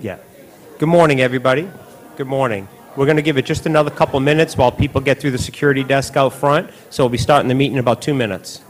Yeah. Good morning, everybody. Good morning. We're going to give it just another couple minutes while people get through the security desk out front, so we'll be starting the meeting in about two minutes.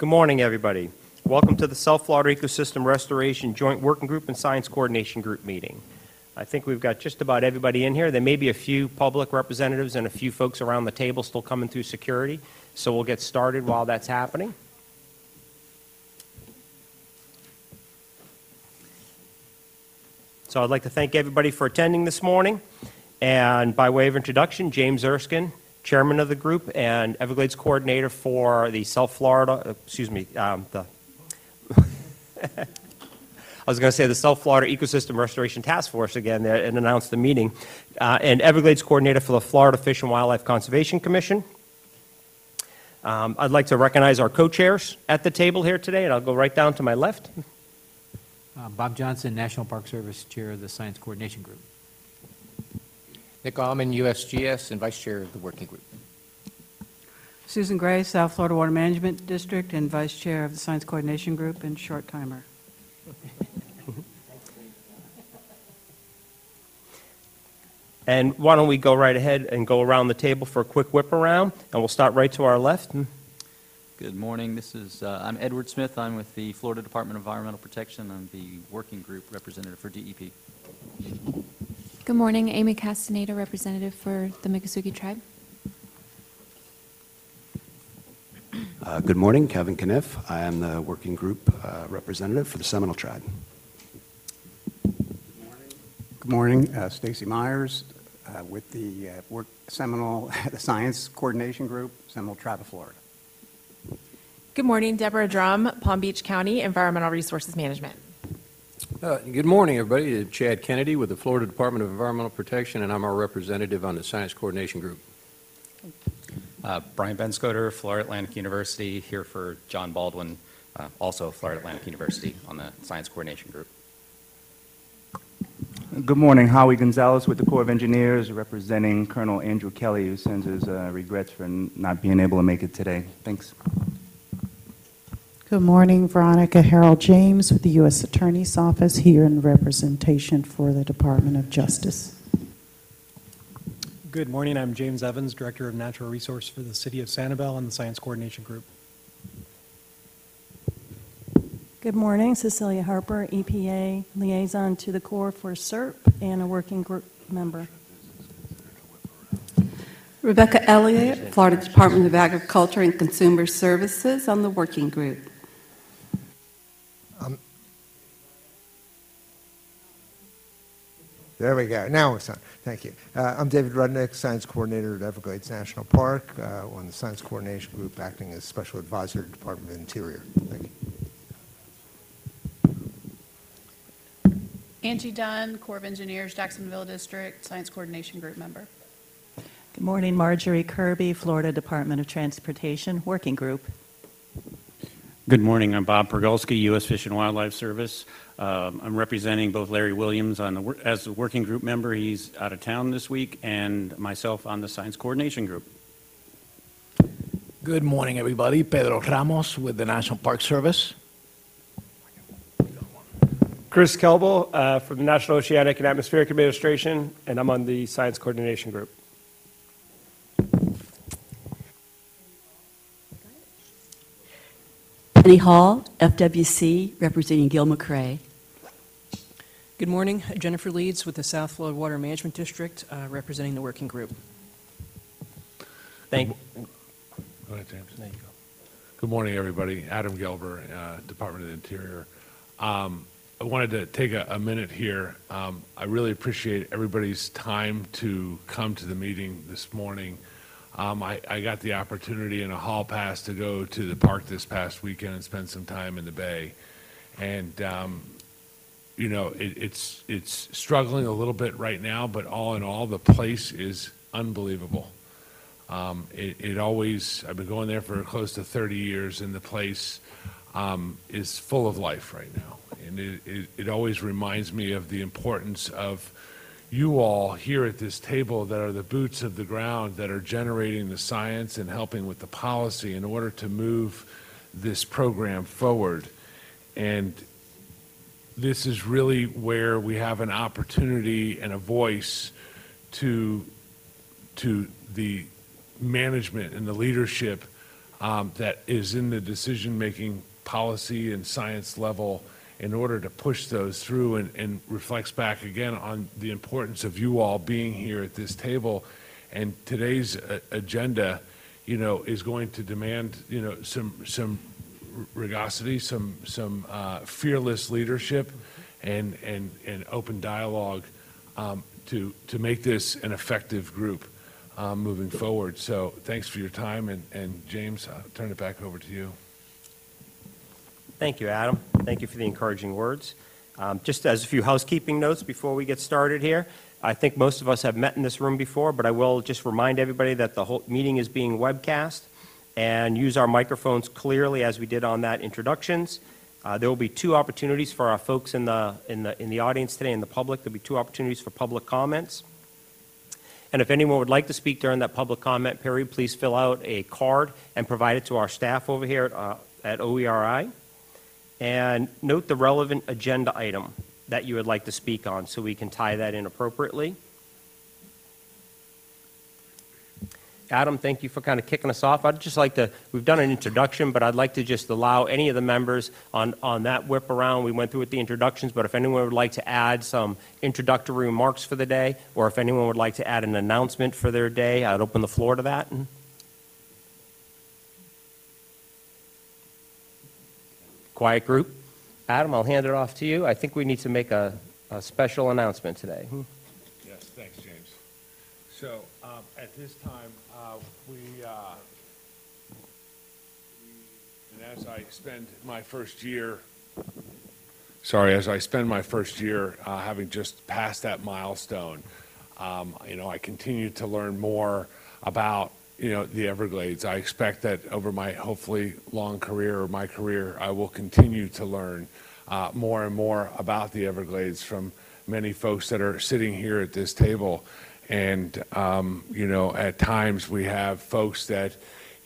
Good morning, everybody. Welcome to the South Florida Ecosystem Restoration Joint Working Group and Science Coordination Group meeting. I think we've got just about everybody in here. There may be a few public representatives and a few folks around the table still coming through security, so we'll get started while that's happening. So I'd like to thank everybody for attending this morning. And by way of introduction, James Erskine, chairman of the group and Everglades coordinator for the South Florida, excuse me, um, the, I was going to say the South Florida Ecosystem Restoration Task Force again there and announce the meeting, uh, and Everglades coordinator for the Florida Fish and Wildlife Conservation Commission. Um, I'd like to recognize our co-chairs at the table here today, and I'll go right down to my left. Uh, Bob Johnson, National Park Service Chair of the Science Coordination Group. Nick Aumen, USGS, and Vice Chair of the Working Group. Susan Gray, South Florida Water Management District, and Vice Chair of the Science Coordination Group, and short timer. And why don't we go right ahead and go around the table for a quick whip around, and we'll start right to our left. Good morning. This is, uh, I'm Edward Smith. I'm with the Florida Department of Environmental Protection. I'm the working group representative for DEP. Good morning, Amy Castaneda, representative for the Miccosukee Tribe. Uh, Good morning, Kevin Kniff. I am the working group uh, representative for the Seminole Tribe. Good morning, good uh, Stacy Myers uh, with the uh, work Seminole, the Science Coordination Group, Seminole Tribe of Florida. Good morning, Deborah Drum, Palm Beach County Environmental Resources Management. Uh, Good morning, everybody. Uh, Chad Kennedy with the Florida Department of Environmental Protection, and I'm our representative on the Science Coordination Group. Uh, Brian Benscoter, Florida Atlantic University, here for John Baldwin, uh, also Florida Atlantic University on the Science Coordination Group. Good morning, Howie Gonzalez with the Corps of Engineers, representing Colonel Andrew Kelly, who sends his uh, regrets for n- not being able to make it today. Thanks. Good morning, Veronica Harrell James with the U.S. Attorney's Office here in representation for the Department of Justice. Good morning. I'm James Evans, Director of Natural Resource for the City of Sanibel and the Science Coordination Group. Good morning, Cecilia Harper, EPA Liaison to the Corps for CERP and a working group member. Rebecca Elliott, Florida Department of Agriculture and Consumer Services on the working group. There we go. Now it's on. Thank you. Uh, I'm David Rudnick, Science Coordinator at Everglades National Park, uh, on the Science Coordination Group, acting as Special Advisor to the Department of Interior. Thank you. Angie Dunn, Corps of Engineers, Jacksonville District, Science Coordination Group member. Good morning, Marjorie Kirby, Florida Department of Transportation, Working Group. Good morning. I'm Bob Progulske, U.S. Fish and Wildlife Service. Um, I'm representing both Larry Williams on the, as a working group member. He's out of town this week, and myself on the Science Coordination Group. Good morning, everybody. Pedro Ramos with the National Park Service. Chris Kelble uh, from the National Oceanic and Atmospheric Administration, and I'm on the Science Coordination Group. Penny Hall, FWC, representing Gil McRae. Good morning. Jennifer Leeds with the South Florida Water Management District, uh, representing the working group. Thank, Go ahead, James. There you go. Good morning, everybody. Adam Gelber, uh, Department of the Interior. Um, I wanted to take a, a minute here. Um, I really appreciate everybody's time to come to the meeting this morning. Um, I, I got the opportunity in a hall pass to go to the park this past weekend and spend some time in the bay. And, um, you know, it, it's, it's struggling a little bit right now, but all in all, the place is unbelievable. Um, it, it always, I've been going there for close to 30 years, and the place um, is full of life right now. And it, it, it always reminds me of the importance of you all here at this table that are the boots of the ground that are generating the science and helping with the policy in order to move this program forward. And this is really where we have an opportunity and a voice to, to the management and the leadership um, that is in the decision-making policy and science level in order to push those through and, and reflects back again on the importance of you all being here at this table. And today's uh, agenda, you know, is going to demand, you know, some, some regosity, some, some uh, fearless leadership and, and, and open dialogue um, to, to make this an effective group um, moving forward. So thanks for your time, and, and James, I'll turn it back over to you. Thank you, Adam. Thank you for the encouraging words. Um, Just as a few housekeeping notes before we get started here, I think most of us have met in this room before, but I will just remind everybody that the whole meeting is being webcast, and use our microphones clearly as we did on that introductions. Uh, There will be two opportunities for our folks in the, in the, in the audience today, in the public. There'll be two opportunities for public comments. And if anyone would like to speak during that public comment period, please fill out a card and provide it to our staff over here at, uh, at OERI. And note the relevant agenda item that you would like to speak on so we can tie that in appropriately. Adam, thank you for kind of kicking us off. I'd just like to, we've done an introduction, but I'd like to just allow any of the members on, on that whip around. We went through with the introductions, but if anyone would like to add some introductory remarks for the day, or if anyone would like to add an announcement for their day, I'd open the floor to that. Quiet group. Adam, I'll hand it off to you. I think we need to make a, a special announcement today. Hmm. Yes, thanks, James. So um, at this time, we, uh, and as I spend my first year, sorry, as I spend my first year uh, having just passed that milestone, um, you know, I continue to learn more about you know the Everglades. I expect that over my hopefully long career or my career, I will continue to learn uh, more and more about the Everglades from many folks that are sitting here at this table. And um, you know, at times we have folks that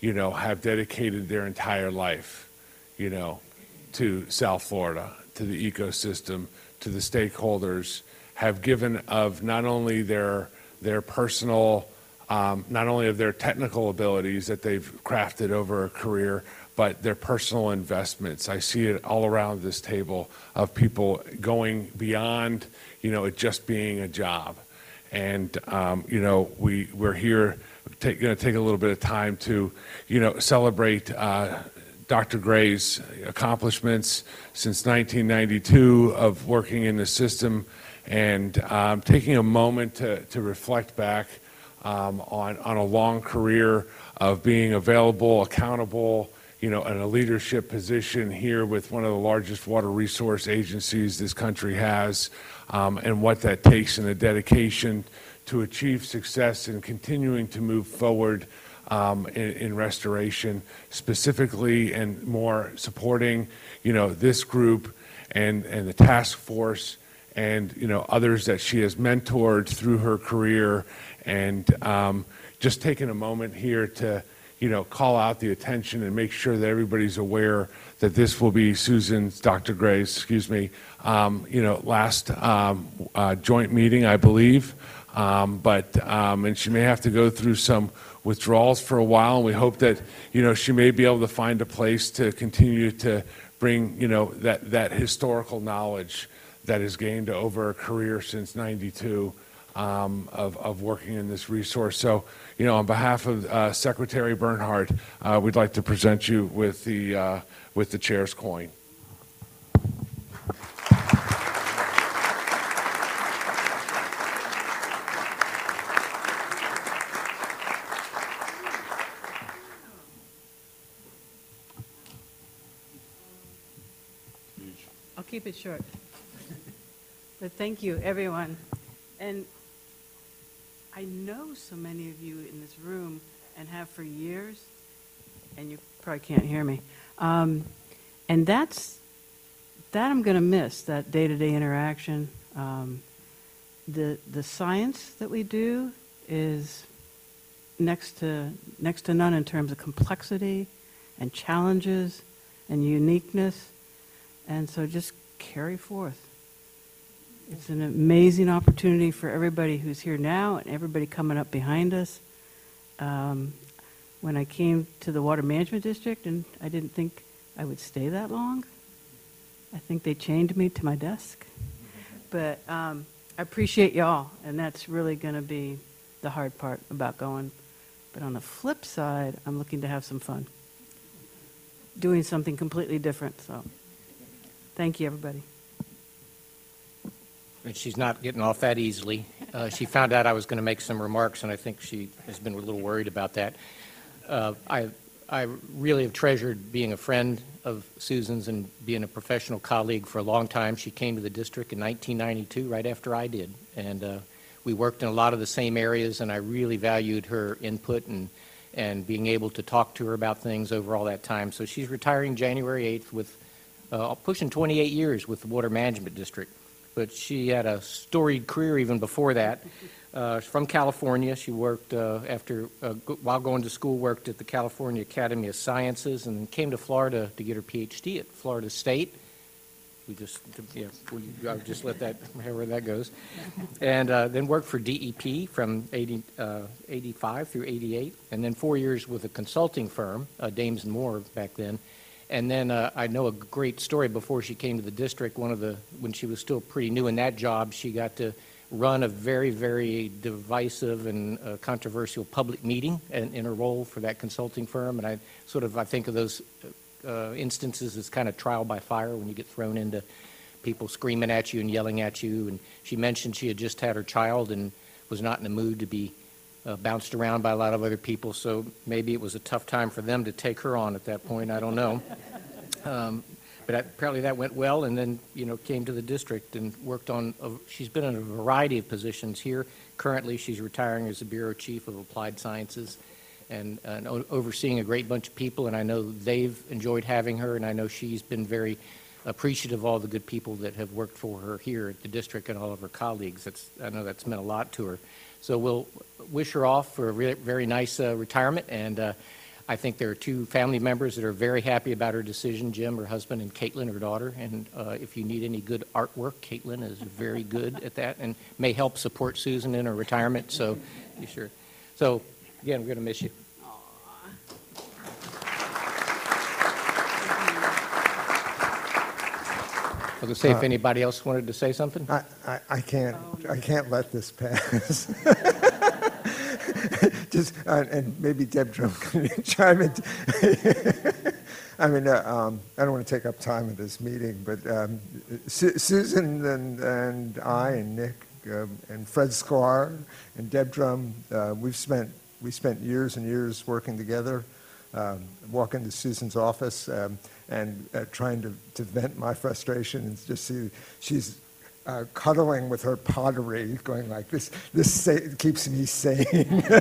you know have dedicated their entire life, you know, to South Florida, to the ecosystem, to the stakeholders, have given of not only their their personal um, not only of their technical abilities that they've crafted over a career, but their personal investments. I see it all around this table of people going beyond, you know, it just being a job. And, um, you know, we, we're here, going to take a little bit of time to, you know, celebrate uh, Dr. Gray's accomplishments since 1992 of working in the system and um, taking a moment to, to reflect back um, on, on a long career of being available, accountable, you know, in a leadership position here with one of the largest water resource agencies this country has, um, and what that takes and the dedication to achieve success and continuing to move forward um, in, in restoration, specifically and more supporting, you know, this group and, and the task force and, you know, others that she has mentored through her career and um, just taking a moment here to, you know, call out the attention and make sure that everybody's aware that this will be Susan's, Dr. Gray's, excuse me, um, you know, last um, uh, joint meeting, I believe. Um, but, um, and she may have to go through some withdrawals for a while, and we hope that, you know, she may be able to find a place to continue to bring, you know, that, that historical knowledge that is gained over a career since 92 um, of, of working in this resource. So, you know, on behalf of uh, Secretary Bernhardt, uh, we'd like to present you with the, uh, with the chair's coin. Keep it short. But thank you, everyone. And I know so many of you in this room and have for years, and you probably can't hear me. Um, and that's, that I'm going to miss, that day-to-day interaction. Um, the, the science that we do is next to, next to none in terms of complexity and challenges and uniqueness. And so just carry forth. It's an amazing opportunity for everybody who's here now and everybody coming up behind us. Um, when I came to the Water Management District, and I didn't think I would stay that long, I think they chained me to my desk. But um, I appreciate y'all, and that's really going to be the hard part about going. But on the flip side, I'm looking to have some fun, doing something completely different. So, thank you, everybody. And she's not getting off that easily. Uh, she found out I was going to make some remarks, and I think she has been a little worried about that. Uh, I, I really have treasured being a friend of Susan's and being a professional colleague for a long time. She came to the district in 1992, right after I did, and uh, we worked in a lot of the same areas, and I really valued her input and, and being able to talk to her about things over all that time. So she's retiring January 8th with uh, pushing 28 years with the Water Management District. But she had a storied career even before that. Uh, from California, she worked uh, after uh, while going to school, worked at the California Academy of Sciences, and came to Florida to get her PhD at Florida State. We just, yeah, we, I'll just let that however that goes, and uh, then worked for DEP from 80, uh, 85 through 88, and then four years with a consulting firm, uh, Dames and Moore back then, and then uh, I know a great story before she came to the district. One of the, when she was still pretty new in that job, she got to run a very, very divisive and uh, controversial public meeting in, in, her role for that consulting firm. And I sort of, I think of those uh, instances as kind of trial by fire when you get thrown into people screaming at you and yelling at you. And she mentioned she had just had her child and was not in the mood to be uh, bounced around by a lot of other people, so maybe it was a tough time for them to take her on at that point. I don't know. Um, but apparently that went well, and then you know came to the district and worked on. A, she's been in a variety of positions here. Currently, she's retiring as the bureau chief of applied sciences, and, and overseeing a great bunch of people. And I know they've enjoyed having her, and I know she's been very appreciative of all the good people that have worked for her here at the district and all of her colleagues. That's I know that's meant a lot to her. So we'll wish her off for a re very nice uh, retirement. And uh, I think there are two family members that are very happy about her decision, Jim, her husband, and Caitlin, her daughter. And uh, if you need any good artwork, Caitlin is very good at that and may help support Susan in her retirement. So you sure. So again, we're going to miss you. I was going to say if anybody else wanted to say something. I, I, I can't I can't let this pass. Just uh, and maybe Deb Drum can chime in. I mean, uh, um, I don't want to take up time of this meeting, but um, Su Susan and, and I and Nick um, and Fred Sklar and Deb Drum, uh, we've spent we spent years and years working together um, walk into Susan's office um, and uh, trying to, to vent my frustration and just see she's uh, cuddling with her pottery, going like this. This sa- keeps me sane.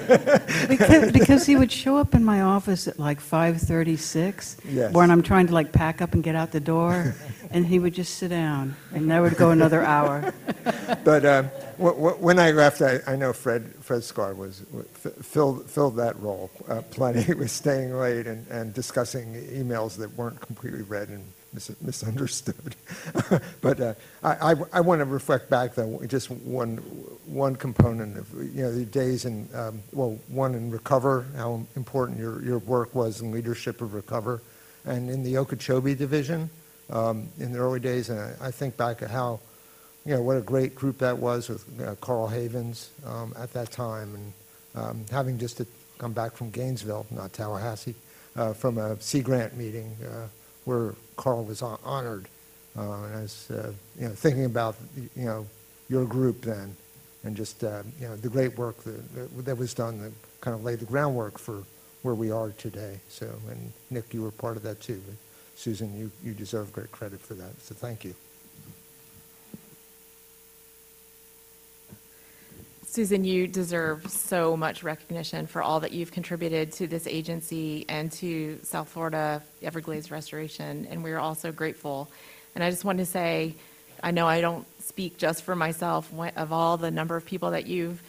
Because, because he would show up in my office at like 5:36. Yes. When I'm trying to like pack up and get out the door, and he would just sit down, and that would go another hour. but um, w- w- when I left, I, I know Fred Fred Sklar was f- filled filled that role uh, plenty. He was staying late and, and discussing emails that weren't completely read and mis- misunderstood. but uh, I, I, I want to reflect back though, just one one component of you know the days in um, well one in RECOVER how important your your work was in leadership of RECOVER, and in the Okeechobee division um, in the early days, and I, I think back at how you know, what a great group that was with uh, Karl Havens um, at that time. And um, having just come back from Gainesville, not Tallahassee, uh, from a Sea Grant meeting uh, where Karl was honored. Uh, and I was, uh, you know, thinking about, you know, your group then and just, uh, you know, the great work that, that- was done that kind of laid the groundwork for where we are today. So, and Nick, you were part of that too. But Susan, you, you deserve great credit for that. So thank you. Susan, you deserve so much recognition for all that you've contributed to this agency and to South Florida Everglades Restoration, and we're also grateful. And I just want to say, I know I don't speak just for myself, of all the number of people that you've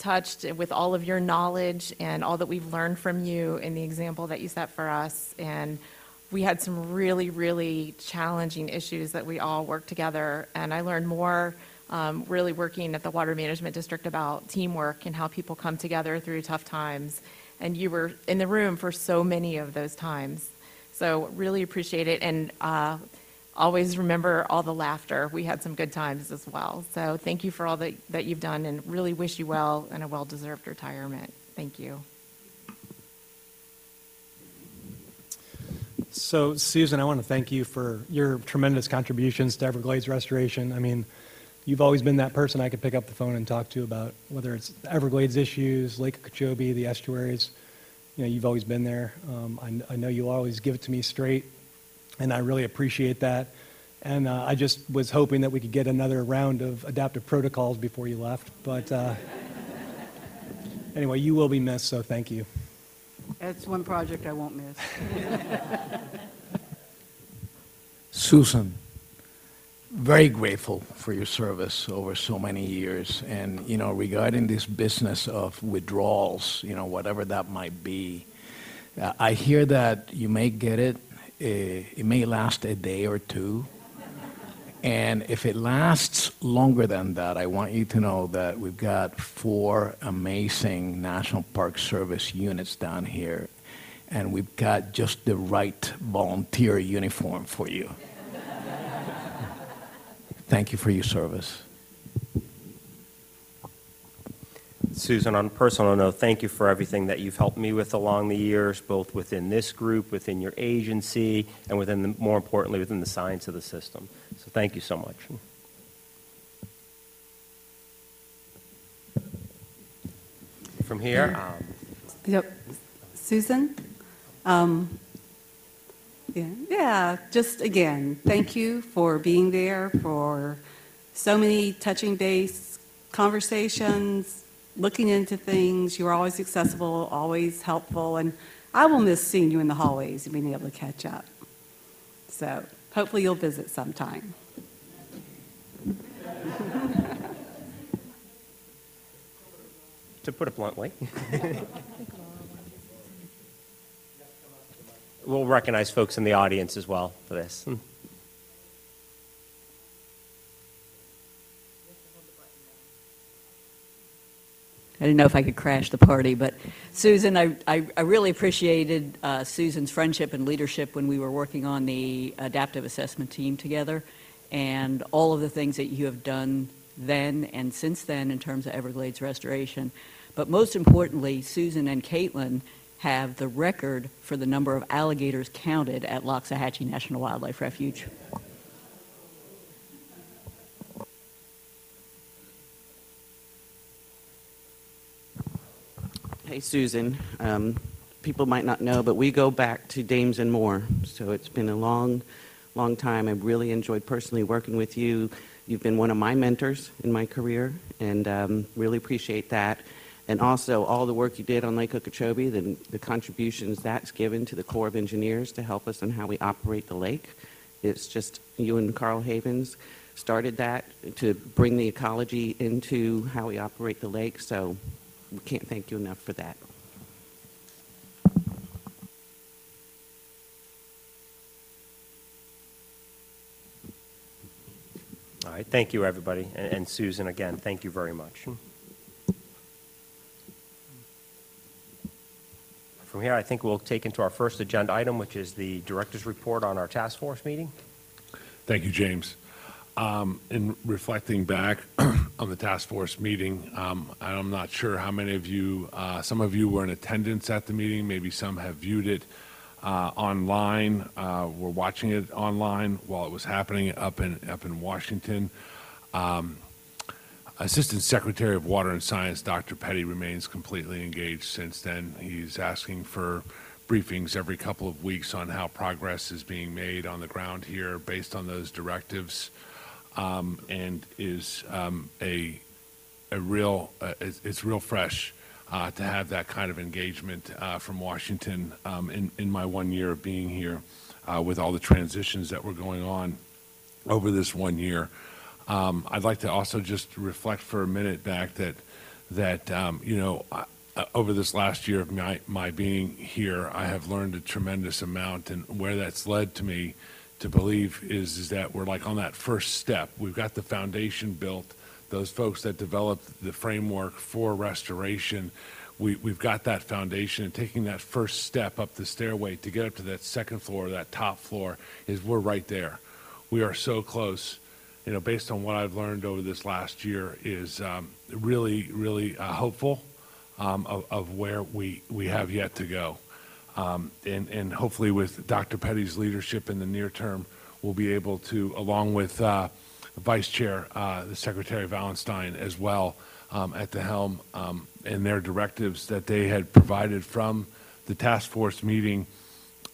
touched with all of your knowledge and all that we've learned from you and the example that you set for us. And we had some really, really challenging issues that we all worked together, and I learned more um, really working at the Water Management District about teamwork and how people come together through tough times. And you were in the room for so many of those times. So really appreciate it. And uh, always remember all the laughter. We had some good times as well. So thank you for all that, that you've done and really wish you well and a well deserved retirement. Thank you. So Susan, I want to thank you for your tremendous contributions to Everglades Restoration. I mean, you've always been that person I could pick up the phone and talk to about whether it's Everglades issues, Lake Okeechobee, the estuaries. You know, you've always been there. Um, I, I know you'll always give it to me straight, and I really appreciate that. And uh, I just was hoping that we could get another round of adaptive protocols before you left. But uh, anyway, you will be missed, so thank you. That's one project I won't miss. Susan, very grateful for your service over so many years. And, you know, regarding this business of withdrawals, you know, whatever that might be, uh, I hear that you may get it, uh, it may last a day or two. And if it lasts longer than that, I want you to know that we've got four amazing National Park Service units down here, and we've got just the right volunteer uniform for you. Thank you for your service. Susan, on a personal note, thank you for everything that you've helped me with along the years, both within this group, within your agency, and within, the, more importantly, within the science of the system. So thank you so much. From here, um, Yep. Susan? Um, Yeah, yeah, just again, thank you for being there, for so many touching base conversations, looking into things. You were always accessible, always helpful, and I will miss seeing you in the hallways and being able to catch up. So hopefully you'll visit sometime. to put it bluntly. we'll recognize folks in the audience as well for this. I didn't know if I could crash the party, but Susan, I, I, I really appreciated uh, Susan's friendship and leadership when we were working on the adaptive assessment team together, and all of the things that you have done then and since then in terms of Everglades restoration. But most importantly, Susan and Caitlin have the record for the number of alligators counted at Loxahatchee National Wildlife Refuge. Hey, Susan. Um, people might not know, but we go back to Dames and Moore. So it's been a long, long time. I've really enjoyed personally working with you. You've been one of my mentors in my career, and um, really appreciate that. And also all the work you did on Lake Okeechobee, the, the contributions that's given to the Corps of Engineers to help us on how we operate the lake. It's just you and Karl Havens started that to bring the ecology into how we operate the lake. So we can't thank you enough for that. All right, thank you, everybody. And and Susan, again, thank you very much. From here, I think we'll take into our first agenda item, which is the director's report on our task force meeting. Thank you, James. Um, In reflecting back on the task force meeting, um, I'm not sure how many of you, uh, some of you were in attendance at the meeting, maybe some have viewed it uh, online, uh, were watching it online while it was happening up in, up in Washington. Um, Assistant Secretary of Water and Science, Dr. Petty, remains completely engaged since then. He's asking for briefings every couple of weeks on how progress is being made on the ground here based on those directives, um, and is um, a a real uh, it's, it's real fresh uh, to have that kind of engagement uh, from Washington um, in in my one year of being here, uh, with all the transitions that were going on over this one year. Um, I'd like to also just reflect for a minute back that, that, um, you know, I- uh, over this last year of my, my being here, I have learned a tremendous amount, and where that's led to me to believe is, is that we're like on that first step. We've got the foundation built, those folks that developed the framework for restoration, we, we've got that foundation, and taking that first step up the stairway to get up to that second floor, that top floor, is we're right there. We are so close you know, based on what I've learned over this last year, is um, really, really uh, hopeful um, of, of where we, we have yet to go. Um, and, and hopefully with Dr. Petty's leadership in the near term, we'll be able to, along with uh, Vice Chair, uh, the Secretary Valenstein as well, um, at the helm, um, and their directives that they had provided from the task force meeting,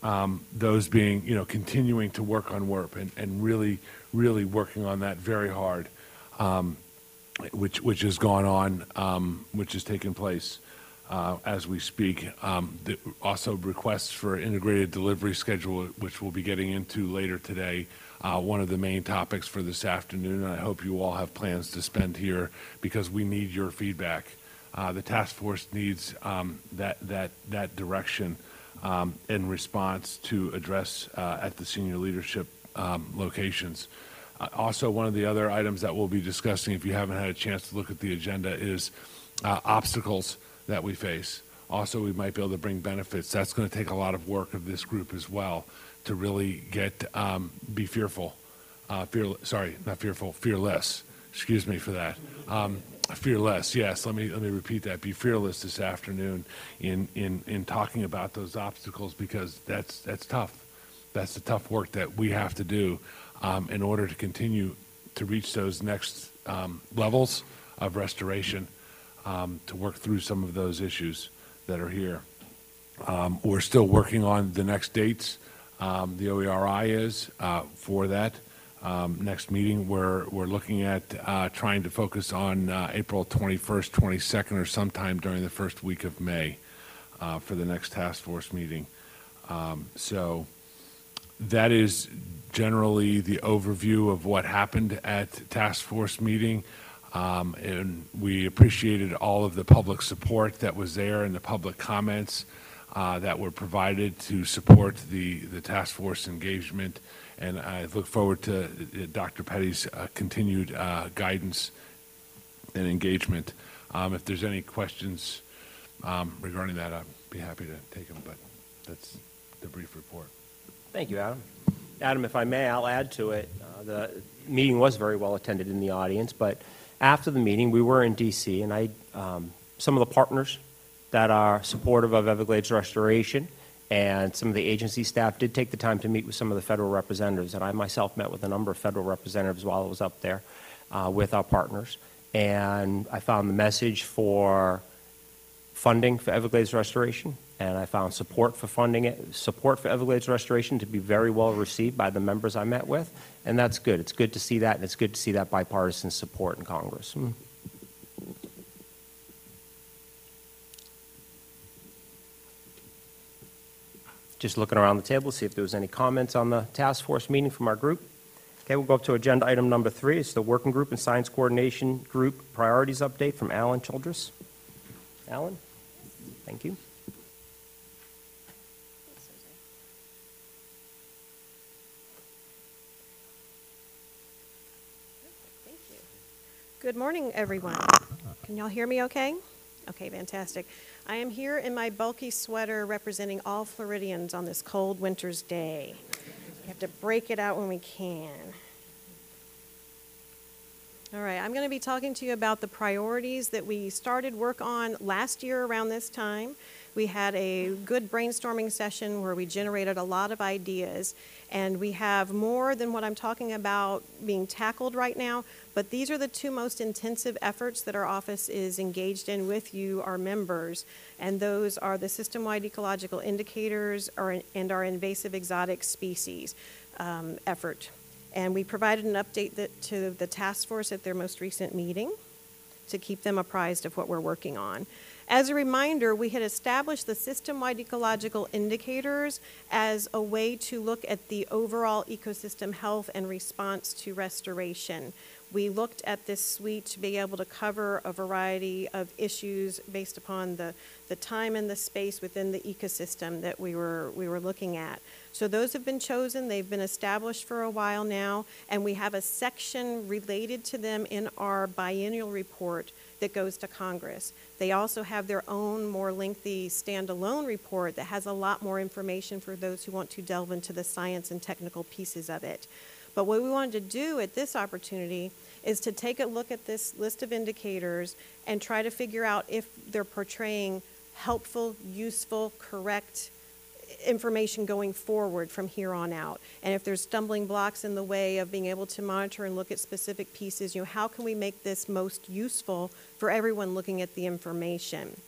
um, those being, you know, continuing to work on WERP and, and really, really working on that very hard, um, which, which has gone on, um, which has taken place uh, as we speak. Um, the- Also requests for integrated delivery schedule, which we'll be getting into later today, uh, one of the main topics for this afternoon. And I hope you all have plans to spend here because we need your feedback. Uh, The task force needs um, that, that, that direction um, in response to address uh, at the senior leadership um, locations. Uh, Also, one of the other items that we'll be discussing, if you haven't had a chance to look at the agenda, is uh, obstacles that we face. Also, we might be able to bring benefits. That's going to take a lot of work of this group as well to really get, um, be fearful, uh, fear, sorry, not fearful, fearless. Excuse me for that. Um, fearless, yes. Let me let me repeat that. Be fearless this afternoon in in in talking about those obstacles because that's that's tough. That's the tough work that we have to do um, in order to continue to reach those next um, levels of restoration um, to work through some of those issues that are here. Um, We're still working on the next dates. Um, The OERI is uh, for that. Um, Next meeting, we're, we're looking at uh, trying to focus on uh, April 21st, 22nd, or sometime during the first week of May uh, for the next task force meeting. So that is generally the overview of what happened at task force meeting. Um, And we appreciated all of the public support that was there and the public comments uh, that were provided to support the, the task force engagement. And I look forward to uh, Dr. Petty's uh, continued uh, guidance and engagement. Um, If there's any questions um, regarding that, I'd be happy to take them, but that's the brief report. Thank you, Adam. Adam, if I may, I'll add to it. Uh, The meeting was very well attended in the audience, but after the meeting, we were in DC, and I, um, some of the partners that are supportive of Everglades restoration and some of the agency staff did take the time to meet with some of the federal representatives, and I myself met with a number of federal representatives while I was up there uh, with our partners. And I found the message for funding for Everglades restoration and I found support for funding it, support for Everglades Restoration to be very well received by the members I met with, and that's good. It's good to see that, and it's good to see that bipartisan support in Congress. Mm. Just looking around the table, see if there was any comments on the task force meeting from our group. Okay, we'll go up to agenda item number three. It's the Working Group and Science Coordination Group Priorities Update from Alan Childress. Alan? Thank you. Good morning, everyone. Can y'all hear me okay? Okay, fantastic. I am here in my bulky sweater representing all Floridians on this cold winter's day. We have to break it out when we can. All right, I'm going to be talking to you about the priorities that we started work on last year around this time. We had a good brainstorming session where we generated a lot of ideas, and we have more than what I'm talking about being tackled right now, but these are the two most intensive efforts that our office is engaged in with you, our members, and those are the system-wide ecological indicators or- and our invasive exotic species um, effort. And we provided an update that, to the task force at their most recent meeting to keep them apprised of what we're working on. As a reminder, we had established the system-wide ecological indicators as a way to look at the overall ecosystem health and response to restoration. We looked at this suite to be able to cover a variety of issues based upon the, the time and the space within the ecosystem that we were, we were looking at. So those have been chosen, they've been established for a while now, and we have a section related to them in our biennial report that goes to Congress. They also have their own more lengthy standalone report that has a lot more information for those who want to delve into the science and technical pieces of it. But what we wanted to do at this opportunity is to take a look at this list of indicators and try to figure out if they're portraying helpful, useful, correct information going forward from here on out. And if there's stumbling blocks in the way of being able to monitor and look at specific pieces, you know, how can we make this most useful for everyone looking at the information?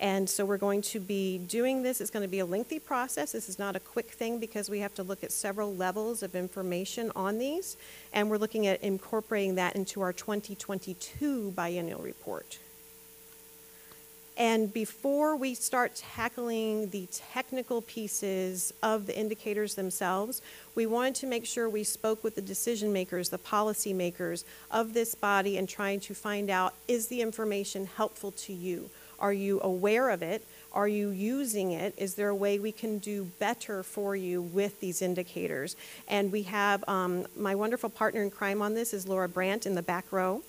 And so we're going to be doing this. It's going to be a lengthy process. This is not a quick thing because we have to look at several levels of information on these. And we're looking at incorporating that into our 2022 biennial report. And before we start tackling the technical pieces of the indicators themselves, we wanted to make sure we spoke with the decision makers, the policy makers of this body, and trying to find out is the information helpful to you? Are you aware of it? Are you using it? Is there a way we can do better for you with these indicators? And we have um, my wonderful partner in crime on this is Laura Brandt in the back row.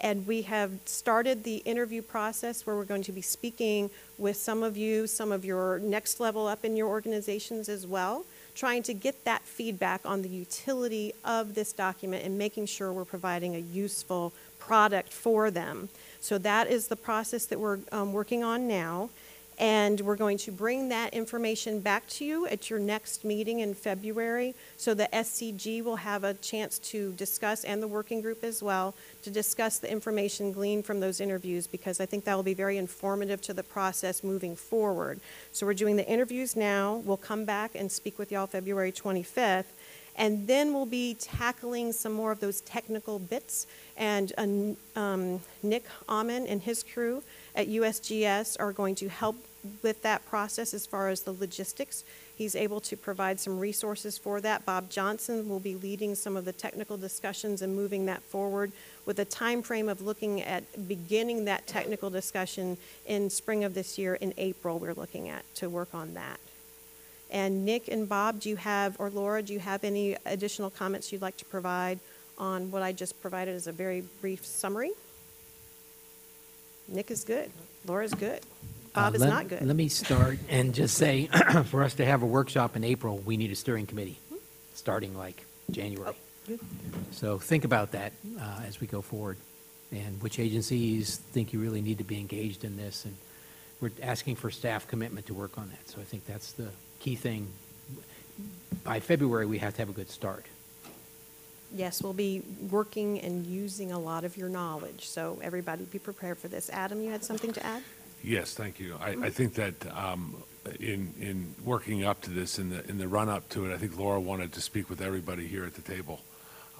And we have started the interview process where we're going to be speaking with some of you, some of your next level up in your organizations as well, trying to get that feedback on the utility of this document and making sure we're providing a useful product for them. So that is the process that we're um, working on now. And we're going to bring that information back to you at your next meeting in February. So the SCG will have a chance to discuss, and the working group as well, to discuss the information gleaned from those interviews because I think that will be very informative to the process moving forward. So we're doing the interviews now. We'll come back and speak with y'all February 25th. And then we'll be tackling some more of those technical bits. And uh, um, Nick Aumen and his crew at USGS are going to help with that process as far as the logistics. He's able to provide some resources for that. Bob Johnson will be leading some of the technical discussions and moving that forward with a time frame of looking at beginning that technical discussion in spring of this year in April we're looking at to work on that. And Nick and Bob, do you have, or Laura, do you have any additional comments you'd like to provide on what I just provided as a very brief summary? Nick is good. Laura's good. Bob Uh, is let- not good. Let me start and just say, for us to have a workshop in April, we need a steering committee, starting like January. good. So think about that uh, as we go forward, and which agencies think you really need to be engaged in this. And we're asking for staff commitment to work on that. So I think that's the key thing. By February, we have to have a good start. Yes, we'll be working and using a lot of your knowledge, so everybody be prepared for this. Adam, you had something to add? Yes, thank you. I, I think that um, in, in working up to this, in the, in the run-up to it, I think Laura wanted to speak with everybody here at the table,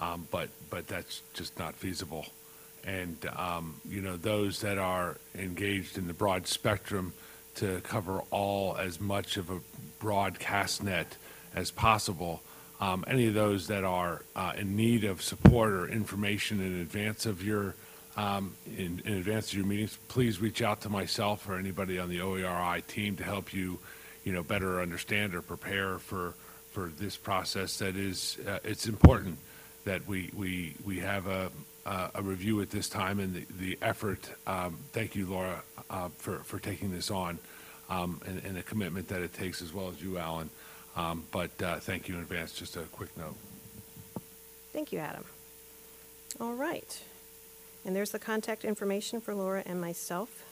Um, but, but that's just not feasible. And, um, you know, those that are engaged in the broad spectrum to cover all, as much of a broad cast net as possible, um, any of those that are uh, in need of support or information in advance of your um, in, in advance of your meetings, please reach out to myself or anybody on the OERI team to help you, you know, better understand or prepare for, for this process that is, uh, it's important that we, we, we have a, a review at this time and the, the effort, um, thank you, Laura, uh, for, for taking this on, um, and, and the commitment that it takes, as well as you, Alan. Um, But uh, thank you in advance, just a quick note. Thank you, Adam. All right. And there's the contact information for Laura and myself.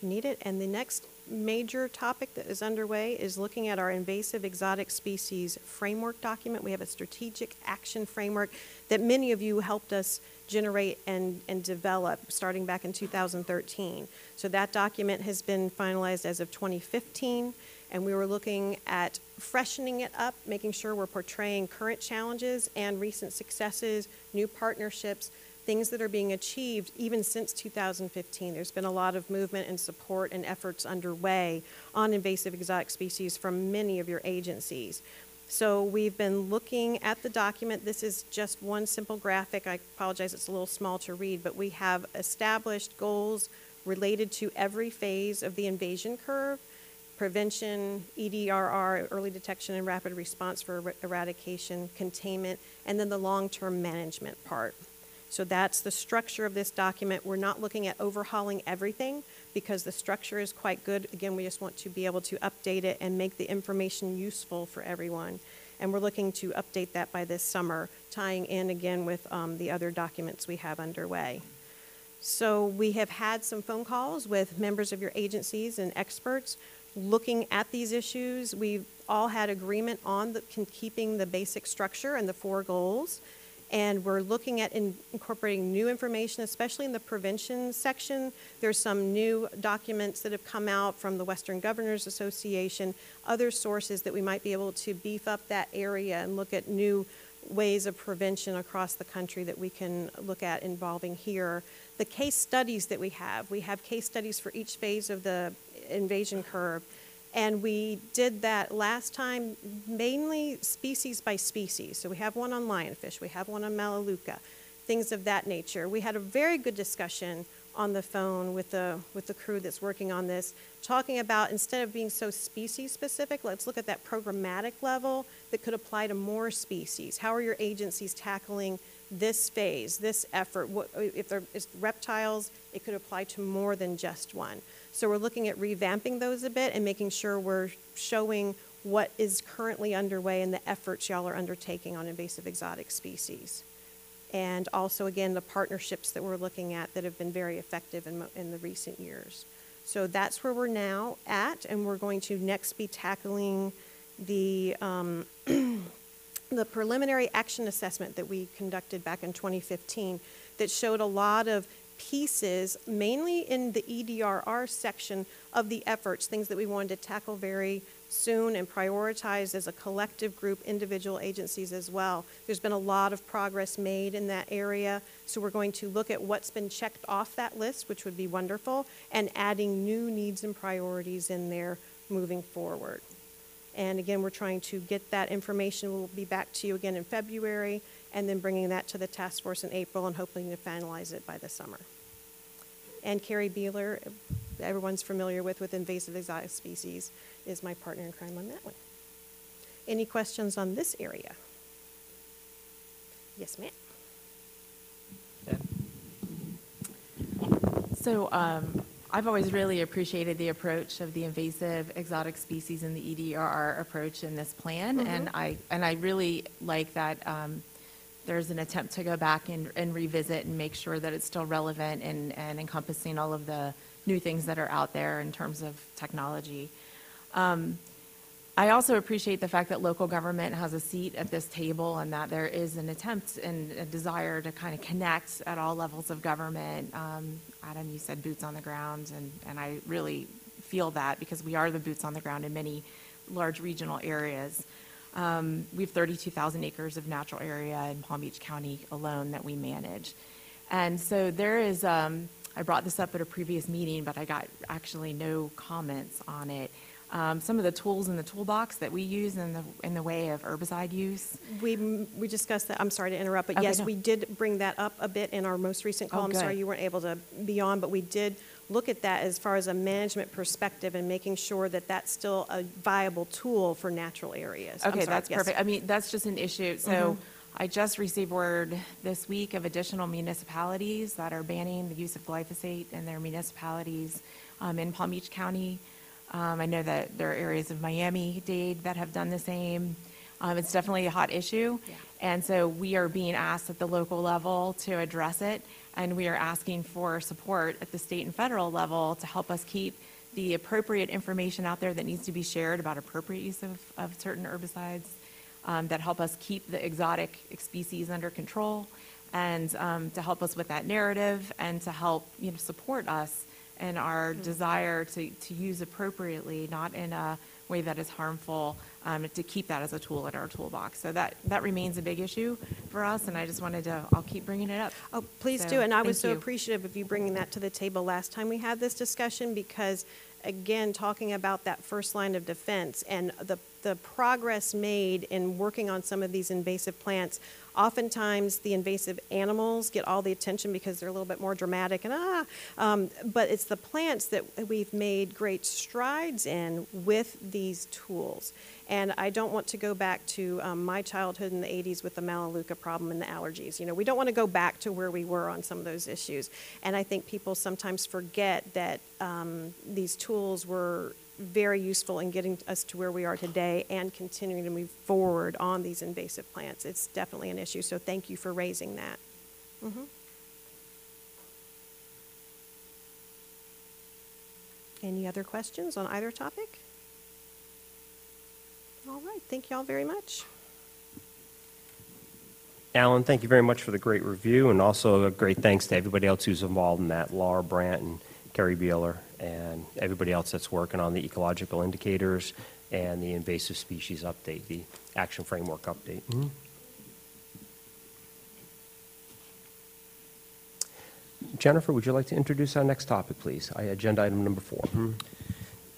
You need it. And the next major topic that is underway is looking at our invasive exotic species framework document. We have a strategic action framework that many of you helped us generate and, and develop starting back in 2013. So that document has been finalized as of 2015 and we were looking at freshening it up, making sure we're portraying current challenges and recent successes, new partnerships, things that are being achieved even since 2015. There's been a lot of movement and support and efforts underway on invasive exotic species from many of your agencies. So we've been looking at the document. This is just one simple graphic. I apologize, it's a little small to read, but we have established goals related to every phase of the invasion curve prevention, EDRR, early detection and rapid response for er- eradication, containment, and then the long-term management part. So that's the structure of this document. We're not looking at overhauling everything because the structure is quite good. Again, we just want to be able to update it and make the information useful for everyone. And we're looking to update that by this summer, tying in again with um, the other documents we have underway. So we have had some phone calls with members of your agencies and experts looking at these issues. We've all had agreement on the, keeping the basic structure and the four goals. And we're looking at in- incorporating new information, especially in the prevention section. There's some new documents that have come out from the Western Governors Association, other sources that we might be able to beef up that area and look at new ways of prevention across the country that we can look at involving here. The case studies that we have, we have case studies for each phase of the invasion curve. And we did that last time mainly species by species. So we have one on lionfish, we have one on Melaleuca, things of that nature. We had a very good discussion on the phone with the, with the crew that's working on this, talking about instead of being so species specific, let's look at that programmatic level that could apply to more species. How are your agencies tackling this phase, this effort? What, if there is reptiles, it could apply to more than just one. So we're looking at revamping those a bit and making sure we're showing what is currently underway and the efforts y'all are undertaking on invasive exotic species. And also, again, the partnerships that we're looking at that have been very effective in, in the recent years. So that's where we're now at, and we're going to next be tackling the, um, the preliminary action assessment that we conducted back in 2015 that showed a lot of pieces, mainly in the EDRR section of the efforts, things that we wanted to tackle very soon and prioritize as a collective group, individual agencies as well. There's been a lot of progress made in that area, so we're going to look at what's been checked off that list, which would be wonderful, and adding new needs and priorities in there moving forward. And again, we're trying to get that information. We'll be back to you again in February, and then bringing that to the task force in April and hoping to finalize it by the summer. And Carrie Beeler, everyone's familiar with with invasive exotic species, is my partner in crime on that one. Any questions on this area? Yes, ma'am. So um, I've always really appreciated the approach of the invasive exotic species and the EDRR approach in this plan. And I, and I really like that um, there's an attempt to go back and, and revisit and make sure that it's still relevant and, and encompassing all of the new things that are out there in terms of technology. Um, I also appreciate the fact that local government has a seat at this table and that there is an attempt and a desire to kind of connect at all levels of government. Um, Adam, you said boots on the ground, and, and I really feel that because we are the boots on the ground in many large regional areas. Um, we have 32,000 acres of natural area in Palm Beach County alone that we manage. And so there is, um, I brought this up at a previous meeting, but I got actually no comments on it. Um, some of the tools in the toolbox that we use in the, in the way of herbicide use. We, we discussed that, I'm sorry to interrupt, but Okay, yes, no. we did bring that up a bit in our most recent Oh, call. I'm sorry you weren't able to be on, but we did look at that as far as a management perspective and making sure that that's still a viable tool for natural areas. I'm Okay, sorry, that's yes. perfect. I mean, that's just an issue. So I just received word this week of additional municipalities that are banning the use of glyphosate in their municipalities um, in Palm Beach County. Um, I know that there are areas of Miami-Dade that have done the same. Um, It's definitely a hot issue. And so we are being asked at the local level to address it, and we are asking for support at the state and federal level to help us keep the appropriate information out there that needs to be shared about appropriate use of, of certain herbicides, um, that help us keep the exotic species under control, and um, to help us with that narrative, and to help, you know, support us in our desire to, to use appropriately, not in a way that is harmful, um, to keep that as a tool in our toolbox. So that, that remains a big issue for us, and I just wanted to, I'll keep bringing it up. Oh, please So, do, and I was so you. appreciative of you bringing that to the table last time we had this discussion, because, again, talking about that first line of defense and the, the progress made in working on some of these invasive plants, oftentimes the invasive animals get all the attention because they're a little bit more dramatic and ah, um, but it's the plants that we've made great strides in with these tools. And I don't want to go back to um, my childhood in the 80s with the Melaleuca problem and the allergies. You know, we don't want to go back to where we were on some of those issues. And I think people sometimes forget that um, these tools were very useful in getting us to where we are today and continuing to move forward on these invasive plants. It's definitely an issue, so thank you for raising that. Mhm. Any other questions on either topic? All right, thank you all very much. Alan, thank you very much for the great review, and also a great thanks to everybody else who's involved in that, Laura Brandt and Kerry Beeler, and everybody else that's working on the ecological indicators and the invasive species update, the action framework update. Jennifer, would you like to introduce our next topic, please? I- Agenda item number four. Hmm.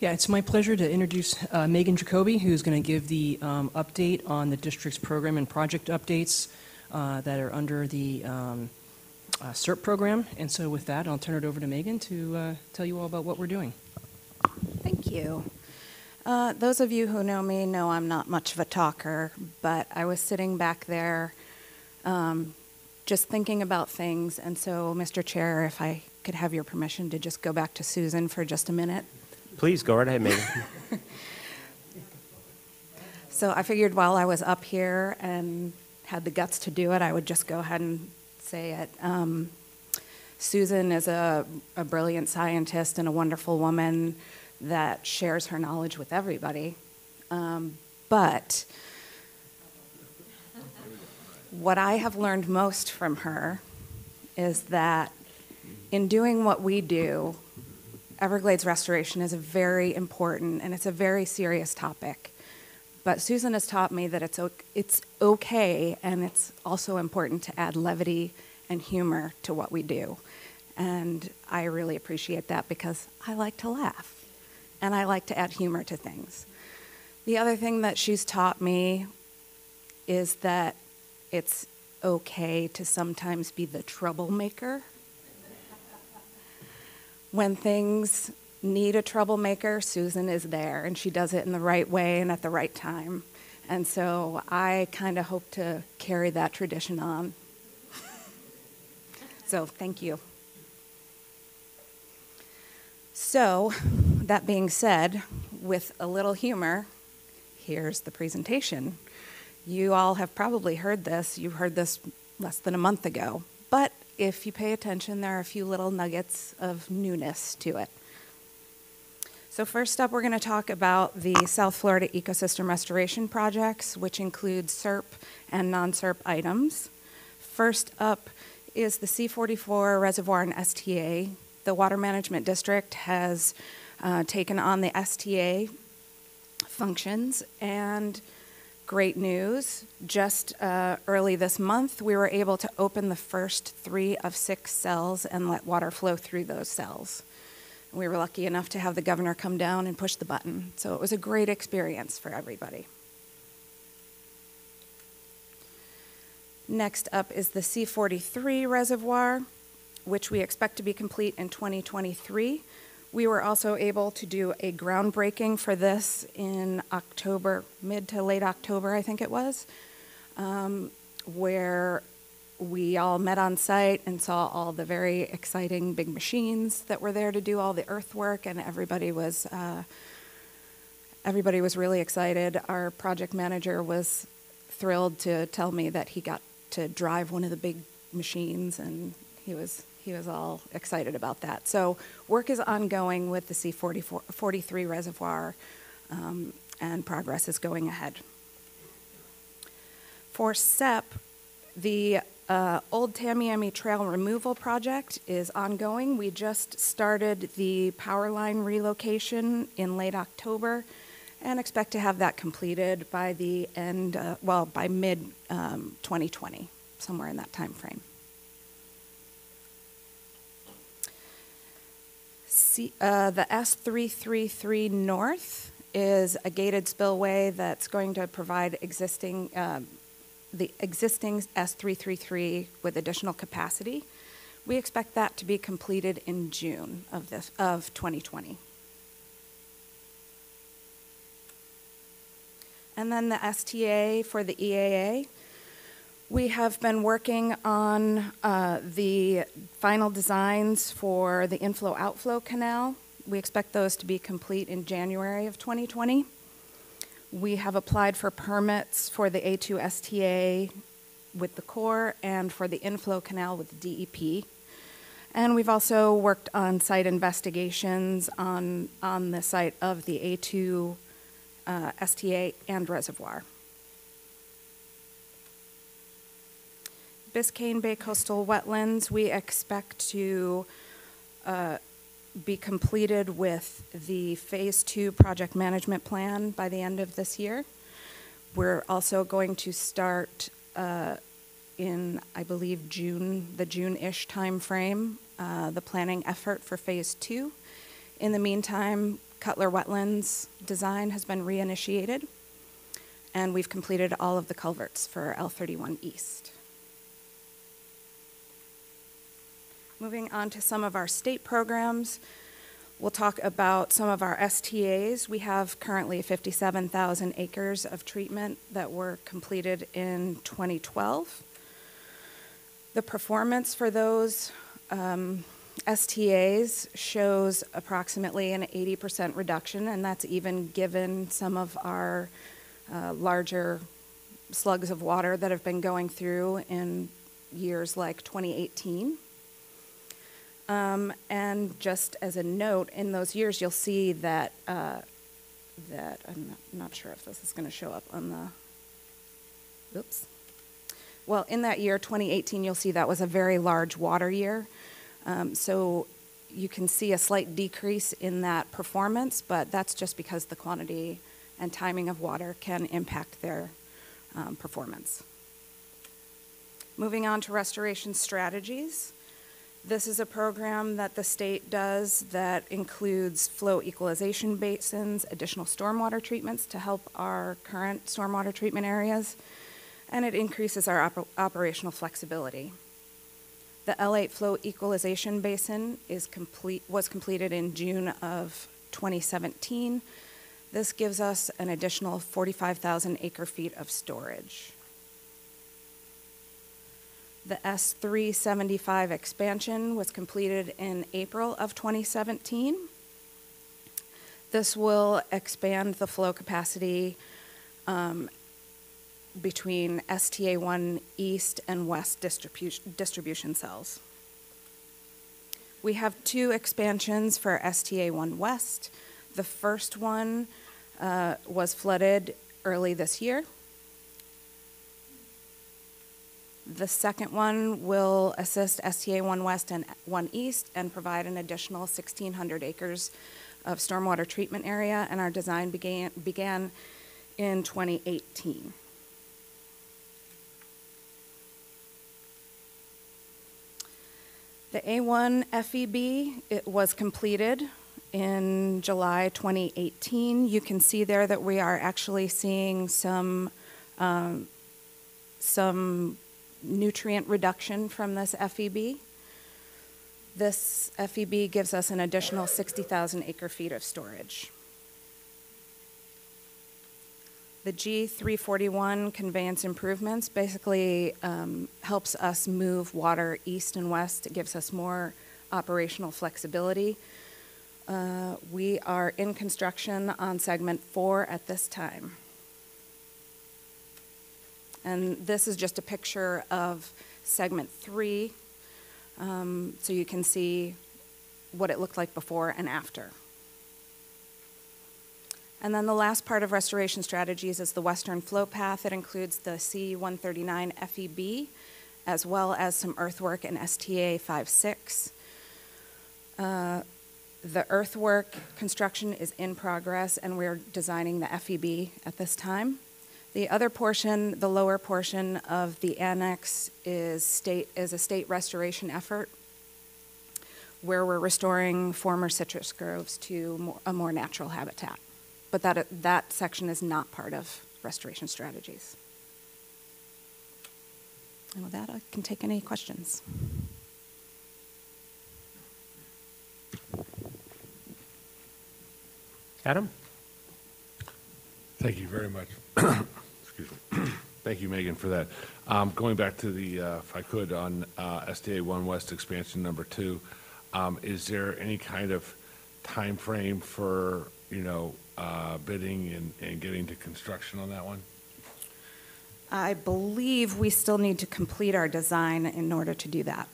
Yeah, it's my pleasure to introduce uh, Megan Jacoby, who's going to give the um, update on the district's program and project updates uh, that are under the um, uh, CERP program. And so with that, I'll turn it over to Megan to uh, tell you all about what we're doing. Thank you. Uh, those of you who know me know I'm not much of a talker, but I was sitting back there um, just thinking about things. And so, Mr. Chair, if I could have your permission to just go back to Susan for just a minute. Please, go right ahead, Megan. So I figured while I was up here and had the guts to do it, I would just go ahead and say it. Um, Susan is a, a brilliant scientist and a wonderful woman that shares her knowledge with everybody. Um, but what I have learned most from her is that in doing what we do, Everglades restoration is a very important and it's a very serious topic. But Susan has taught me that it's, it's okay and it's also important to add levity and humor to what we do. And I really appreciate that because I like to laugh and I like to add humor to things. The other thing that she's taught me is that it's okay to sometimes be the troublemaker. When things need a troublemaker, Susan is there, and she does it in the right way and at the right time. And so I kind of hope to carry that tradition on. so thank you. So, that being said, with a little humor, here's the presentation. You all have probably heard this. You heard this less than a month ago. But if you pay attention, there are a few little nuggets of newness to it. So first up, we're going to talk about the South Florida Ecosystem Restoration Projects, which include CERP and non-CERP items. First up is the C44 Reservoir and STA. The Water Management District has uh, taken on the STA functions, and great news, just uh, early this month, we were able to open the first three of six cells and let water flow through those cells. We were lucky enough to have the governor come down and push the button. So it was a great experience for everybody. Next up is the C43 reservoir, which we expect to be complete in 2023. We were also able to do a groundbreaking for this in October, mid to late October, I think it was, um, where we all met on site and saw all the very exciting big machines that were there to do all the earthwork, and everybody was uh, everybody was really excited. Our project manager was thrilled to tell me that he got to drive one of the big machines, and he was he was all excited about that. So work is ongoing with the C43 reservoir, um, and progress is going ahead. For CEPP, the uh, Old Tamiami Trail Removal Project is ongoing. We just started the power line relocation in late October and expect to have that completed by the end, uh, well, by mid um, 2020, somewhere in that time frame. See, uh, the S333 North is a gated spillway that's going to provide existing um, the existing S333 with additional capacity. We expect that to be completed in June of this of 2020. And then the STA for the EAA. We have been working on uh, the final designs for the inflow outflow canal. We expect those to be complete in January of 2020. We have applied for permits for the A2 STA with the Corps and for the inflow canal with DEP. And we've also worked on site investigations on, on the site of the A2 uh, STA and reservoir. Biscayne Bay Coastal Wetlands, we expect to uh, be completed with the Phase 2 project management plan by the end of this year. We're also going to start uh, in, I believe, June, the June-ish timeframe, uh, the planning effort for Phase 2. In the meantime, Cutler Wetlands design has been reinitiated, and we've completed all of the culverts for L31 East. Moving on to some of our state programs, we'll talk about some of our STAs. We have currently 57,000 acres of treatment that were completed in 2012. The performance for those um, STAs shows approximately an 80% reduction, and that's even given some of our uh, larger slugs of water that have been going through in years like 2018. Um, and just as a note, in those years, you'll see that uh, that I'm not, not, sure if this is going to show up on the. Oops. Well, in that year, 2018, you'll see that was a very large water year. Um, so you can see a slight decrease in that performance, but that's just because the quantity and timing of water can impact their um, performance. Moving on to restoration strategies. This is a program that the state does that includes flow equalization basins, additional stormwater treatments to help our current stormwater treatment areas, and it increases our op operational flexibility. The L8 flow equalization basin is complete, was completed in June of 2017. This gives us an additional 45,000 acre feet of storage. The S375 expansion was completed in April of 2017. This will expand the flow capacity um, between STA1 East and West distribution, distribution cells. We have two expansions for STA1 West. The first one uh, was flooded early this year. The second one will assist STA 1 West and 1 East and provide an additional 1,600 acres of stormwater treatment area, and our design began, began in 2018. The A1 FEB, it was completed in July 2018. You can see there that we are actually seeing some, um, some nutrient reduction from this FEB. This FEB gives us an additional 60,000 acre feet of storage. The G341 conveyance improvements basically um, helps us move water east and west. It gives us more operational flexibility. Uh, We are in construction on segment four at this time. And this is just a picture of segment three, um, so you can see what it looked like before and after. And then the last part of restoration strategies is the western flow path. It includes the C-139 FEB, as well as some earthwork and STA 56. Uh, The earthwork construction is in progress, and we're designing the FEB at this time. The other portion, the lower portion of the annex is state, is a state restoration effort where we're restoring former citrus groves to more, a more natural habitat. But that, that section is not part of restoration strategies. And with that, I can take any questions. Adam? Thank you very much. Excuse me. Thank you, Megan, for that. Um, Going back to the, uh, if I could, on uh, STA 1 West expansion number two, um, is there any kind of time frame for, you know, uh, bidding and and getting to construction on that one? I believe we still need to complete our design in order to do that.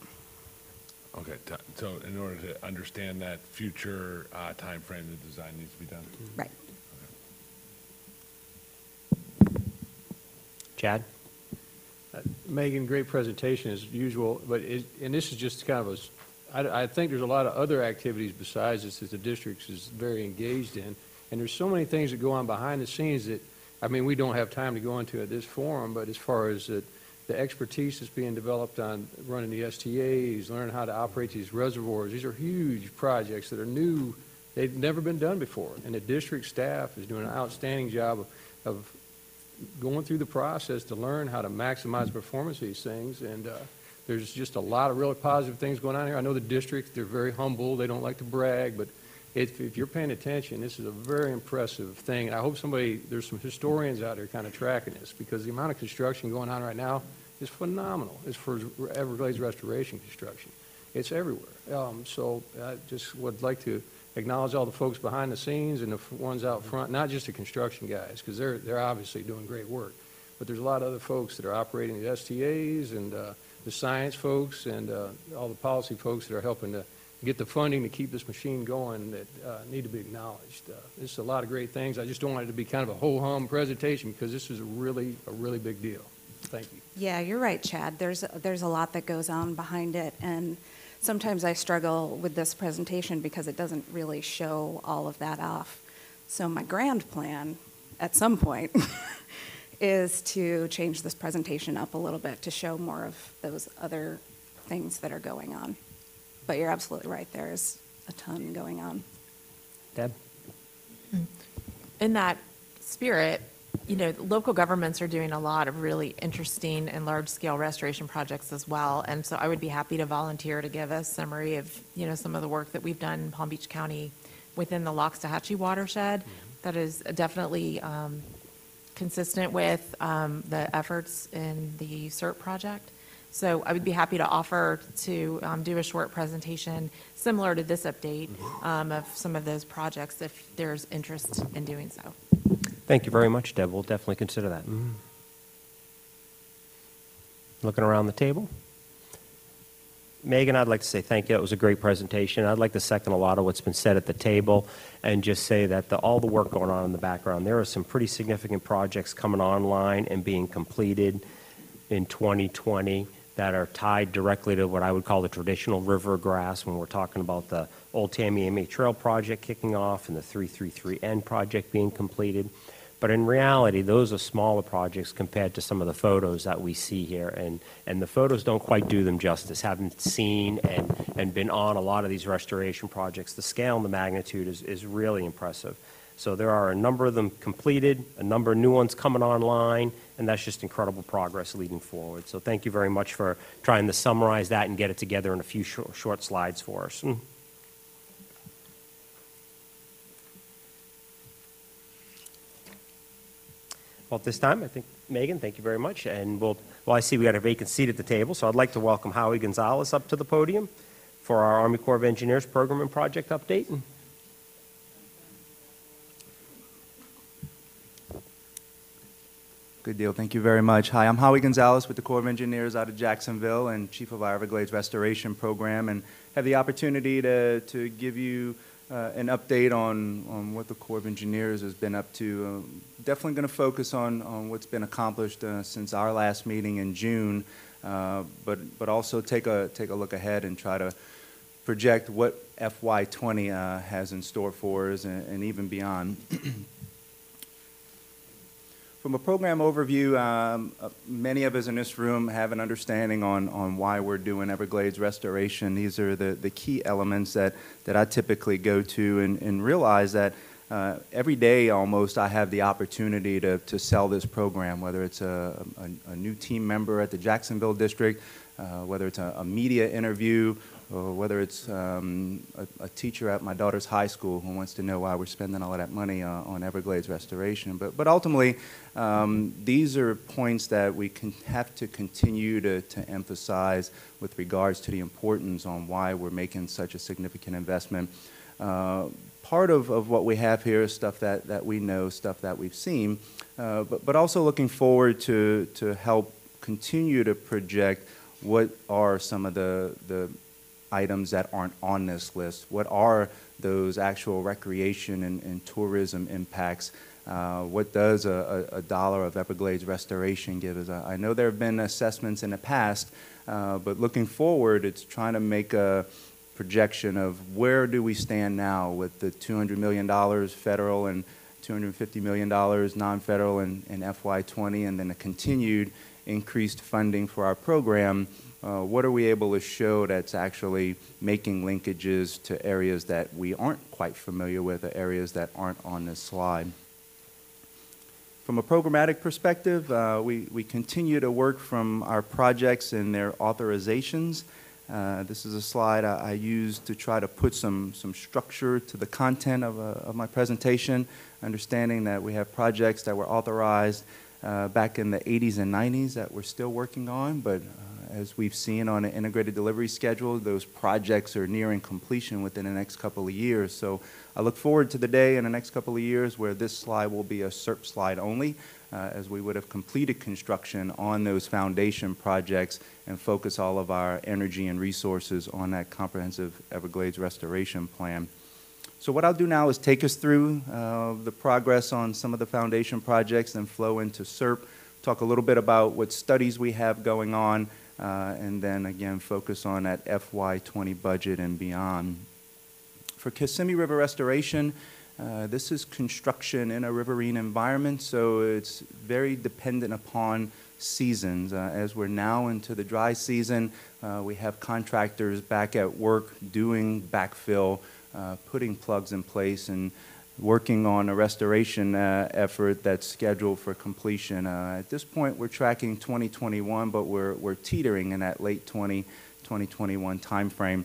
Okay, t- so in order to understand that future uh, timeframe, the design needs to be done? Right. Chad? Uh, Megan, great presentation as usual, but it, and this is just kind of a, I, I think there's a lot of other activities besides this that the district is very engaged in. And there's so many things that go on behind the scenes that, I mean, we don't have time to go into at this forum, but as far as the, the expertise that's being developed on running the STAs, learning how to operate these reservoirs, these are huge projects that are new, they've never been done before. And the district staff is doing an outstanding job of, of going through the process to learn how to maximize performance of these things. And uh, there's just a lot of really positive things going on here. I know the district, they're very humble, they don't like to brag, but if, if you're paying attention, this is a very impressive thing. And I hope somebody, there's some historians out there kind of tracking this, because the amount of construction going on right now is phenomenal. It's for Everglades restoration construction. It's everywhere. Um, So I just would like to acknowledge all the folks behind the scenes and the ones out front, not just the construction guys, because they're, they're obviously doing great work. But there's a lot of other folks that are operating the STAs and uh, the science folks and uh, all the policy folks that are helping to get the funding to keep this machine going that uh, need to be acknowledged. Uh, is a lot of great things. I just don't want it to be kind of a ho-hum presentation because this is a really, a really big deal. Thank you. Yeah, you're right, Chad. There's, there's a lot that goes on behind it, and sometimes I struggle with this presentation because it doesn't really show all of that off. So my grand plan, at some point, is to change this presentation up a little bit to show more of those other things that are going on. But you're absolutely right, there is a ton going on. Deb? Hmm. in that spirit, you know, local governments are doing a lot of really interesting and large-scale restoration projects as well. And so I would be happy to volunteer to give a summary of, you know, some of the work that we've done in Palm Beach County within the Loxahatchee watershed. That is definitely um, consistent with um, the efforts in the CERP project. So I would be happy to offer to um, do a short presentation similar to this update um, of some of those projects if there's interest in doing so. Thank you very much, Deb. We'll definitely consider that. Mm-hmm. Looking around the table? Megan, I'd like to say thank you. It was a great presentation. I'd like to second a lot of what's been said at the table and just say that the, all the work going on in the background, there are some pretty significant projects coming online and being completed in 2020 that are tied directly to what I would call the traditional river grass when we're talking about the Old Tamiami Trail project kicking off and the 333N project being completed. But in reality, those are smaller projects compared to some of the photos that we see here. And, and the photos don't quite do them justice. Having seen and, and been on a lot of these restoration projects, the scale and the magnitude is, is really impressive. So there are a number of them completed, a number of new ones coming online, and that's just incredible progress leading forward. So thank you very much for trying to summarize that and get it together in a few short, short slides for us. Hmm. Well, at this time, I think, Megan, thank you very much. And we'll, well, I see we got a vacant seat at the table, so I'd like to welcome Howie Gonzalez up to the podium for our Army Corps of Engineers program and project update. Good deal. Thank you very much. Hi, I'm Howie Gonzalez with the Corps of Engineers out of Jacksonville and Chief of our Everglades Restoration Program, and have the opportunity to, to give you uh, an update on, on what the Corps of Engineers has been up to. Um, definitely going to focus on, on what's been accomplished uh, since our last meeting in June, uh, but, but also take a, take a look ahead and try to project what FY20 uh, has in store for us and, and even beyond. From a program overview, um, uh, many of us in this room have an understanding on, on why we're doing Everglades restoration. These are the, the key elements that, that I typically go to and, and realize that uh, every day almost I have the opportunity to, to sell this program, whether it's a, a, a new team member at the Jacksonville district, uh, whether it's a, a media interview, or whether it's um, a, a, teacher at my daughter's high school who wants to know why we're spending all of that money uh, on Everglades restoration. But, but ultimately, um, these are points that we can have to continue to, to emphasize with regards to the importance on why we're making such a significant investment. Uh, part of, of what we have here is stuff that, that we know, stuff that we've seen, uh, but, but also looking forward to, to help continue to project what are some of the, the items that aren't on this list? What are those actual recreation and, and tourism impacts? Uh, what does a, a, dollar of Everglades restoration give us? I, I know there have been assessments in the past, uh, but looking forward, it's trying to make a projection of where do we stand now with the $200 million federal and $250 million non-federal in, in FY20 and then a continued increased funding for our program uh, what are we able to show that's actually making linkages to areas that we aren't quite familiar with, or areas that aren't on this slide. From a programmatic perspective, uh, we, we continue to work from our projects and their authorizations. Uh, this is a slide I, I used to try to put some, some structure to the content of, uh, of my presentation, understanding that we have projects that were authorized uh, back in the 80s and 90s that we're still working on, but as we've seen on an integrated delivery schedule, those projects are nearing completion within the next couple of years. So I look forward to the day in the next couple of years where this slide will be a CERP slide only, uh, as we would have completed construction on those foundation projects and focus all of our energy and resources on that comprehensive Everglades restoration plan. So what I'll do now is take us through uh, the progress on some of the foundation projects and flow into CERP, talk a little bit about what studies we have going on, and then again focus on that FY20 budget and beyond. For Kissimmee River restoration, uh, this is construction in a riverine environment, so it's very dependent upon seasons. Uh, as we're now into the dry season, uh, we have contractors back at work doing backfill, uh, putting plugs in place, and working on a restoration uh, effort that's scheduled for completion. Uh, at this point, we're tracking 2021, but we're, we're teetering in that late 20, 2021 timeframe.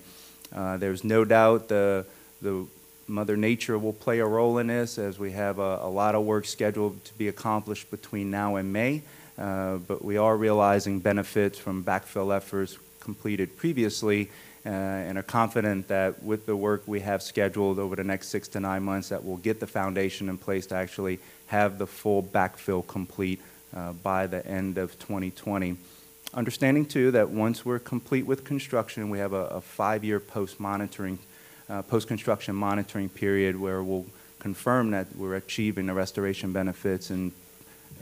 Uh, there's no doubt the, the Mother Nature will play a role in this as we have a, a lot of work scheduled to be accomplished between now and May. Uh, but we are realizing benefits from backfill efforts completed previously uh, and are confident that with the work we have scheduled over the next six to nine months that we'll get the foundation in place to actually have the full backfill complete uh, by the end of 2020. Understanding, too, that once we're complete with construction, we have a, a five-year post-monitoring, uh, post-construction monitoring period where we'll confirm that we're achieving the restoration benefits and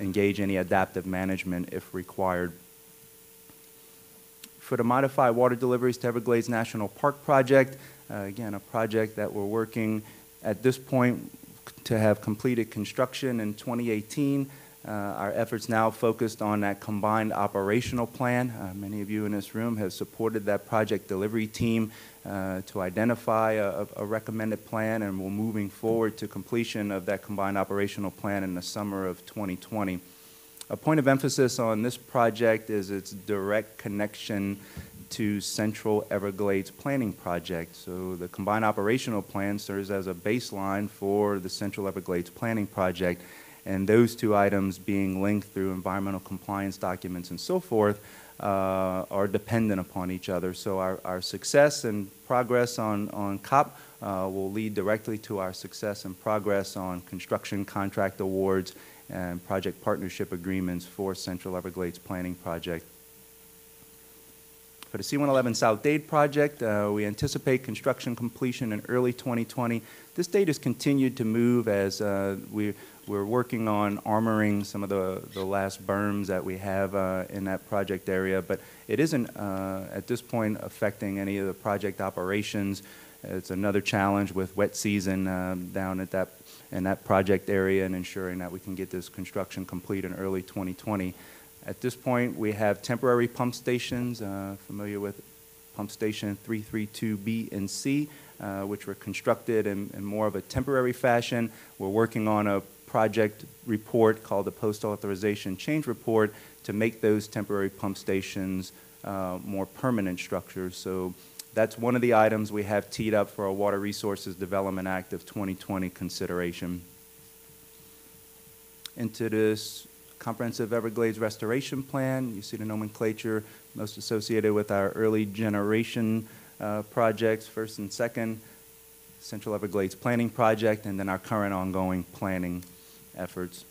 engage any adaptive management if required. For the modified water deliveries to Everglades National Park project, uh, again, a project that we're working at this point to have completed construction in 2018. Uh, Our efforts now focused on that combined operational plan. Uh, Many of you in this room have supported that project delivery team uh, to identify a a recommended plan, and we're moving forward to completion of that combined operational plan in the summer of 2020. A point of emphasis on this project is its direct connection to Central Everglades Planning Project. So the combined operational plan serves as a baseline for the Central Everglades Planning Project, and those two items being linked through environmental compliance documents and so forth uh, are dependent upon each other. So our, our success and progress on, on COP uh, will lead directly to our success and progress on construction contract awards and project partnership agreements for Central Everglades Planning Project. For the C-111 South Dade project, uh, we anticipate construction completion in early 2020. This date has continued to move as uh, we, we're working on armoring some of the, the last berms that we have uh, in that project area, but it isn't uh, at this point affecting any of the project operations. It's another challenge with wet season um, down at that, in that project area and ensuring that we can get this construction complete in early 2020. At this point, we have temporary pump stations, uh, familiar with pump station 332B and C, uh, which were constructed in, in more of a temporary fashion. We're working on a project report called the Post Authorization Change Report to make those temporary pump stations uh, more permanent structures. So that's one of the items we have teed up for our Water Resources Development Act of 2020 consideration. Into this comprehensive Everglades restoration plan. You see the nomenclature most associated with our early generation uh, projects, first and second, Central Everglades Planning Project, and then our current ongoing planning efforts.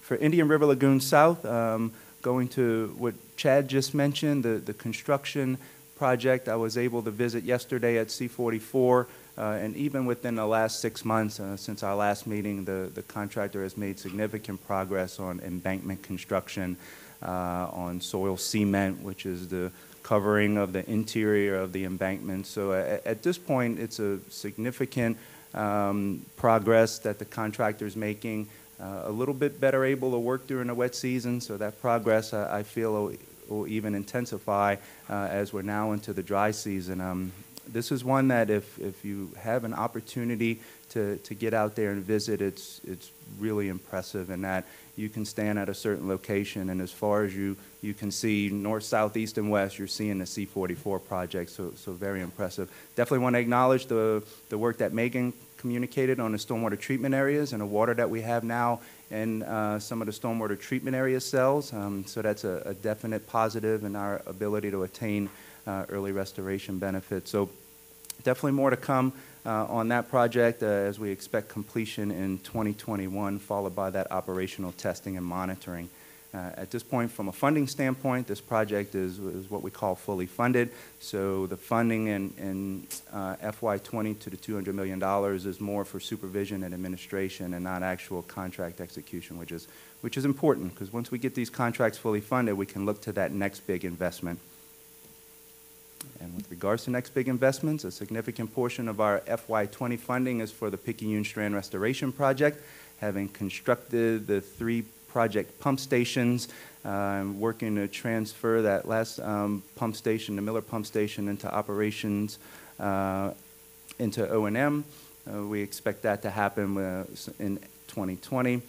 For Indian River Lagoon South, um, going to what Chad just mentioned, the, the construction project I was able to visit yesterday at C44. Uh, and even within the last six months, uh, since our last meeting, the, the contractor has made significant progress on embankment construction, uh, on soil cement, which is the covering of the interior of the embankment. So at, at this point, it's a significant um, progress that the contractor is making. Uh, a little bit better able to work during the wet season, so that progress I, I feel will, even intensify uh, as we're now into the dry season. Um, this is one that if, if you have an opportunity to, to get out there and visit, it's, it's really impressive in that you can stand at a certain location and as far as you, you can see north, south, east, and west, you're seeing the C44 project, so, so very impressive. Definitely want to acknowledge the, the work that Megan communicated on the stormwater treatment areas and the water that we have now in uh, some of the stormwater treatment area cells. Um, so that's a, a definite positive in our ability to attain uh, early restoration benefits. So definitely more to come uh, on that project uh, as we expect completion in 2021, followed by that operational testing and monitoring. Uh, at this point, from a funding standpoint, this project is, is what we call fully funded. So the funding in, in uh, FY20 to the $200 million is more for supervision and administration and not actual contract execution, which is, which is important because once we get these contracts fully funded, we can look to that next big investment. And with regards to next big investments, a significant portion of our FY20 funding is for the Picayune Strand Restoration Project, having constructed the three project pump stations, uh, working to transfer that last um, pump station, the Miller pump station, into operations uh, into O&M. Uh, we expect that to happen uh, in 2020.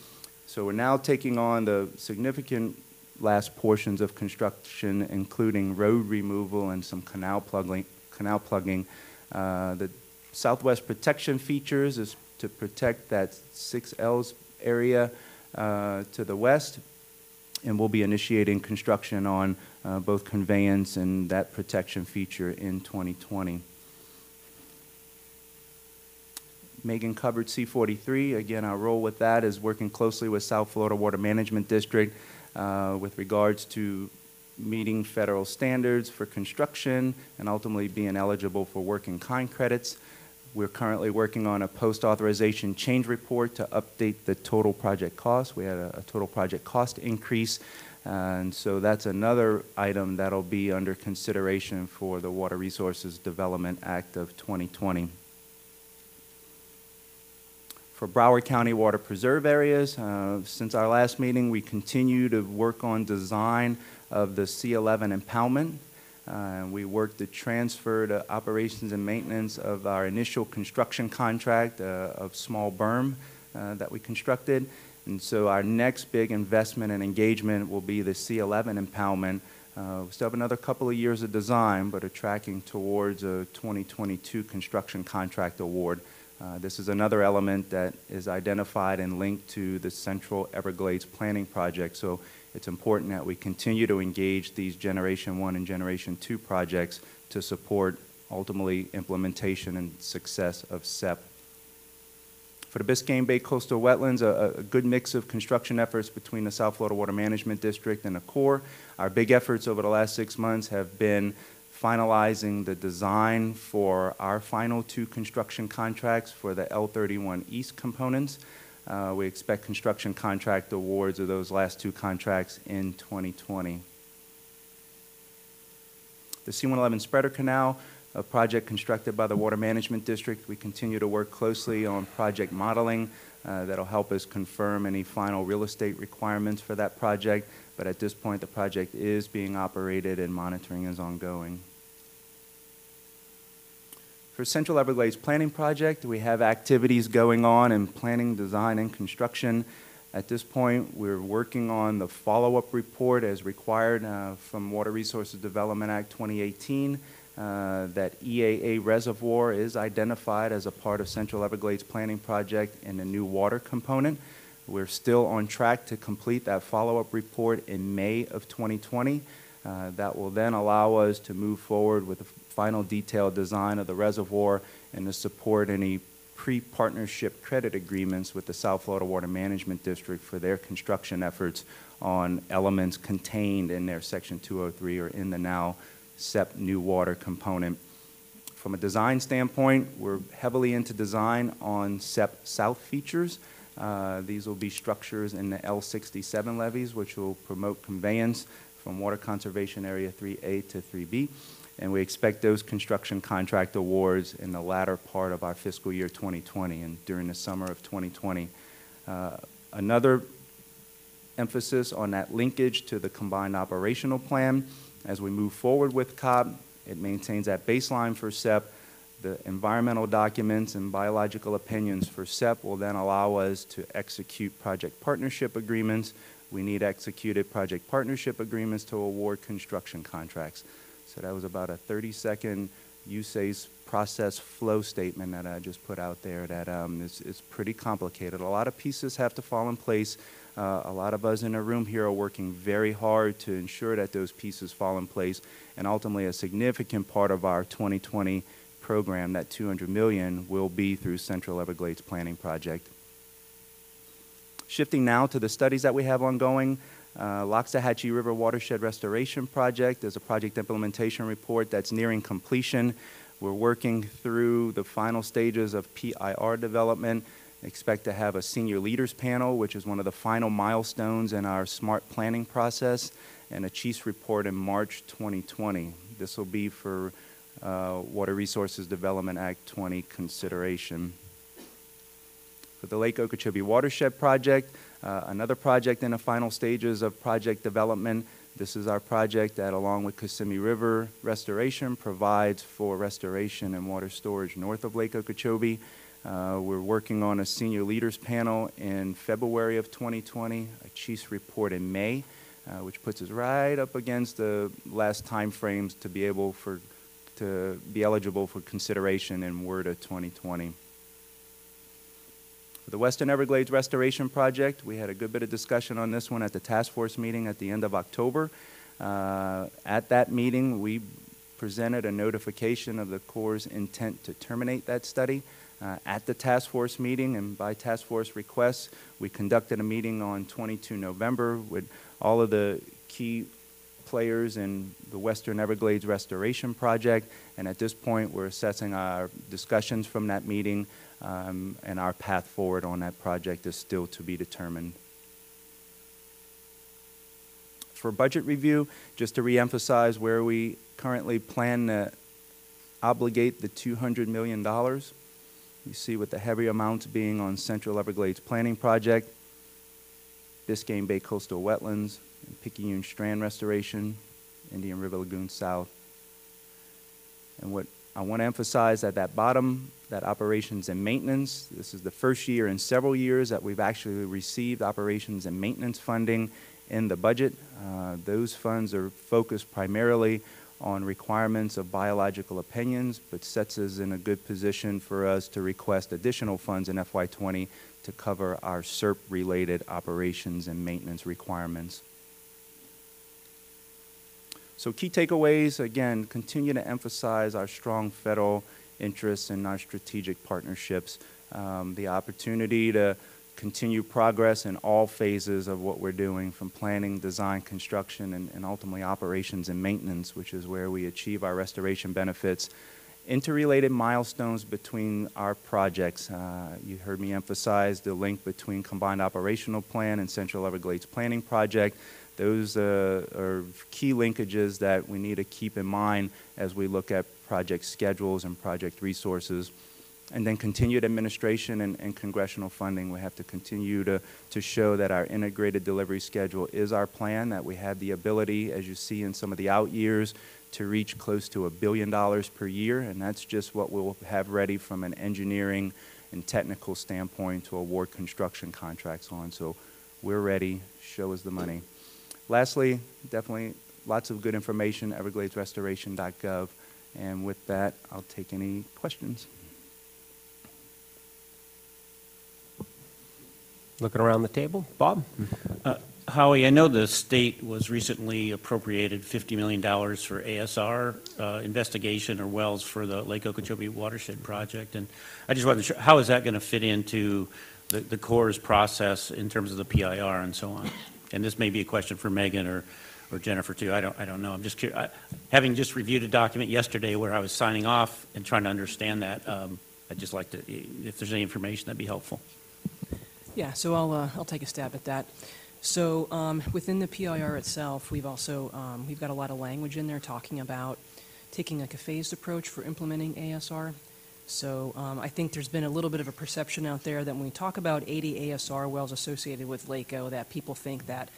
So we're now taking on the significant last portions of construction, including road removal and some canal plugging. Canal plugging. Uh, the Southwest protection features is to protect that 6Ls area uh, to the west, and we'll be initiating construction on uh, both conveyance and that protection feature in 2020. Megan covered C43. Again, our role with that is working closely with South Florida Water Management District uh, with regards to meeting federal standards for construction, and ultimately being eligible for work-in-kind credits. We're currently working on a post-authorization change report to update the total project cost. We had a, a total project cost increase, and so that's another item that'll be under consideration for the Water Resources Development Act of 2020. For Broward County Water Preserve areas, uh, since our last meeting, we continue to work on design of the C11 impoundment. Uh, we worked to transfer the operations and maintenance of our initial construction contract uh, of small berm uh, that we constructed. And so our next big investment and engagement will be the C11 impoundment. Uh, we still have another couple of years of design, but are tracking towards a 2022 construction contract award. Uh, this is another element that is identified and linked to the Central Everglades Planning Project. So it's important that we continue to engage these Generation 1 and Generation 2 projects to support ultimately implementation and success of CEPP. For the Biscayne Bay Coastal Wetlands, a, a good mix of construction efforts between the South Florida Water Management District and the Corps. Our big efforts over the last six months have been finalizing the design for our final two construction contracts for the L31 East components. Uh, we expect construction contract awards of those last two contracts in 2020. The C111 Spreader Canal, a project constructed by the Water Management District. We continue to work closely on project modeling uh, that'll help us confirm any final real estate requirements for that project. But at this point, the project is being operated and monitoring is ongoing. For Central Everglades Planning Project, we have activities going on in planning, design, and construction. At this point, we're working on the follow-up report as required uh, from Water Resources Development Act 2018. Uh, that EAA reservoir is identified as a part of Central Everglades Planning Project in the new water component. We're still on track to complete that follow-up report in May of 2020. Uh, that will then allow us to move forward with the final detailed design of the reservoir and to support any pre-partnership credit agreements with the South Florida Water Management District for their construction efforts on elements contained in their Section 203 or in the now CEPP new water component. From a design standpoint, we're heavily into design on CEPP South features. Uh, these will be structures in the L67 levees, which will promote conveyance from Water Conservation Area 3A to 3B. And we expect those construction contract awards in the latter part of our fiscal year 2020 and during the summer of 2020. Uh, another emphasis on that linkage to the combined operational plan. As we move forward with COP, it maintains that baseline for CEPP. The environmental documents and biological opinions for CEPP will then allow us to execute project partnership agreements. We need executed project partnership agreements to award construction contracts. So that was about a 30-second USACE process flow statement that I just put out there that um, is, is pretty complicated. A lot of pieces have to fall in place. Uh, a lot of us in the room here are working very hard to ensure that those pieces fall in place. And ultimately, a significant part of our 2020 program, that 200 million, will be through Central Everglades Planning Project. Shifting now to the studies that we have ongoing, uh, Loxahatchee River Watershed Restoration Project is a project implementation report that's nearing completion. We're working through the final stages of PIR development. Expect to have a senior leaders panel, which is one of the final milestones in our smart planning process, and a chiefs report in March 2020. This will be for uh, Water Resources Development Act 20 consideration. The Lake Okeechobee Watershed Project, uh, another project in the final stages of project development. This is our project that, along with Kissimmee River Restoration, provides for restoration and water storage north of Lake Okeechobee. Uh, we're working on a senior leaders panel in February of 2020, a chief's report in May, uh, which puts us right up against the last time frames to be able for to be eligible for consideration in WRDA 2020. The Western Everglades Restoration Project, we had a good bit of discussion on this one at the task force meeting at the end of October. Uh, at that meeting, we presented a notification of the Corps' intent to terminate that study. Uh, at the task force meeting and by task force request, we conducted a meeting on 22 November with all of the key players in the Western Everglades Restoration Project, and at this point, we're assessing our discussions from that meeting, um, and our path forward on that project is still to be determined. For budget review, just to reemphasize where we currently plan to obligate the $200 million. You see with the heavy amounts being on Central Everglades Planning Project, Biscayne Bay Coastal Wetlands, and Picayune Strand Restoration, Indian River Lagoon South. And what I want to emphasize at that bottom, that operations and maintenance, this is the first year in several years that we've actually received operations and maintenance funding in the budget. Uh, those funds are focused primarily on requirements of biological opinions, but sets us in a good position for us to request additional funds in FY20 to cover our CERP-related operations and maintenance requirements. So key takeaways, again, continue to emphasize our strong federal interests and our strategic partnerships, um, the opportunity to continue progress in all phases of what we're doing, from planning, design, construction, and, and ultimately operations and maintenance, which is where we achieve our restoration benefits. Interrelated milestones between our projects. Uh, you heard me emphasize the link between Combined Operational Plan and Central Everglades Planning Project. Those uh, are key linkages that we need to keep in mind as we look at project schedules and project resources. And then continued administration and, and, congressional funding. We have to continue to, to show that our integrated delivery schedule is our plan, that we have the ability, as you see in some of the out years, to reach close to a billion dollars per year. And that's just what we'll have ready from an engineering and technical standpoint to award construction contracts on. So we're ready. Show us the money. Lastly, definitely lots of good information, evergladesrestoration.gov. And with that, I'll take any questions. Looking around the table, Bob? Uh, Howie, I know the state was recently appropriated $50 million for ASR uh, investigation or wells for the Lake Okeechobee watershed project, and I just wanted to, how is that going to fit into the, the Corps' process in terms of the PIR and so on? And this may be a question for Megan or, or Jennifer too. I don't, I don't know. I'm just curious. Having just reviewed a document yesterday where I was signing off and trying to understand that, um, I'd just like to, if there's any information, that'd be helpful. Yeah, so I'll, uh, I'll take a stab at that. So um, within the PIR itself, we've also, um, we've got a lot of language in there talking about taking like a phased approach for implementing ASR. So um, I think there's been a little bit of a perception out there that when we talk about 80 ASR wells associated with LACO, that people think that,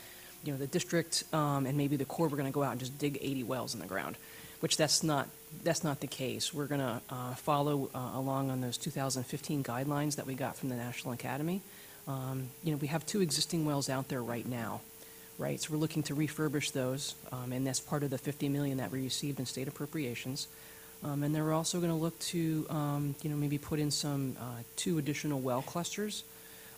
you know, the district um, and maybe the Corps are going to go out and just dig 80 wells in the ground, which that's not, that's not the case. We're going to uh, follow uh, along on those 2015 guidelines that we got from the National Academy. Um, you know, we have two existing wells out there right now, right? So we're looking to refurbish those, um, and that's part of the 50 million that we received in state appropriations. Um, and they're also going to look to, um, you know, maybe put in some uh, two additional well clusters.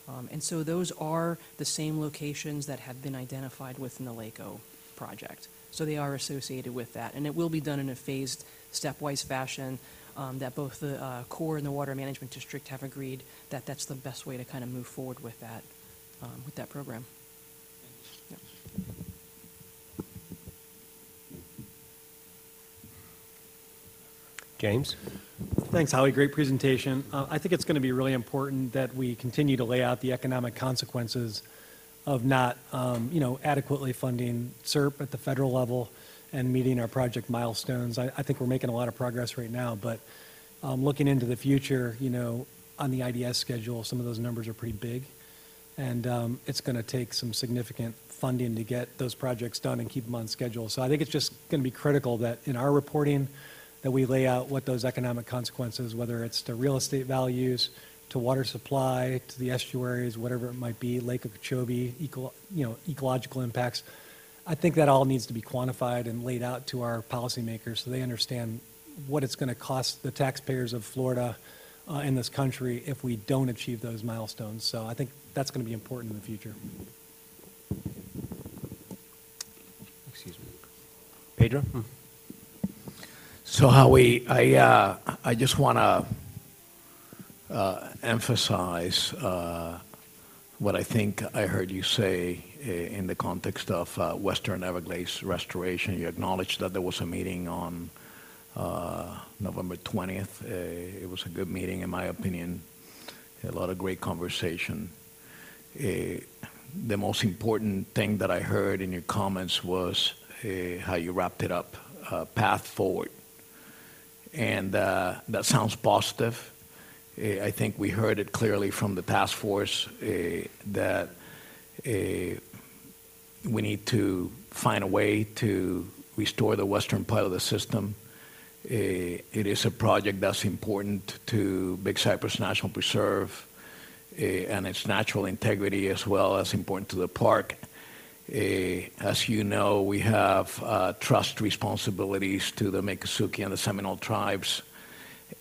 Um, and so those are the same locations that have been identified within the LACO project. So they are associated with that, and it will be done in a phased, stepwise fashion um, that both the uh, Corps and the Water Management District have agreed that that's the best way to kind of move forward with that, um, with that program. Yep. James? Thanks, Howie. Great presentation. Uh, I think it's going to be really important that we continue to lay out the economic consequences of not, um, you know, adequately funding CERP at the federal level and meeting our project milestones. I, I think we're making a lot of progress right now, but um, looking into the future, you know, on the IDS schedule, some of those numbers are pretty big, and um, it's going to take some significant funding to get those projects done and keep them on schedule. So I think it's just going to be critical that in our reporting, that we lay out what those economic consequences, whether it's to real estate values, to water supply, to the estuaries, whatever it might be, Lake Okeechobee, eco, you know, ecological impacts. I think that all needs to be quantified and laid out to our policymakers so they understand what it's going to cost the taxpayers of Florida uh, in this country if we don't achieve those milestones. So I think that's going to be important in the future. Excuse me. Pedro? Hmm. So Howie, I, uh, I just want to uh, emphasize uh, what I think I heard you say uh, in the context of uh, Western Everglades restoration. You acknowledged that there was a meeting on uh, November 20th. Uh, It was a good meeting, in my opinion, a lot of great conversation. Uh, The most important thing that I heard in your comments was how you wrapped it up, uh, path forward. And uh, that sounds positive. Uh, I think we heard it clearly from the task force uh, that uh, we need to find a way to restore the western part of the system. It is a project that's important to Big Cypress National Preserve and its natural integrity as well as important to the park. Uh, As you know, we have uh, trust responsibilities to the Miccosukee and the Seminole tribes.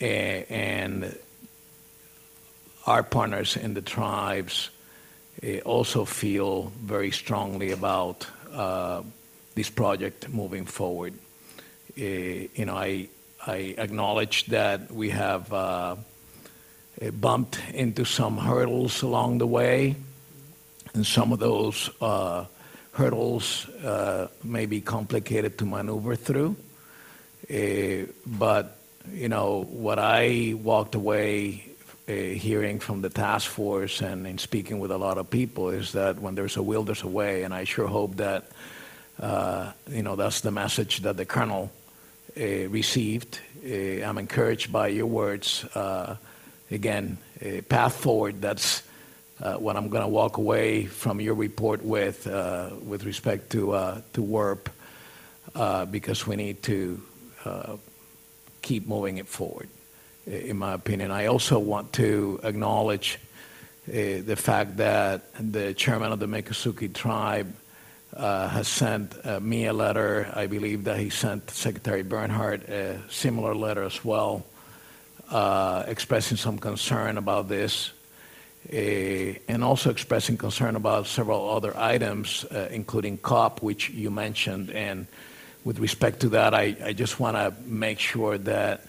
And our partners in the tribes uh, also feel very strongly about this project moving forward. You know, I, I acknowledge that we have bumped into some hurdles along the way, and some of those hurdles uh, may be complicated to maneuver through. Uh, But, you know, what I walked away uh, hearing from the task force and in speaking with a lot of people is that when there's a will, there's a way, and I sure hope that, uh, you know, that's the message that the colonel uh, received. Uh, I'm encouraged by your words. Again, a path forward, that's what I'm going to walk away from your report with, uh, with respect to, uh, to WERP, uh, because we need to uh, keep moving it forward, in my opinion. I also want to acknowledge uh, the fact that the chairman of the Miccosukee tribe uh, has sent uh, me a letter. I believe that he sent Secretary Bernhardt a similar letter as well, uh, expressing some concern about this, uh, and also expressing concern about several other items, uh, including COP, which you mentioned. And with respect to that, I, just want to make sure that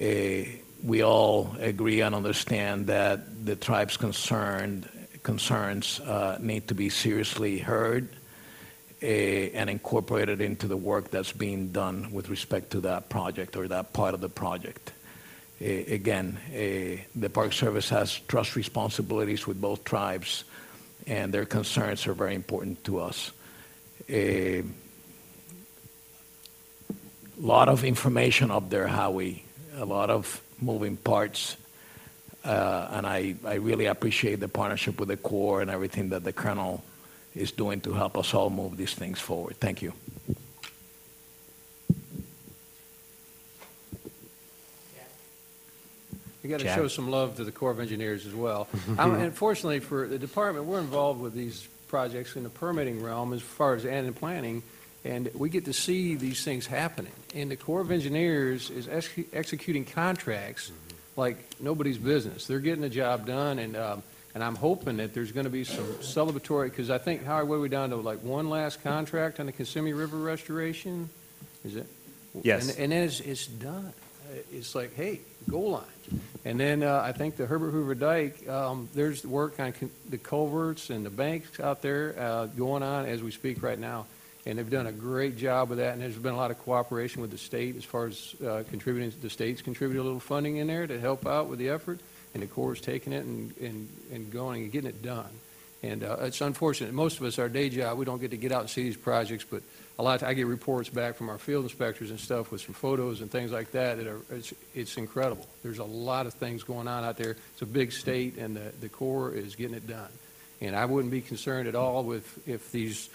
uh, we all agree and understand that the tribe's concerned, concerns need to be seriously heard and incorporated into the work that's being done with respect to that project or that part of the project. Uh, Again, uh, the Park Service has trust responsibilities with both tribes, and their concerns are very important to us. A lot of information up there, Howie, a lot of moving parts, uh, and I, I really appreciate the partnership with the Corps and everything that the Colonel is doing to help us all move these things forward. Thank you. Got to Chad? show some love to the Corps of Engineers as well. Um, Unfortunately, for the department, we're involved with these projects in the permitting realm as far as and in planning, and we get to see these things happening. And the Corps of Engineers is execu- executing contracts like nobody's business. They're getting the job done, and, um, and I'm hoping that there's going to be some celebratory, because I think, what are we down to, like one last contract on the Kissimmee River restoration? Is it? Yes. And, and then it's, it's done. Uh, It's like, hey, goal line. And then uh, I think the Herbert Hoover Dike, um, there's work on the culverts and the banks out there uh, going on as we speak right now. And they've done a great job with that, and there's been a lot of cooperation with the state as far as uh, contributing, the state's contributed a little funding in there to help out with the effort, and the Corps is taking it and, and, and going and getting it done. And uh, it's unfortunate, most of us, our day job, we don't get to get out and see these projects, but a lot, I get reports back from our field inspectors and stuff with some photos and things like that are, it's, it's incredible. There's a lot of things going on out there. It's a big state, and the, the Corps is getting it done. And I wouldn't be concerned at all with, if these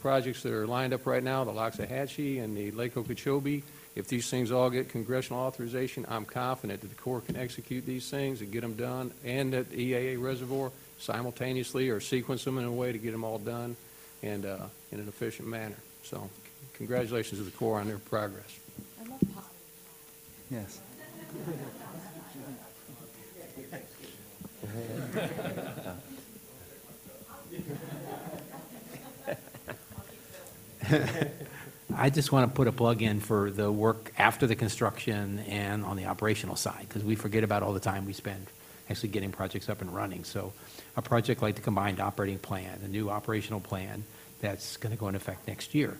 projects that are lined up right now, the Loxahatchee and the Lake Okeechobee, if these things all get congressional authorization, I'm confident that the Corps can execute these things and get them done, and that the EAA reservoir simultaneously or sequence them in a way to get them all done and uh, in an efficient manner. So congratulations to the Corps on their progress. Yes. I just want to put a plug in for the work after the construction and on the operational side, because we forget about all the time we spend actually getting projects up and running. So a project like the combined operating plan, the new operational plan, that's going to go into effect next year.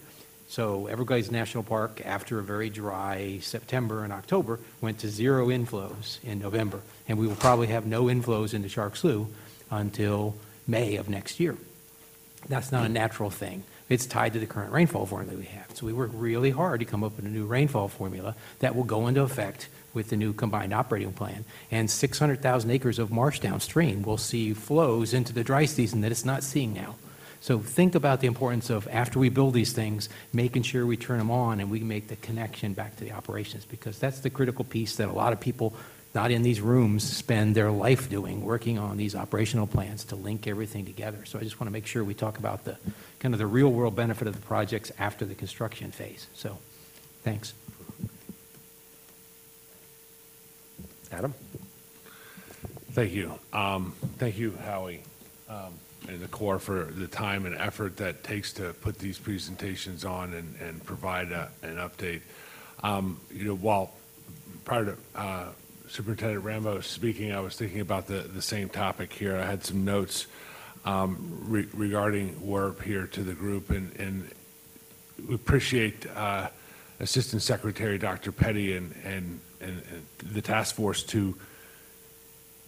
So Everglades National Park, after a very dry September and October, went to zero inflows in November. And we will probably have no inflows into Shark Slough until May of next year. That's not a natural thing. It's tied to the current rainfall formula we have. So we work really hard to come up with a new rainfall formula that will go into effect with the new combined operating plan. And 600,000 acres of marsh downstream will see flows into the dry season that it's not seeing now. So think about the importance of, after we build these things, making sure we turn them on and we make the connection back to the operations, because that's the critical piece that a lot of people not in these rooms spend their life doing, working on these operational plans to link everything together. So I just want to make sure we talk about the, kind of the real-world benefit of the projects after the construction phase. So, thanks. Adam? Thank you. Um, Thank you, Howie, um, and the Corps for the time and effort that takes to put these presentations on and, and provide a- an update. Um, You know, while, prior to uh, Superintendent Ramos speaking, I was thinking about the, the same topic here. I had some notes um, re- regarding WERP here to the group, and, and we appreciate uh, Assistant Secretary Dr. Petty and, and, and and the task force to,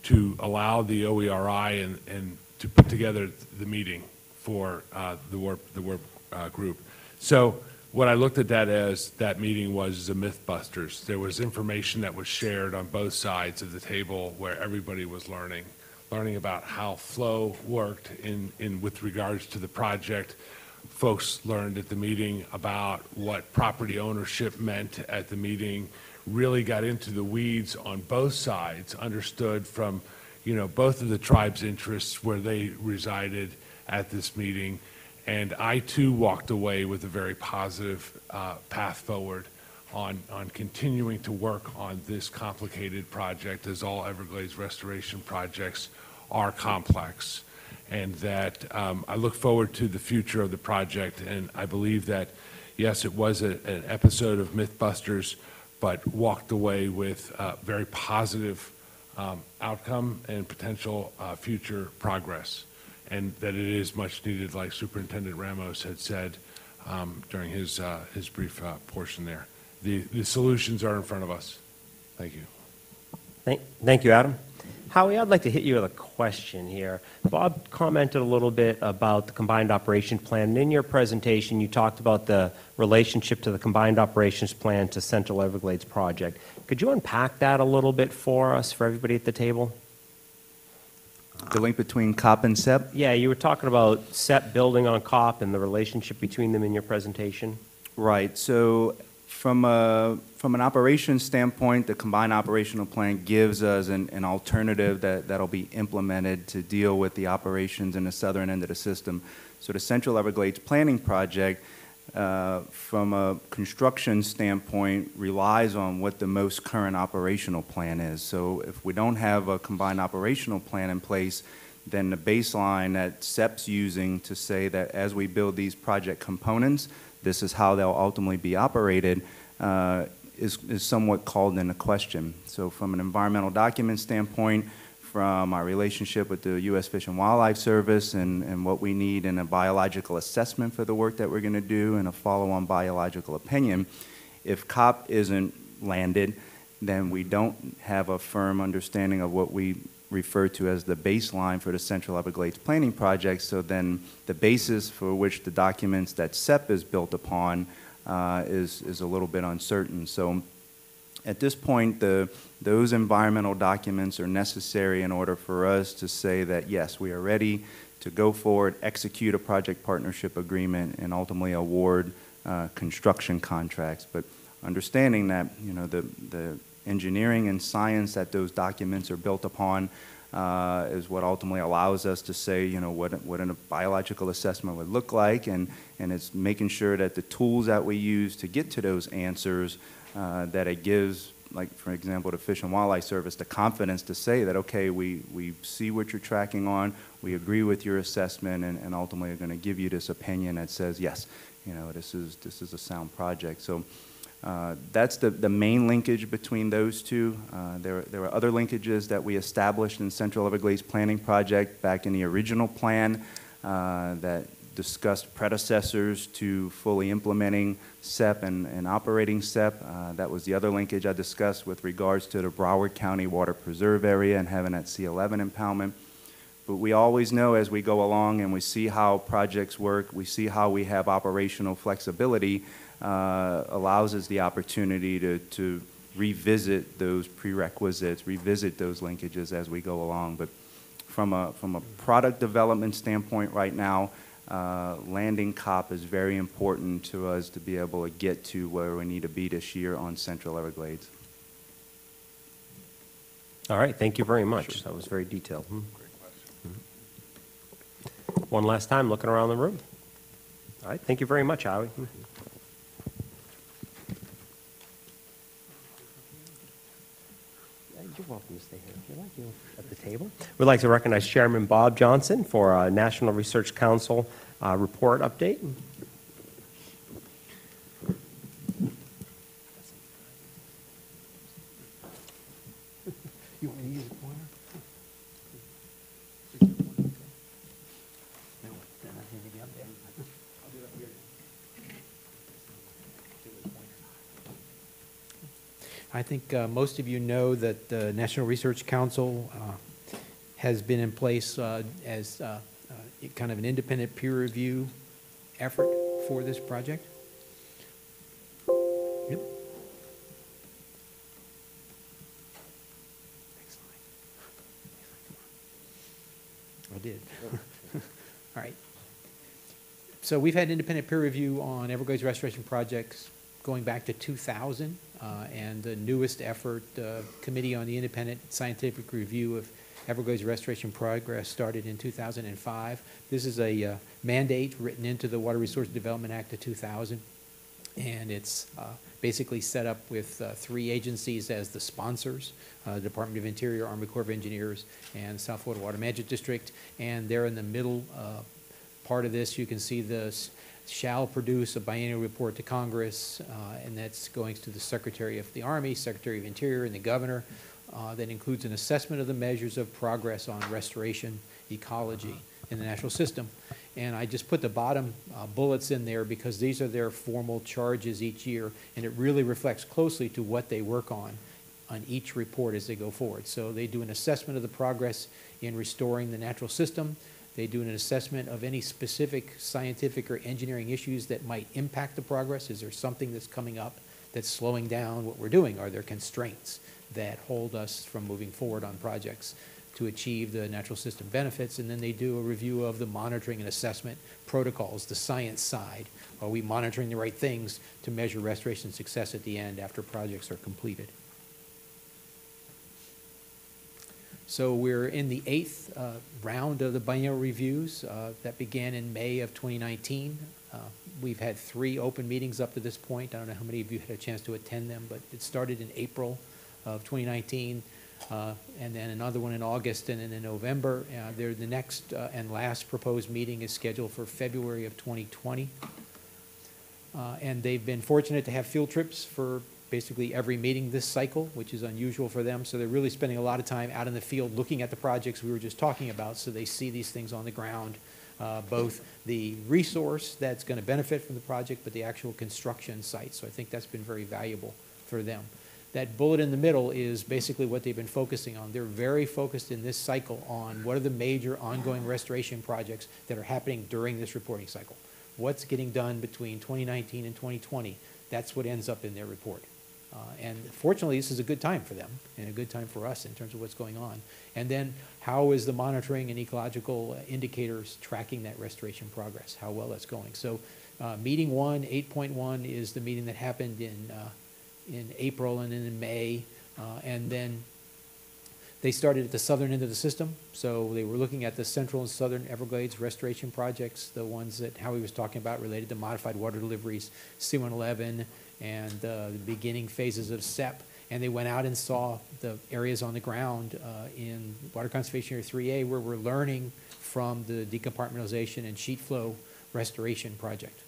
to allow the OERI and, and to put together the meeting for uh, the WERP, the WERP uh, group. So what I looked at that as, that meeting was the Mythbusters. There was information that was shared on both sides of the table where everybody was learning, learning about how flow worked in, in, with regards to the project. Folks learned at the meeting about what property ownership meant at the meeting, really got into the weeds on both sides, understood from, you know, both of the tribes' interests where they resided at this meeting. And I too walked away with a very positive uh, path forward on, on continuing to work on this complicated project, as all Everglades restoration projects are complex. And that um, I look forward to the future of the project. And I believe that, yes, it was a- an episode of Mythbusters, but walked away with a very positive um, outcome and potential uh, future progress and that it is much needed, like Superintendent Ramos had said um, during his, uh, his brief uh, portion there. The, the solutions are in front of us. Thank you. Thank, thank you, Adam. Howie, I'd like to hit you with a question here. Bob commented a little bit about the combined operation plan. And in your presentation, you talked about the relationship to the combined operations plan to Central Everglades project. Could you unpack that a little bit for us, for everybody at the table? The link between COP and CEPP? Yeah, you were talking about CEPP building on COP and the relationship between them in your presentation. Right, so from a, from an operations standpoint, the combined operational plan gives us an, an alternative that, that'll be implemented to deal with the operations in the southern end of the system. So the Central Everglades Planning Project, uh, from a construction standpoint, relies on what the most current operational plan is. So if we don't have a combined operational plan in place, then the baseline that CEPP's using to say that as we build these project components, this is how they'll ultimately be operated, uh, is, is somewhat called into question. So from an environmental document standpoint, from our relationship with the U.S. Fish and Wildlife Service and, and what we need in a biological assessment for the work that we're going to do and a follow-on biological opinion, if COP isn't landed, then we don't have a firm understanding of what we refer to as the baseline for the Central Everglades Planning Project. So then the basis for which the documents that CEPP is built upon uh, is, is a little bit uncertain. So at this point, the, those environmental documents are necessary in order for us to say that, yes, we are ready to go forward, execute a project partnership agreement, and ultimately award uh, construction contracts. But understanding that, you know, the, the engineering and science that those documents are built upon uh, is what ultimately allows us to say, you know, what, what a biological assessment would look like, and, and it's making sure that the tools that we use to get to those answers, uh, that it gives, like, for example, the Fish and Wildlife Service, the confidence to say that, okay, we, we see what you're tracking on, we agree with your assessment, and, and ultimately are going to give you this opinion that says, yes, you know, this is, this is a sound project. So Uh, That's the, the main linkage between those two. Uh, There, there are other linkages that we established in Central Everglades Planning Project back in the original plan uh, that discussed predecessors to fully implementing CEPP and, and operating CEPP. Uh, That was the other linkage I discussed with regards to the Broward County Water Preserve area and having that C11 impoundment. But we always know as we go along and we see how projects work, we see how we have operational flexibility, uh, allows us the opportunity to, to revisit those prerequisites, revisit those linkages as we go along. But from a, from a product development standpoint right now, uh, landing COP is very important to us to be able to get to where we need to be this year on Central Everglades. All right, thank you very much. That was very detailed. Hmm. Mhm. One last time, looking around the room. All right, thank you very much, Howie. Hmm. You're welcome to stay here if you like, you table. We'd like to recognize Chairman Bob Johnson for a National Research Council uh, report update. You want to use the pointer? No, I think maybe up there. I'll do it up here. I think uh, most of you know that the National Research Council uh, has been in place uh, as uh, uh, kind of an independent peer review effort for this project. Yep. I did. All right. So we've had independent peer review on Everglades restoration projects going back to 2000, uh, and the newest effort, uh, Committee on the Independent Scientific Review of Everglades Restoration Progress, started in 2005. This is a uh, mandate written into the Water Resource Development Act of 2000, and it's uh, basically set up with uh, three agencies as the sponsors, uh, Department of Interior, Army Corps of Engineers, and South Florida Water Management District, and they're in the middle uh, part of this. You can see this shall produce a biennial report to Congress, uh, and that's going to the Secretary of the Army, Secretary of Interior, and the Governor. Uh, That includes an assessment of the measures of progress on restoration, ecology in the natural system. And I just put the bottom uh, bullets in there because these are their formal charges each year, and it really reflects closely to what they work on on each report as they go forward. So they do an assessment of the progress in restoring the natural system. They do an assessment of any specific scientific or engineering issues that might impact the progress. Is there something that's coming up that's slowing down what we're doing? Are there constraints that hold us from moving forward on projects to achieve the natural system benefits? And then they do a review of the monitoring and assessment protocols, the science side. Are we monitoring the right things to measure restoration success at the end after projects are completed? So we're in the eighth uh, round of the biennial reviews uh, that began in May of 2019. Uh, We've had three open meetings up to this point. I don't know how many of you had a chance to attend them, but it started in April of 2019, uh, and then another one in August and then in November. Uh, There, the next uh, and last proposed meeting is scheduled for February of 2020. Uh, And they've been fortunate to have field trips for basically every meeting this cycle, which is unusual for them. So they're really spending a lot of time out in the field looking at the projects we were just talking about, so they see these things on the ground, uh, both the resource that's going to benefit from the project, but the actual construction site. So I think that's been very valuable for them. That bullet in the middle is basically what they've been focusing on. They're very focused in this cycle on what are the major ongoing restoration projects that are happening during this reporting cycle. What's getting done between 2019 and 2020? That's what ends up in their report. Uh, And fortunately, this is a good time for them and a good time for us in terms of what's going on. And then how is the monitoring and ecological indicators tracking that restoration progress, how well that's going? So uh, meeting one, 8.1 is the meeting that happened in, uh, in April and then in May. Uh, And then they started at the southern end of the system, so they were looking at the central and southern Everglades restoration projects, the ones that Howie was talking about related to modified water deliveries, C-111, and uh, the beginning phases of CEPP. And they went out and saw the areas on the ground uh, in Water Conservation Area 3A where we're learning from the decompartmentalization and sheet flow restoration project.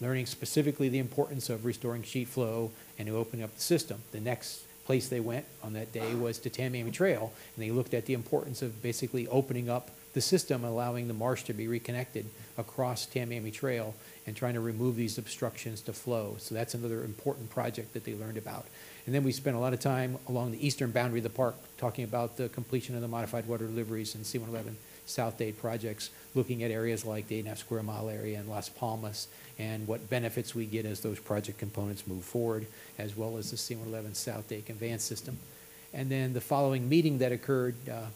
Learning specifically the importance of restoring sheet flow and to opening up the system. The next place they went on that day was to Tamiami Trail, and they looked at the importance of basically opening up the system, allowing the marsh to be reconnected across Tamiami Trail and trying to remove these obstructions to flow. So that's another important project that they learned about. And then we spent a lot of time along the eastern boundary of the park talking about the completion of the modified water deliveries in C-111 South Dade projects, looking at areas like the eight and a half square mile area and Las Palmas and what benefits we get as those project components move forward, as well as the C-111 South Dade conveyance system. And then the following meeting that occurred uh,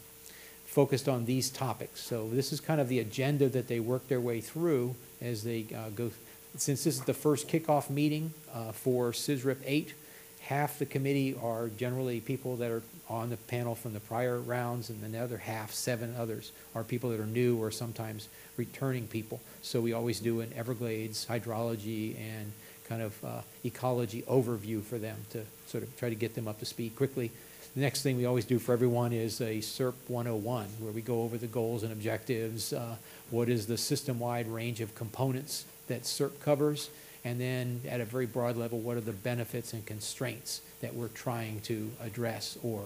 focused on these topics. So this is kind of the agenda that they work their way through as they uh, go. Since this is the first kickoff meeting uh, for CISRERP 8, half the committee are generally people that are on the panel from the prior rounds, and then the other half, seven others, are people that are new or sometimes returning people. So we always do an Everglades hydrology and kind of uh, ecology overview for them to sort of try to get them up to speed quickly. The next thing we always do for everyone is a CERP 101, where we go over the goals and objectives, uh, what is the system-wide range of components that CERP covers, and then at a very broad level, what are the benefits and constraints that we're trying to address or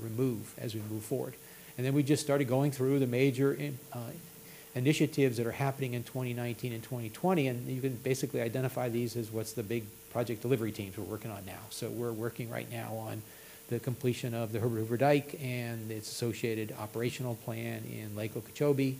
remove as we move forward. And then we just started going through the major uh, initiatives that are happening in 2019 and 2020, and you can basically identify these as what's the big project delivery teams we're working on now. So we're working right now on the completion of the Herbert Hoover Dike and its associated operational plan in Lake Okeechobee.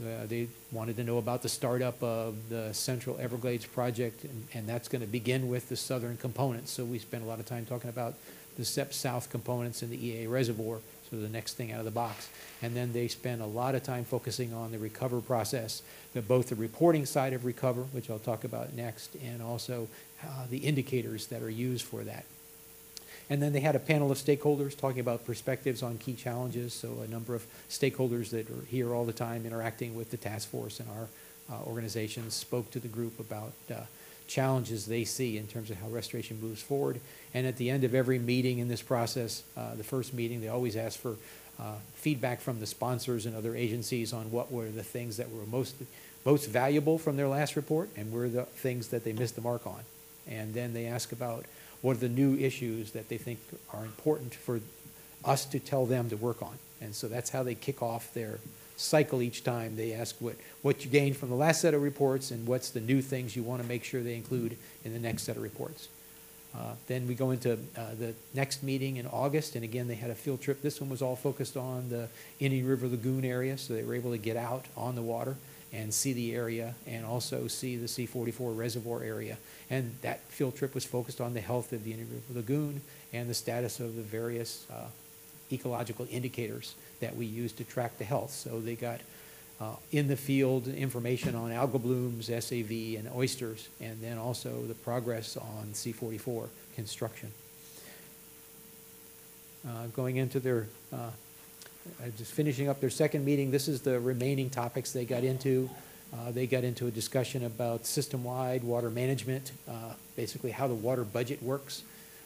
Uh, they wanted to know about the startup of the Central Everglades project, and, and that's going to begin with the southern components. So we spent a lot of time talking about the CEPP South components in the EAA reservoir, so the next thing out of the box. And then they spent a lot of time focusing on the RECOVER process, the, both the reporting side of RECOVER, which I'll talk about next, and also uh, the indicators that are used for that. And then they had a panel of stakeholders talking about perspectives on key challenges. So a number of stakeholders that are here all the time interacting with the task force and our uh, organizations spoke to the group about uh, challenges they see in terms of how restoration moves forward. And at the end of every meeting in this process, uh, the first meeting, they always ask for uh, feedback from the sponsors and other agencies on what were the things that were most, most valuable from their last report and were the things that they missed the mark on. And then they ask about what are the new issues that they think are important for us to tell them to work on. And so that's how they kick off their cycle each time. They ask what, what you gained from the last set of reports and what's the new things you want to make sure they include in the next set of reports. Uh, then we go into uh, the next meeting in August, and again, they had a field trip. This one was all focused on the Indian River Lagoon area, so they were able to get out on the water and see the area and also see the C44 reservoir area. And that field trip was focused on the health of the Indian River Lagoon and the status of the various uh, ecological indicators that we use to track the health. So they got uh, in the field information on algal blooms, SAV, and oysters, and then also the progress on C44 construction. Uh, going into their uh, uh, just finishing up their second meeting, this is the remaining topics they got into. Uh, they got into a discussion about system-wide water management, uh, basically how the water budget works.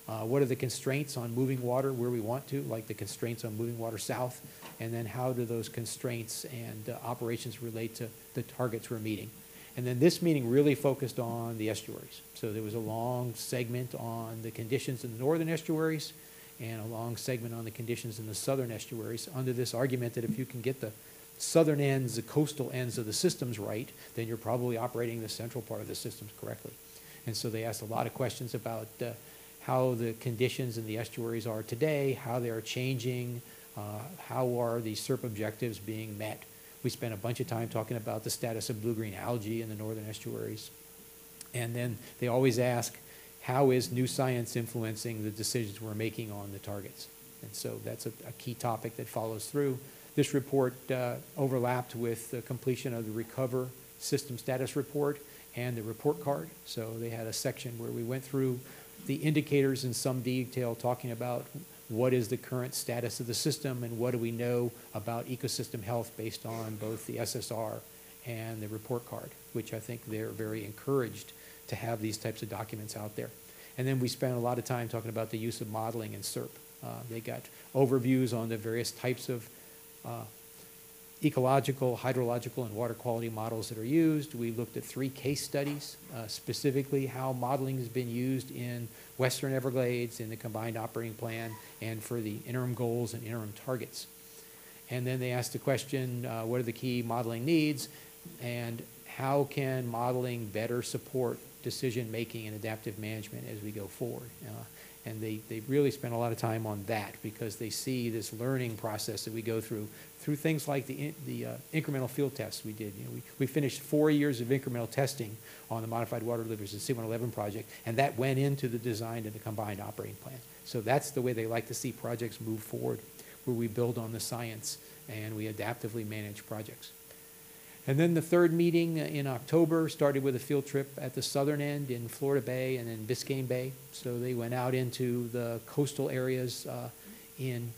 Uh, what are the constraints on moving water where we want to, like the constraints on moving water south, and then how do those constraints and uh, operations relate to the targets we're meeting. And then this meeting really focused on the estuaries. So there was a long segment on the conditions in the northern estuaries, and a long segment on the conditions in the southern estuaries under this argument that if you can get the southern ends, the coastal ends of the systems right, then you're probably operating the central part of the systems correctly. And so they asked a lot of questions about uh, how the conditions in the estuaries are today, how they are changing, uh, how are the CERP objectives being met. We spent a bunch of time talking about the status of blue-green algae in the northern estuaries. And then they always ask, how is new science influencing the decisions we're making on the targets? And so that's a, a key topic that follows through. This report uh, overlapped with the completion of the RECOVER System Status Report and the report card. So they had a section where we went through the indicators in some detail, talking about what is the current status of the system and what do we know about ecosystem health based on both the SSR and the report card, which I think they're very encouraged to have these types of documents out there. And then we spent a lot of time talking about the use of modeling in CERP. Uh, they got overviews on the various types of uh, ecological, hydrological, and water quality models that are used. We looked at three case studies, uh, specifically how modeling has been used in Western Everglades in the combined operating plan and for the interim goals and interim targets. And then they asked the question, uh, what are the key modeling needs? And how can modeling better support decision-making and adaptive management as we go forward? Uh, and they, they really spent a lot of time on that because they see this learning process that we go through, through things like the, the uh, incremental field tests we did. You know, we, we finished four years of incremental testing on the modified water delivers and C-111 project, and that went into the design and the combined operating plan. So that's the way they like to see projects move forward, where we build on the science and we adaptively manage projects. And then the third meeting in October started with a field trip at the southern end in Florida Bay and then Biscayne Bay. So they went out into the coastal areas uh, in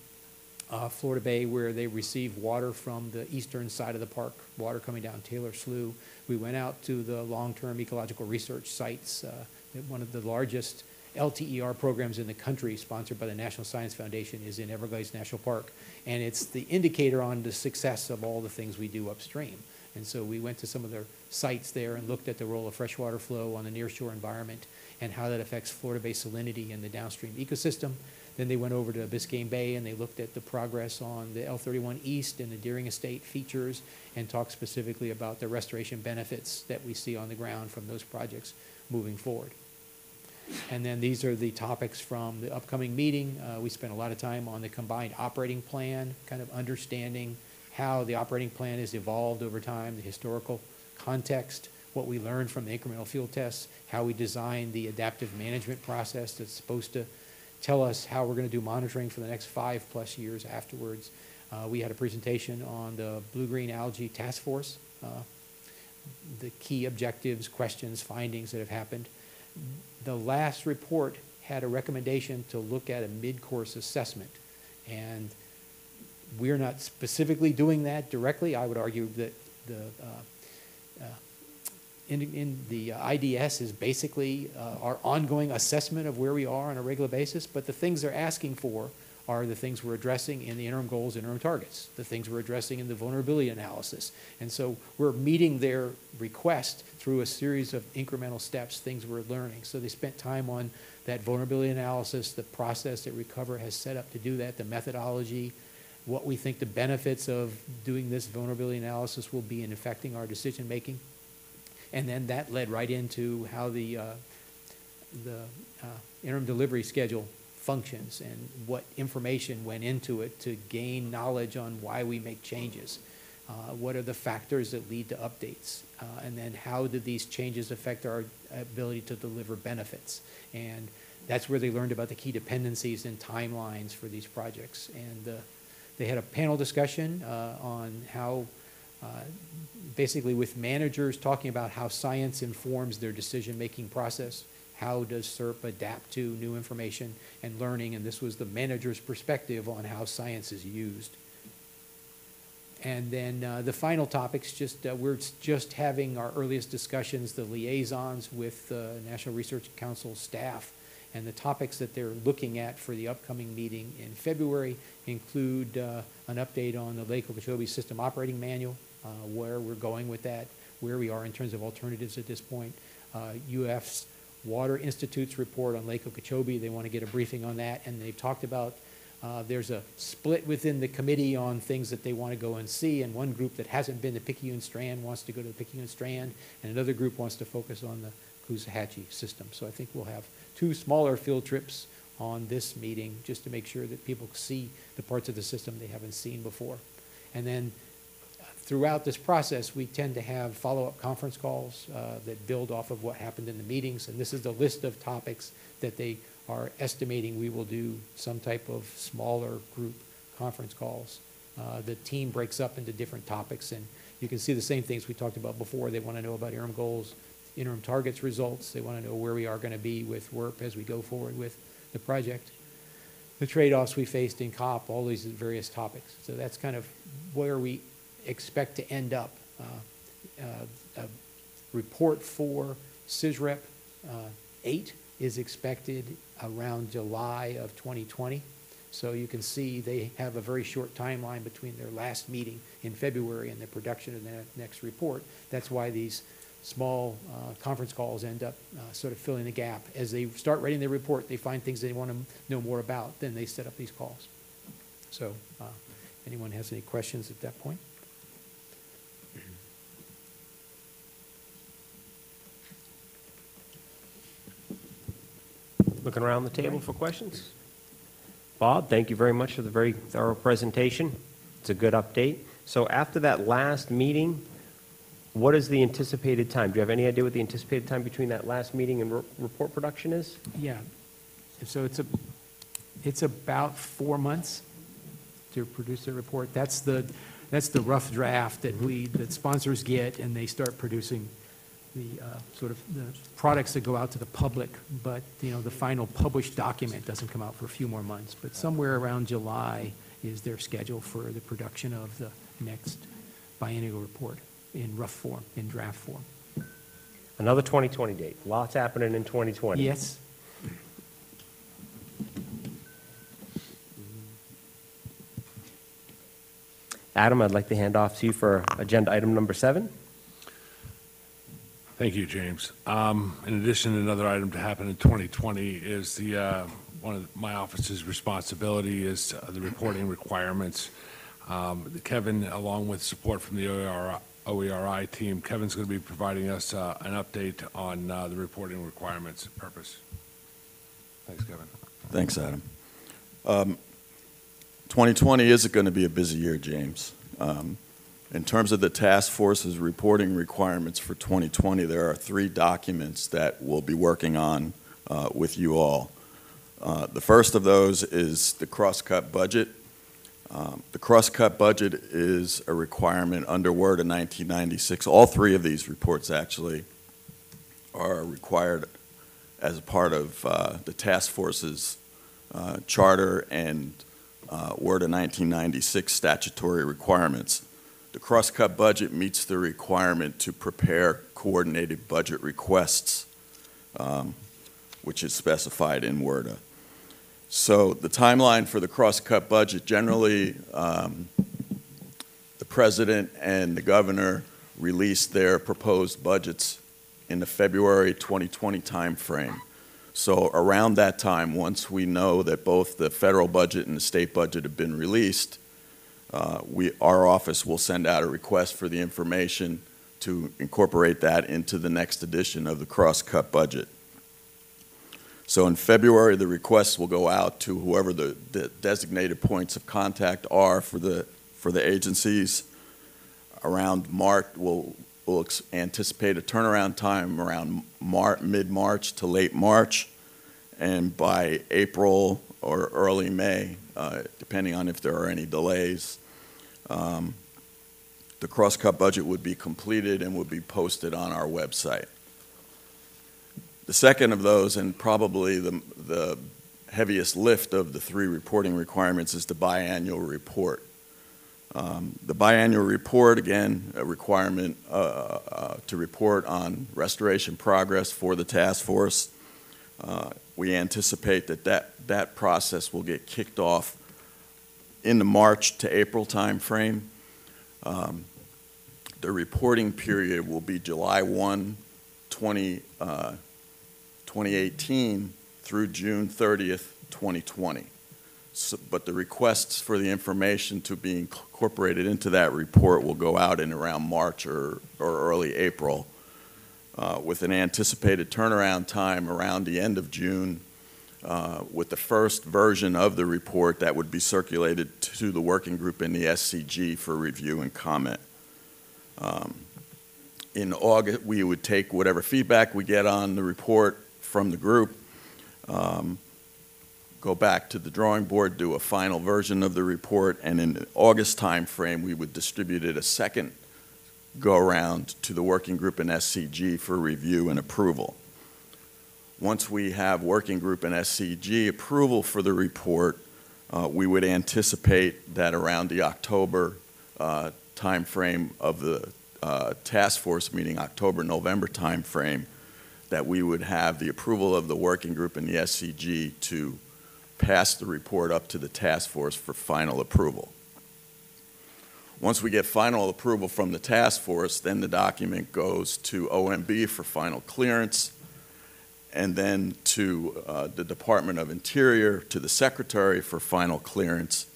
uh, Florida Bay where they receive water from the eastern side of the park, water coming down Taylor Slough. We went out to the long-term ecological research sites, uh, one of the largest LTER programs in the country, sponsored by the National Science Foundation, is in Everglades National Park. And it's the indicator on the success of all the things we do upstream. And so we went to some of their sites there and looked at the role of freshwater flow on the nearshore environment and how that affects Florida Bay salinity and the downstream ecosystem. Then they went over to Biscayne Bay and they looked at the progress on the L31 East and the Deering Estate features and talked specifically about the restoration benefits that we see on the ground from those projects moving forward. And then these are the topics from the upcoming meeting. Uh, we spent a lot of time on the combined operating plan, kind of understanding how the operating plan has evolved over time, the historical context, what we learned from the incremental field tests, how we designed the adaptive management process that's supposed to tell us how we're going to do monitoring for the next five plus years afterwards. Uh, we had a presentation on the blue-green algae task force, uh, the key objectives, questions, findings that have happened. The last report had a recommendation to look at a mid-course assessment. And we're not specifically doing that directly. I would argue that the, uh, uh, in, in the IDS is basically uh, our ongoing assessment of where we are on a regular basis, but the things they're asking for are the things we're addressing in the interim goals, interim targets, the things we're addressing in the vulnerability analysis. And so we're meeting their request through a series of incremental steps, things we're learning. So they spent time on that vulnerability analysis, the process that RECOVER has set up to do that, the methodology, what we think the benefits of doing this vulnerability analysis will be in affecting our decision making. And then that led right into how the, uh, the uh, interim delivery schedule functions and what information went into it to gain knowledge on why we make changes. Uh, what are the factors that lead to updates? Uh, and then how do these changes affect our ability to deliver benefits? And that's where they learned about the key dependencies and timelines for these projects. And uh, they had a panel discussion uh, on how, basically with managers talking about how science informs their decision-making process. How does CERP adapt to new information and learning? And this was the manager's perspective on how science is used. And then uh, the final topics, just uh, we're just having our earliest discussions, the liaisons with the National Research Council staff. And the topics that they're looking at for the upcoming meeting in February include uh, an update on the Lake Okeechobee System Operating Manual, uh, where we're going with that, where we are in terms of alternatives at this point. Uh, UF's Water Institute's report on Lake Okeechobee, they want to get a briefing on that, and they've talked about uh, there's a split within the committee on things that they want to go and see, and one group that hasn't been to Picayune Strand wants to go to the Picayune Strand, and another group wants to focus on the Caloosahatchee system. So I think we'll have two smaller field trips on this meeting just to make sure that people see the parts of the system they haven't seen before. And then throughout this process, we tend to have follow-up conference calls uh, that build off of what happened in the meetings. And this is the list of topics that they are estimating we will do some type of smaller group conference calls. Uh, the team breaks up into different topics, and you can see the same things we talked about before. They want to know about interim goals, interim targets results. They want to know where we are going to be with WERP as we go forward with the project. The trade-offs we faced in COP, all these various topics. So that's kind of where we expect to end up. Uh, uh, a report for CISRERP uh, 8 is expected around July of 2020. So you can see they have a very short timeline between their last meeting in February and the production of their next report. That's why these small uh, conference calls end up uh, sort of filling the gap. As they start writing their report, they find things they want to know more about, then they set up these calls. So uh, anyone has any questions at that point? Looking around the table for questions? Bob, thank you very much for the very thorough presentation. It's a good update. So after that last meeting, what is the anticipated time? Do you have any idea what the anticipated time between that last meeting and re- report production is? Yeah. So it's a, it's about four months to produce a report. That's the, that's the rough draft that mm-hmm. we, that sponsors get, and they start producing the, uh, sort of, the products that go out to the public, but, you know, the final published document doesn't come out for a few more months. But somewhere around July is their schedule for the production of the next biennial report in rough form, in draft form. Another 2020 date. Lots happening in 2020. Yes? Adam, I'd like to hand off to you for agenda item number seven. Thank you, James. Um, In addition, another item to happen in 2020 is the, uh, one of my office's responsibility is uh, the reporting requirements. Um, Kevin, along with support from the OERI OERI team, Kevin's going to be providing us uh, an update on uh, the reporting requirements purpose. Thanks, Kevin. Thanks, Adam. Um, 2020 is going to be a busy year, James. Um, In terms of the task force's reporting requirements for 2020, there are three documents that we'll be working on uh, with you all. Uh, The first of those is the cross-cut budget. Um, The cross-cut budget is a requirement under WRDA of 1996. All three of these reports, actually, are required as a part of uh, the task force's uh, charter and uh, WRDA of 1996 statutory requirements. The cross-cut budget meets the requirement to prepare coordinated budget requests, um, which is specified in WRDA. So the timeline for the cross-cut budget, generally, um, the president and the governor release their proposed budgets in the February 2020 timeframe. So around that time, once we know that both the federal budget and the state budget have been released, uh, we, our office will send out a request for the information to incorporate that into the next edition of the cross-cut budget. So in February, the requests will go out to whoever the, the designated points of contact are for the, for the agencies. Around March, we'll, we'll anticipate a turnaround time around Mar- mid-March to late March. And by April or early May, uh, depending on if there are any delays, um, the cross-cut budget would be completed and would be posted on our website. The second of those, and probably the, the heaviest lift of the three reporting requirements, is the biannual report. Um, The biannual report, again, a requirement uh, uh, to report on restoration progress for the task force. Uh, We anticipate that that, that process will get kicked off in the March to April timeframe. Um, The reporting period will be July 1, 20, uh, 2018 through June 30th, 2020. So- But the requests for the information to be incorporated into that report will go out in around March or, or early April, uh, with an anticipated turnaround time around the end of June, uh, with the first version of the report that would be circulated to the working group in the SCG for review and comment. Um, In August, we would take whatever feedback we get on the report from the group, um, go back to the drawing board, do a final version of the report, and in the August timeframe, we would distribute it a second go-around to the working group and SCG for review and approval. Once we have working group and SCG approval for the report, uh, we would anticipate that around the October uh, timeframe of the uh, task force meeting, October-November timeframe, that we would have the approval of the working group and the SCG to pass the report up to the task force for final approval. Once we get final approval from the task force, then the document goes to OMB for final clearance, and then to uh, the Department of Interior, to the Secretary for final clearance,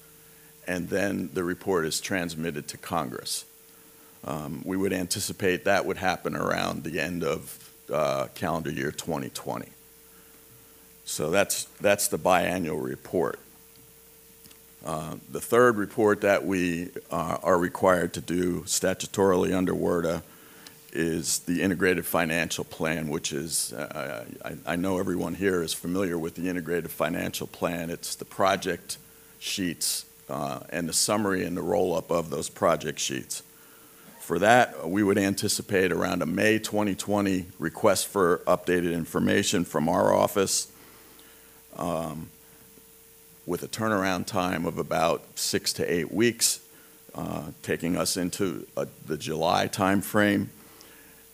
and then the report is transmitted to Congress. Um, We would anticipate that would happen around the end of uh, calendar year 2020. So that's, that's the biannual report. Uh, The third report that we uh, are required to do statutorily under WRDA is the integrated financial plan, which is, uh, I I know everyone here is familiar with the integrated financial plan. It's the project sheets uh, and the summary and the roll-up of those project sheets. For that, we would anticipate around a May 2020 request for updated information from our office um, with a turnaround time of about six to eight weeks, uh, taking us into uh, the July timeframe.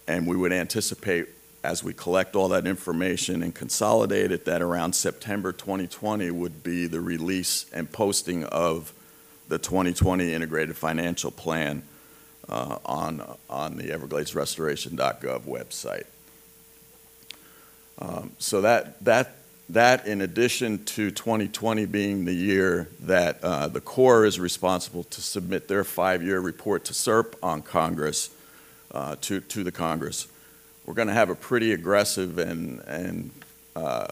And we would anticipate, as we collect all that information and consolidate it, that around September 2020 would be the release and posting of the 2020 Integrated Financial Plan uh, on, on the evergladesrestoration.gov website. Um, So that, that, that in addition to 2020 being the year that uh, the Corps is responsible to submit their five-year report to CERP on Congress, uh, to, to the Congress, we're going to have a pretty aggressive and, and uh,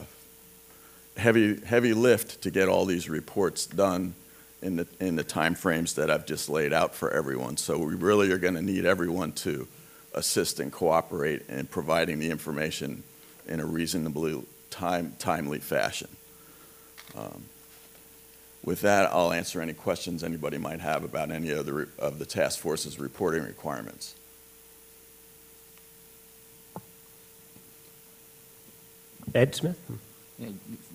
heavy, heavy lift to get all these reports done in the, in the timeframes that I've just laid out for everyone. So we really are going to need everyone to assist and cooperate in providing the information in a reasonably time, timely fashion. Um, With that, I'll answer any questions anybody might have about any of the, re- of the task force's reporting requirements. Ed Smith? Yeah,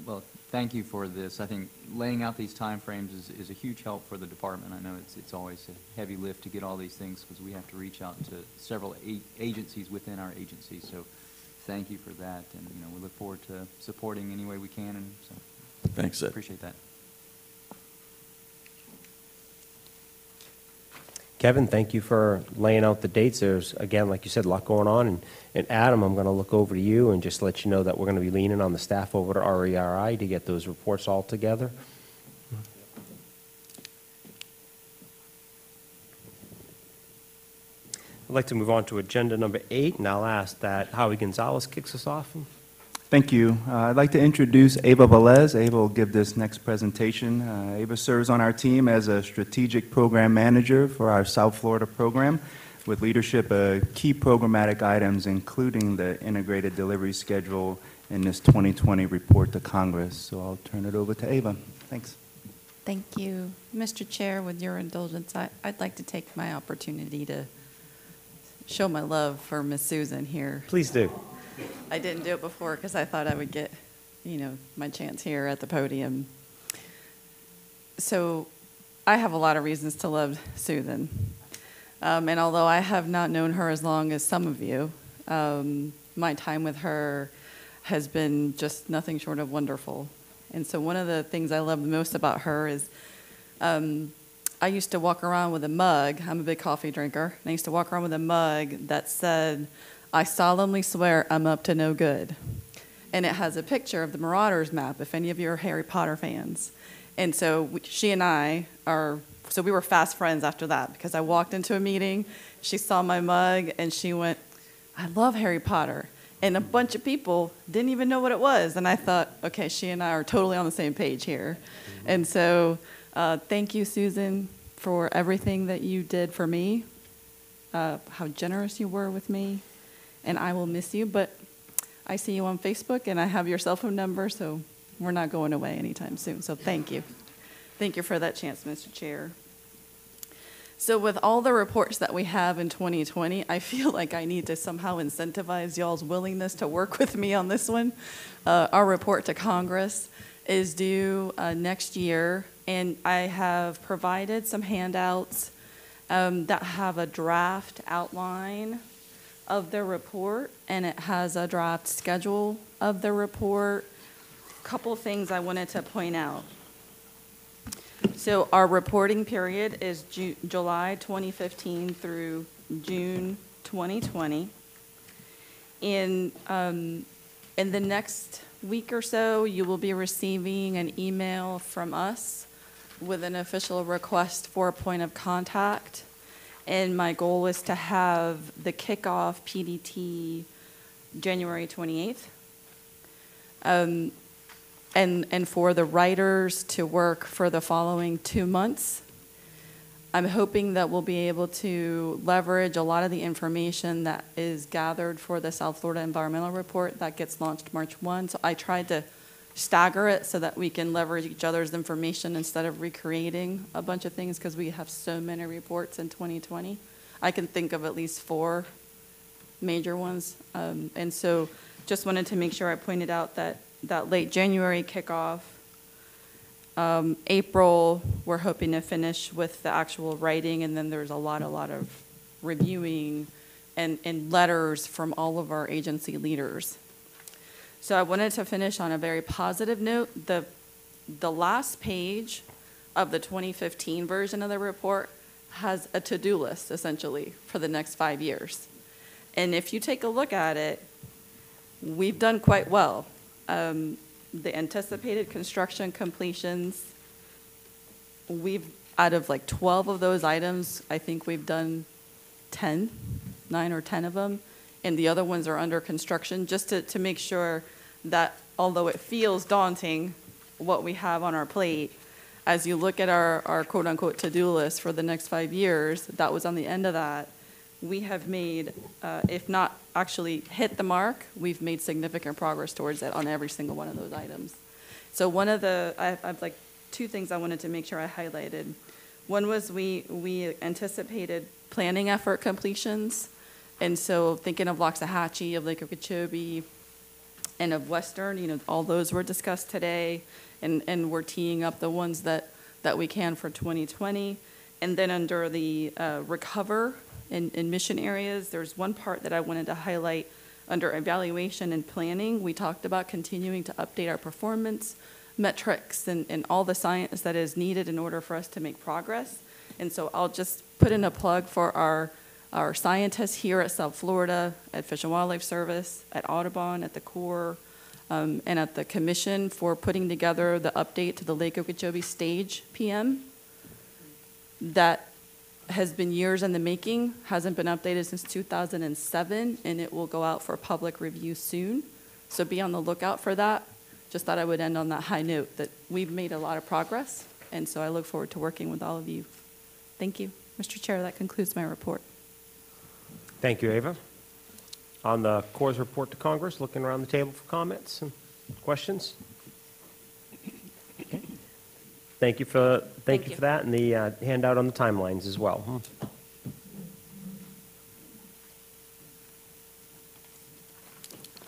Well, thank you for this. I think laying out these timeframes is, is a huge help for the department. I know it's, it's always a heavy lift to get all these things because we have to reach out to several a- agencies within our agency. So thank you for that. And, you know, we look forward to supporting any way we can and so. Thanks, Ed. Appreciate that. Kevin, thank you for laying out the dates. There's, again, like you said, a lot going on. And, and Adam, I'm going to look over to you and just let you know that we're going to be leaning on the staff over to RERI to get those reports all together. I'd like to move on to agenda number eight, and I'll ask that Howie Gonzalez kicks us off. Thank you. Uh, I'd like to introduce Ava Velez. Ava will give this next presentation. Uh, Ava serves on our team as a strategic program manager for our South Florida program with leadership of key programmatic items, including the integrated delivery schedule in this 2020 report to Congress. So I'll turn it over to Ava. Thanks. Thank you. Mr. Chair, with your indulgence, I- I'd like to take my opportunity to show my love for Miss Susan here. Please do. I didn't do it before because I thought I would get, you know, my chance here at the podium. So I have a lot of reasons to love Susan. Um, and although I have not known her as long as some of you, um, my time with her has been just nothing short of wonderful. And so one of the things I love the most about her is um, I used to walk around with a mug. I'm a big coffee drinker. And I used to walk around with a mug that said, I solemnly swear I'm up to no good. And it has a picture of the Marauders map, if any of you are Harry Potter fans. And so we- she and I are, so we were fast friends after that because I walked into a meeting, she saw my mug, and she went, I love Harry Potter. And a bunch of people didn't even know what it was. And I thought, okay, she and I are totally on the same page here. And so uh, thank you, Susan, for everything that you did for me, uh, how generous you were with me. And I will miss you, but I see you on Facebook and I have your cell phone number, so we're not going away anytime soon. So thank you. Thank you for that chance, Mr. Chair. So with all the reports that we have in 2020, I feel like I need to somehow incentivize y'all's willingness to work with me on this one. Uh, our report to Congress is due uh, next year, and I have provided some handouts um, that have a draft outline of the report, and it has a draft schedule of the report. A Couple things I wanted to point out. So our reporting period is Ju- July 2015 through June 2020. In, um, in the next week or so, you will be receiving an email from us with an official request for a point of contact. And my goal is to have the kickoff PDT January 28th. Um, and, and for the writers to work for the following two months. I'm hoping that we'll be able to leverage a lot of the information that is gathered for the South Florida Environmental Report that gets launched March 1. So I tried to stagger it so that we can leverage each other's information instead of recreating a bunch of things because we have so many reports in 2020. I can think of at least four major ones. Um, and so just wanted to make sure I pointed out that that late January kickoff. Um, April, we're hoping to finish with the actual writing, and then there's a lot, a lot of reviewing and, and letters from all of our agency leaders. So I wanted to finish on a very positive note. The, the last page of the 2015 version of the report has a to-do list, essentially, for the next five years. And if you take a look at it, we've done quite well um, the anticipated construction completions, we've, out of like 12 of those items, I think we've done 10, nine or 10 of them, and the other ones are under construction, just to, to make sure that although it feels daunting, what we have on our plate, as you look at our, our quote-unquote to-do list for the next five years, that was on the end of that, we have made, uh, if not actually hit the mark, we've made significant progress towards it on every single one of those items. So one of the, I I have like two things I wanted to make sure I highlighted. One was we, we anticipated planning effort completions. And so thinking of Loxahatchee, of Lake Okeechobee, and of Western, you know, all those were discussed today. And, and we're teeing up the ones that, that we can for 2020. And then under the uh, RECOVER in, in mission areas. There's one part that I wanted to highlight under evaluation and planning. We talked about continuing to update our performance metrics and, and all the science that is needed in order for us to make progress. And so I'll just put in a plug for our, our scientists here at South Florida, at Fish and Wildlife Service, at Audubon, at the Corps, um, and at the Commission for putting together the update to the Lake Okeechobee Stage PM. That has been years in the making, hasn't been updated since 2007, and it will go out for public review soon. So be on the lookout for that. Just thought I would end on that high note that we've made a lot of progress, and so I look forward to working with all of you. Thank you. Mr. Chair, that concludes my report. Thank you, Ava. On the Corps' report to Congress, looking around the table for comments and questions? Thank you for, thank you for that, and the uh, handout on the timelines as well.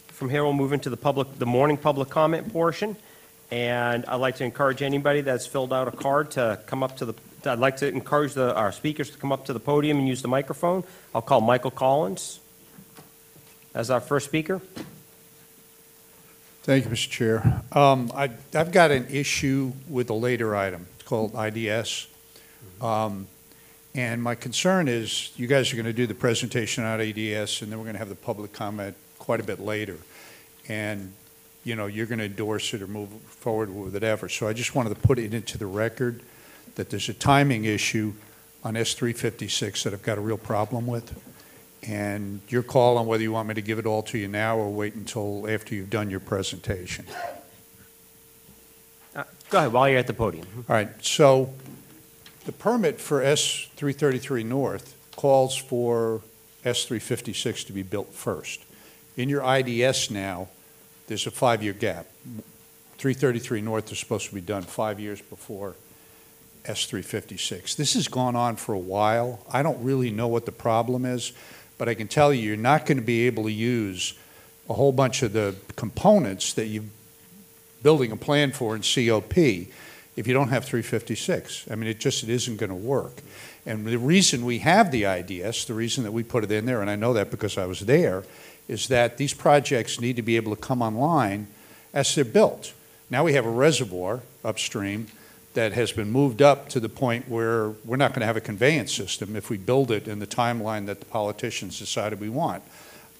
From here, we'll move into the public, the morning public comment portion, and I'd like to encourage anybody that's filled out a card to come up to the, I'd like to encourage the, our speakers to come up to the podium and use the microphone. I'll call Michael Collins as our first speaker. Thank you, Mr. Chair. Um, I, I've got an issue with a later item. It's called IDS. Um, and my concern is you guys are going to do the presentation on IDS, and then we're going to have the public comment quite a bit later. And, you know, you're going to endorse it or move forward with whatever. So I just wanted to put it into the record that there's a timing issue on S356 that I've got a real problem with. And your call on whether you want me to give it all to you now or wait until after you've done your presentation. Uh, Go ahead, while you're at the podium. All right, so the permit for S333 North calls for S356 to be built first. In your IDS now, there's a five-year gap. 333 North is supposed to be done five years before S356. This has gone on for a while. I don't really know what the problem is but I can tell you, you're not going to be able to use a whole bunch of the components that you're building a plan for in COP if you don't have 356. I mean, it just it isn't going to work. And the reason we have the IDS, the reason that we put it in there, and I know that because I was there, is that these projects need to be able to come online as they're built. Now we have a reservoir upstream that has been moved up to the point where we're not going to have a conveyance system if we build it in the timeline that the politicians decided we want.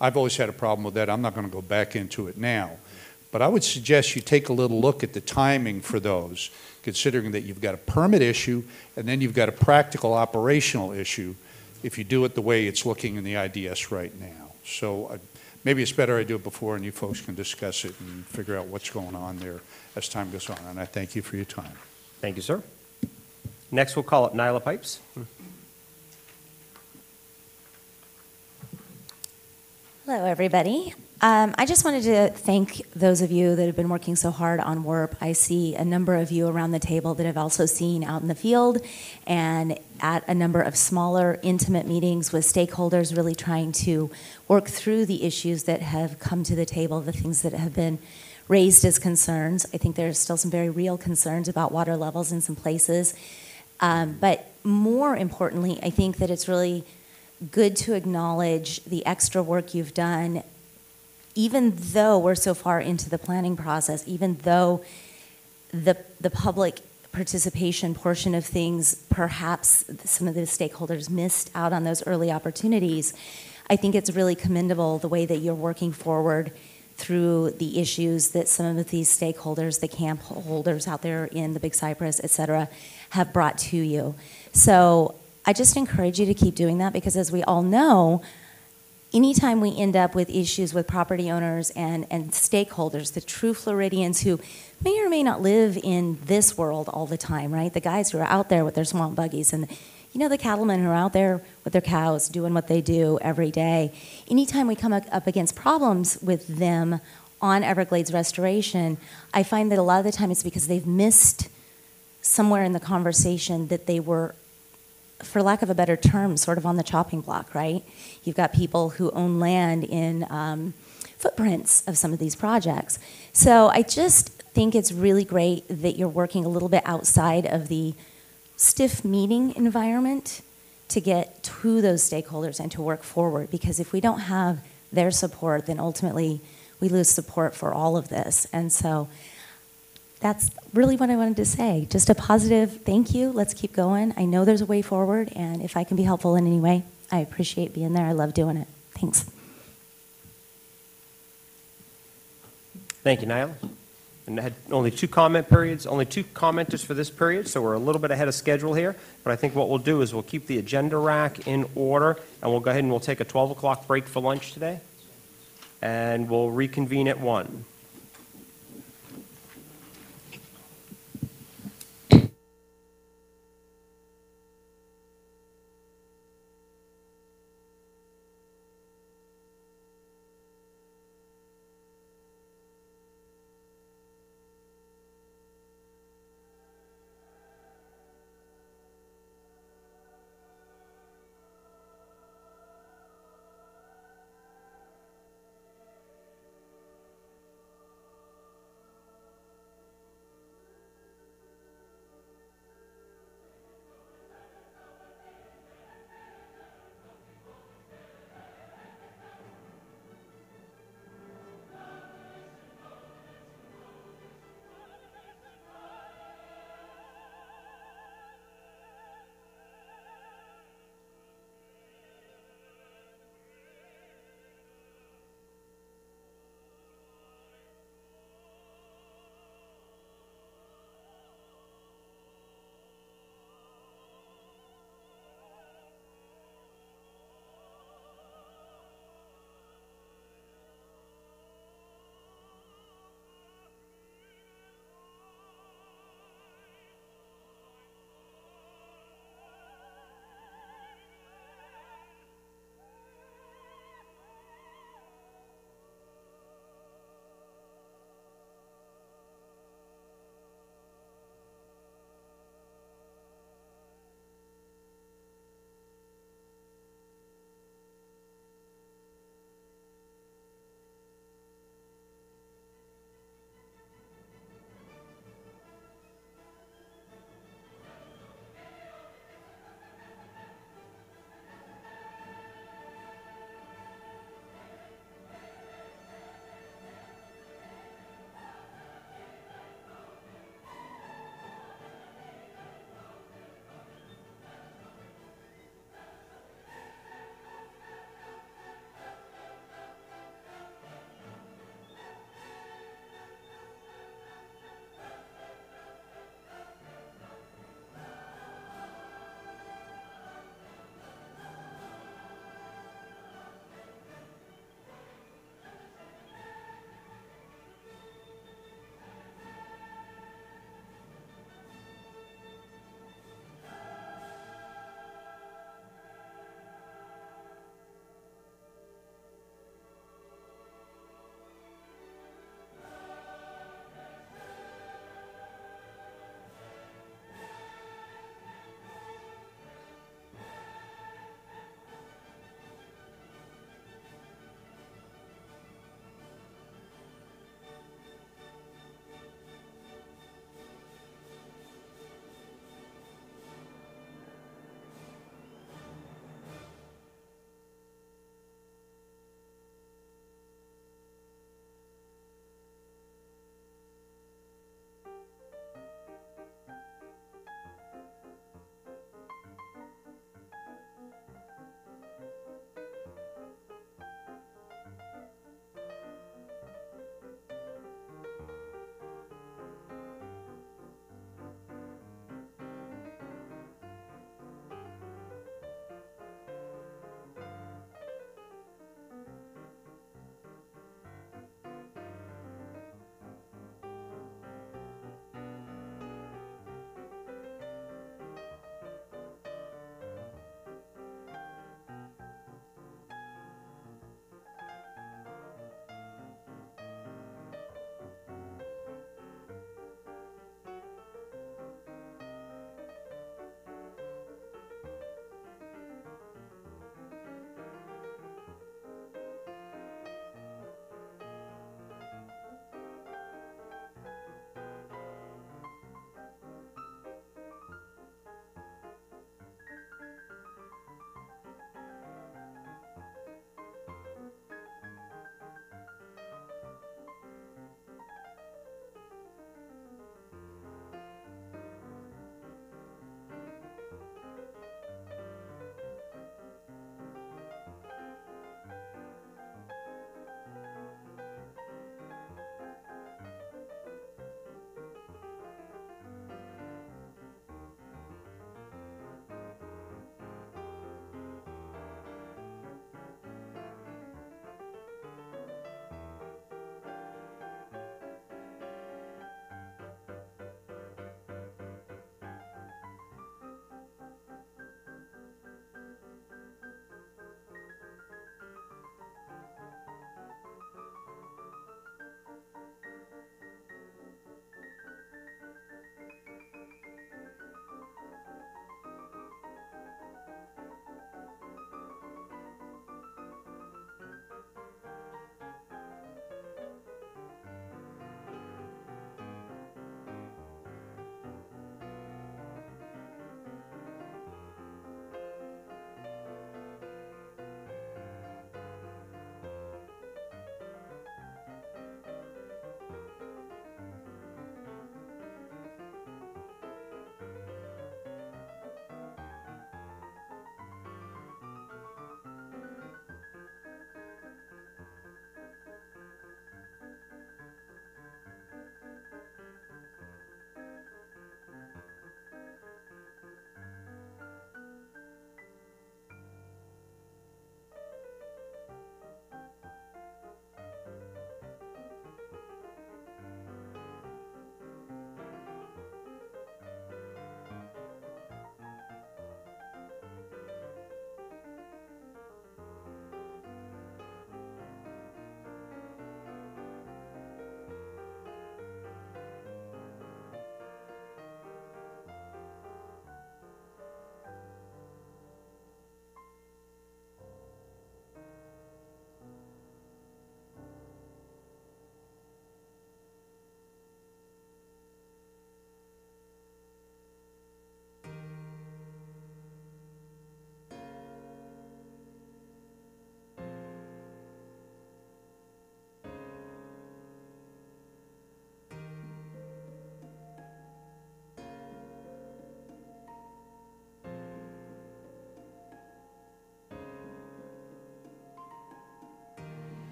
I've always had a problem with that. I'm not going to go back into it now. But I would suggest you take a little look at the timing for those, considering that you've got a permit issue and then you've got a practical operational issue if you do it the way it's looking in the IDS right now. So uh, maybe it's better I do it before and you folks can discuss it and figure out what's going on there as time goes on. And I thank you for your time. Thank you, sir. Next, we'll call up Nyla Pipes. Hello, everybody. Um, I just wanted to thank those of you that have been working so hard on WERP. I see a number of you around the table that have also seen out in the field and at a number of smaller, intimate meetings with stakeholders, really trying to work through the issues that have come to the table, the things that have been raised as concerns. I think there's still some very real concerns about water levels in some places. Um, but more importantly, I think that it's really good to acknowledge the extra work you've done, even though we're so far into the planning process, even though the, the public participation portion of things, perhaps some of the stakeholders missed out on those early opportunities. I think it's really commendable the way that you're working forward through the issues that some of these stakeholders, the camp holders out there in the Big Cypress, et cetera, have brought to you. So I just encourage you to keep doing that because, as we all know, anytime we end up with issues with property owners and, and stakeholders, the true Floridians who may or may not live in this world all the time, right? The guys who are out there with their swamp buggies and you know the cattlemen who are out there with their cows doing what they do every day. Anytime we come up against problems with them on Everglades restoration, I find that a lot of the time it's because they've missed somewhere in the conversation that they were for lack of a better term, sort of on the chopping block, right? You've got people who own land in um, footprints of some of these projects. So I just think it's really great that you're working a little bit outside of the stiff meeting environment to get to those stakeholders and to work forward. Because if we don't have their support, then ultimately we lose support for all of this. And so that's really what I wanted to say. Just a positive thank you. Let's keep going. I know there's a way forward, and if I can be helpful in any way, I appreciate being there. I love doing it. Thanks. Thank you, Nyla. And had only two comment periods, only two commenters for this period, so we're a little bit ahead of schedule here. But I think what we'll do is we'll keep the agenda rack in order, and we'll go ahead and we'll take a 12 o'clock break for lunch today, and we'll reconvene at 1.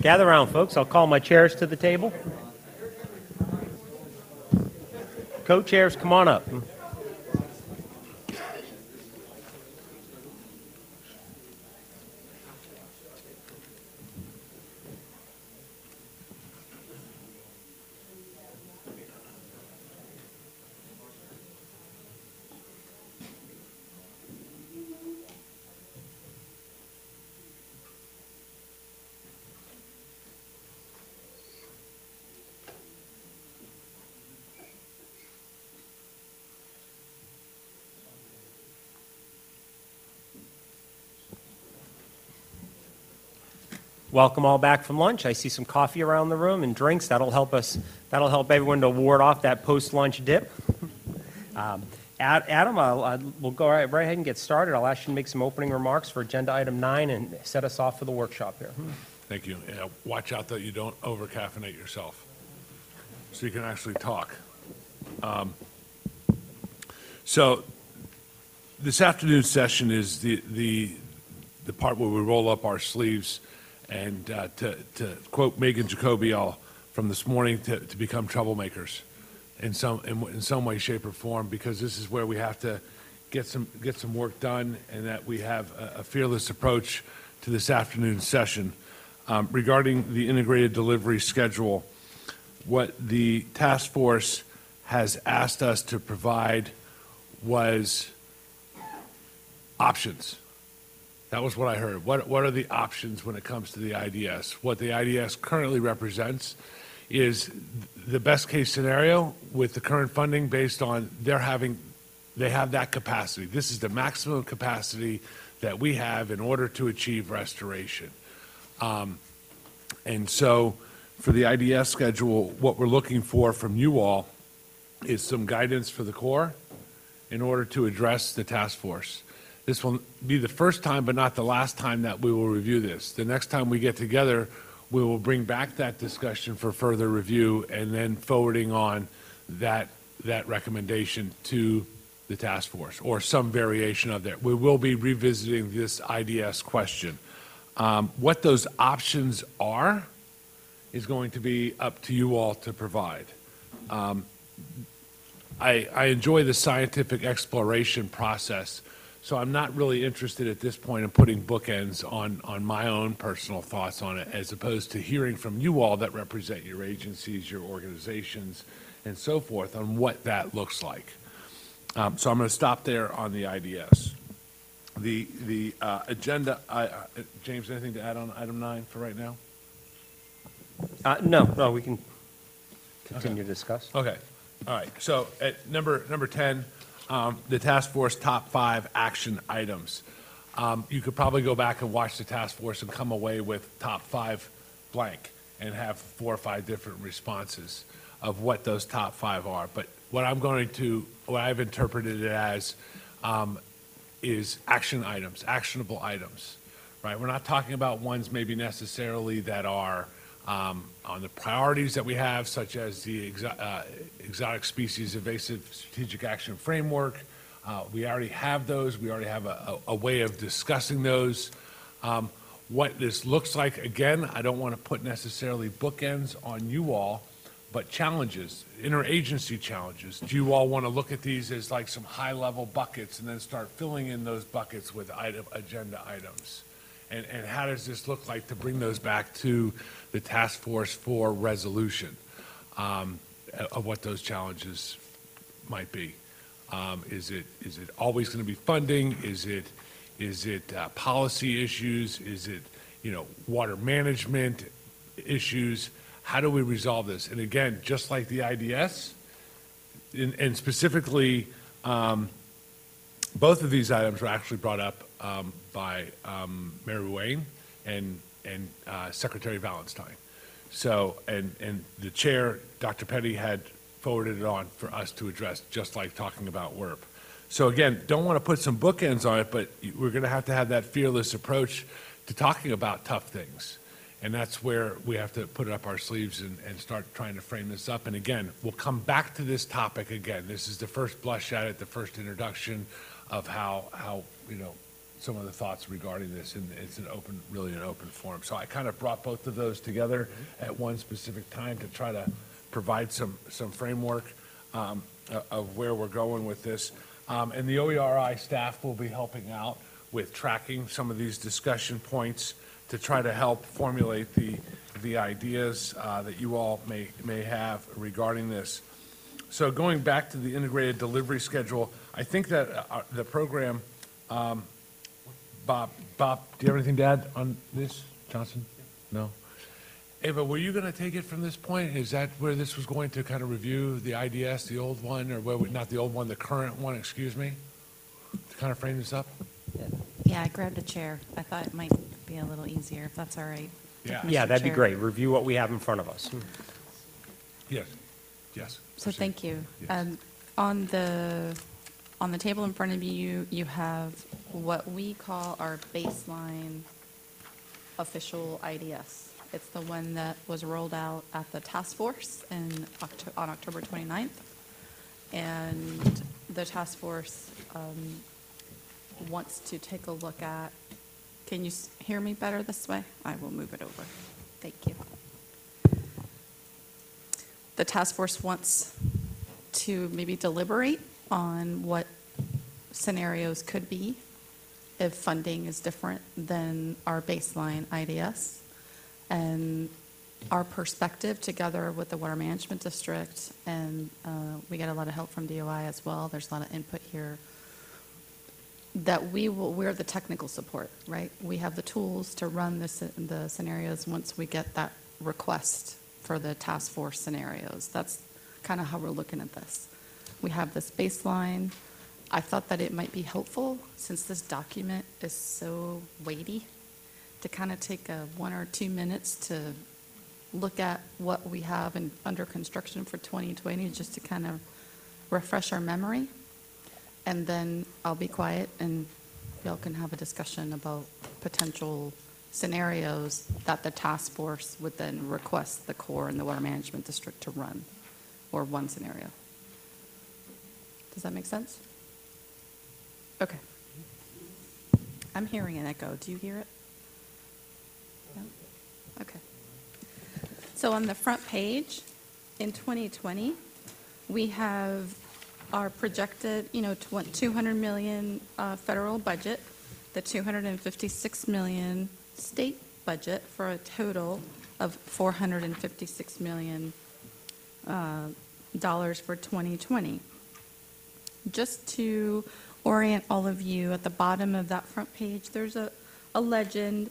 Gather around, folks. I'll call my chairs to the table. Co-chairs, come on up. Welcome all back from lunch. I see some coffee around the room and drinks. That'll help us, that'll help everyone to ward off that post-lunch dip. Um, Adam, I'll, uh, we'll go right right ahead and get started. I'll ask you to make some opening remarks for agenda item nine and set us off for the workshop here. Thank you. Yeah, watch out that you don't over-caffeinate yourself, so you can actually talk. Um, So, this afternoon's session is the, the, the part where we roll up our sleeves and uh, to, to quote Megan Jacoby all from this morning, to, to become troublemakers in some, in, in some way, shape, or form, because this is where we have to get some, get some work done and that we have a, a fearless approach to this afternoon's session. Um, regarding the integrated delivery schedule, what the task force has asked us to provide was options. That was what I heard. What, what are the options when it comes to the IDS? What the IDS currently represents is the best case scenario with the current funding based on they're having, they have that capacity. This is the maximum capacity that we have in order to achieve restoration. Um, and so for the IDS schedule, what we're looking for from you all is some guidance for the Corps in order to address the task force. This will be the first time, but not the last time that we will review this. The next time we get together, we will bring back that discussion for further review and then forwarding on that, that recommendation to the task force or some variation of that. We will be revisiting this IDS question. Um, What those options are is going to be up to you all to provide. Um, I, I enjoy the scientific exploration process, so I'm not really interested at this point in putting bookends on, on my own personal thoughts on it, as opposed to hearing from you all that represent your agencies, your organizations, and so forth on what that looks like. Um, so I'm going to stop there on the IDS. The, the uh, agenda, I- uh, James, anything to add on item nine for right now? Uh, no, no, we can continue to discuss. Okay, all right. So at number, number 10, um, the task force top five action items. Um, You could probably go back and watch the task force and come away with top five blank and have four or five different responses of what those top five are. But what I'm going to, what I've interpreted it as um, is action items, actionable items, right? We're not talking about ones maybe necessarily that are um, on the priorities that we have, such as the exo- uh, exotic species invasive strategic action framework. Uh, We already have those. We already have a, a a way of discussing those. Um, What this looks like, again, I don't want to put necessarily bookends on you all, but challenges, interagency challenges. Do you all want to look at these as like some high-level buckets and then start filling in those buckets with item, agenda items? And, and how does this look like to bring those back to the task force for resolution um, of what those challenges might be? Um, Is it, is it always going to be funding? Is it, is it uh, policy issues? Is it, you know, water management issues? How do we resolve this? And again, just like the IDS, and and specifically, um, both of these items were actually brought up um, by um, Mary Wayne and, and uh, Secretary Valenstein. So, and, and the chair, Dr. Petty, had forwarded it on for us to address, just like talking about WERP. So again, don't want to put some bookends on it, but we're going to have to have that fearless approach to talking about tough things. And that's where we have to put up our sleeves and, and start trying to frame this up. And again, we'll come back to this topic again. This is the first blush at it, the first introduction of how, how, you know, some of the thoughts regarding this, and it's an open, really an open forum. So I kind of brought both of those together at one specific time to try to provide some, some framework um, of where we're going with this. Um, And the OERI staff will be helping out with tracking some of these discussion points to try to help formulate the, the ideas uh, that you all may, may have regarding this. So going back to the integrated delivery schedule, I think that uh, the program, um, Bob, Bob, do you have anything to add on this, Johnson? No? Ava, were you going to take it from this point? Is that where this was going to kind of review the IDS, the old one, or where, we- not the old one, the current one, excuse me? To kind of frame this up? Yeah, I grabbed a chair. I thought it might be a little easier, if that's all right. Yeah. Yeah, that'd be Chair. great. Review what we have in front of us. Yes, yes. So thank you. Um, On the, on the table in front of you, you have what we call our baseline official IDS. It's the one that was rolled out at the task force in, on October 29th. And the task force um, wants to take a look at, can you hear me better this way? I will move it over. Thank you. The task force wants to maybe deliberate on what scenarios could be if funding is different than our baseline IDS. And our perspective, together with the Water Management District, and uh, we get a lot of help from DOI as well, there's a lot of input here, that we will, we're the technical support, right? We have the tools to run the, the scenarios once we get that request for the task force scenarios. That's kind of how we're looking at this. We have this baseline. I thought that it might be helpful, since this document is so weighty, to kind of take a one or two minutes to look at what we have in, under construction for 2020, just to kind of refresh our memory. And then I'll be quiet and y'all can have a discussion about potential scenarios that the task force would then request the Corps and the Water Management District to run, or one scenario. Does that make sense? Okay. I'm hearing an echo. Do you hear it? No? Okay. So on the front page, in 2020, we have our projected, you know, 200 million uh, federal budget, the 256 million state budget, for a total of 456 million uh, dollars for 2020. Just to orient all of you, at the bottom of that front page, there's a, a legend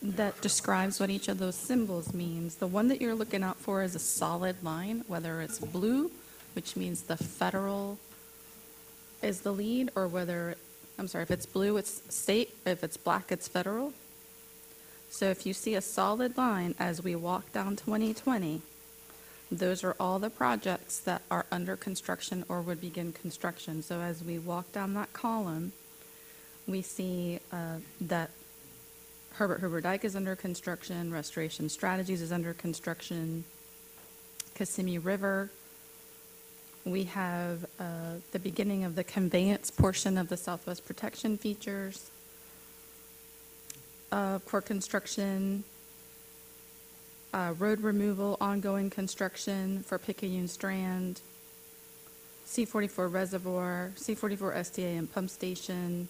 that describes what each of those symbols means. The one that you're looking out for is a solid line, whether it's blue, which means the federal is the lead, or whether, I'm sorry, if it's blue, it's state, if it's black, it's federal. So if you see a solid line as we walk down 2020, those are all the projects that are under construction or would begin construction. So as we walk down that column, we see uh, that Herbert Hoover Dike is under construction, Restoration Strategies is under construction, Kissimmee River. We have uh, the beginning of the conveyance portion of the Southwest Protection Features. Uh, Core construction, uh, road removal, ongoing construction for Picayune Strand, C-44 Reservoir, C-44 STA and Pump Station,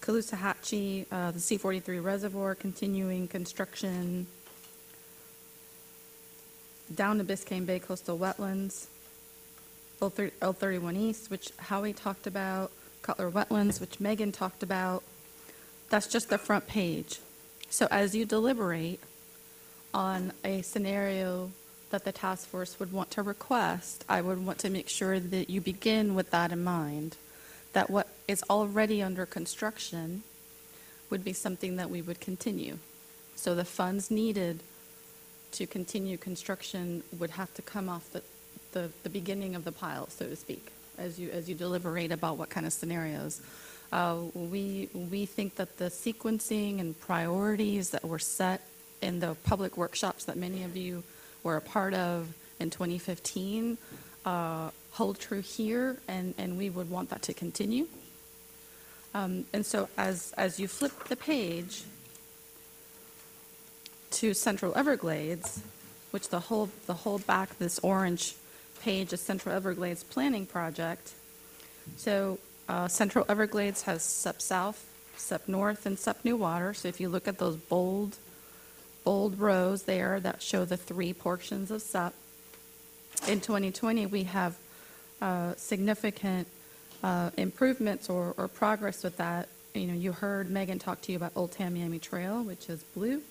Caloosahatchee, uh, the C-43 Reservoir, continuing construction, down to Biscayne Bay coastal wetlands, L30 L31 East, which Howie talked about, Cutler Wetlands, which Megan talked about. That's just the front page. So as you deliberate on a scenario that the task force would want to request, I would want to make sure that you begin with that in mind, that what is already under construction would be something that we would continue. So the funds needed to continue construction would have to come off the, the, the beginning of the pile, so to speak, as you, as you deliberate about what kind of scenarios. Uh, we, we think that the sequencing and priorities that were set in the public workshops that many of you were a part of in 2015 uh, hold true here, and, and we would want that to continue. Um, And so as, as you flip the page to Central Everglades, which the whole, the whole back, this orange page is Central Everglades Planning Project. So uh, Central Everglades has CEPP South, CEPP North, and CEPP New Water. So if you look at those bold, bold rows there that show the three portions of CEPP, in 2020, we have uh, significant uh, improvements or, or progress with that. You know, you heard Megan talk to you about Old Tamiami Trail, which is blue.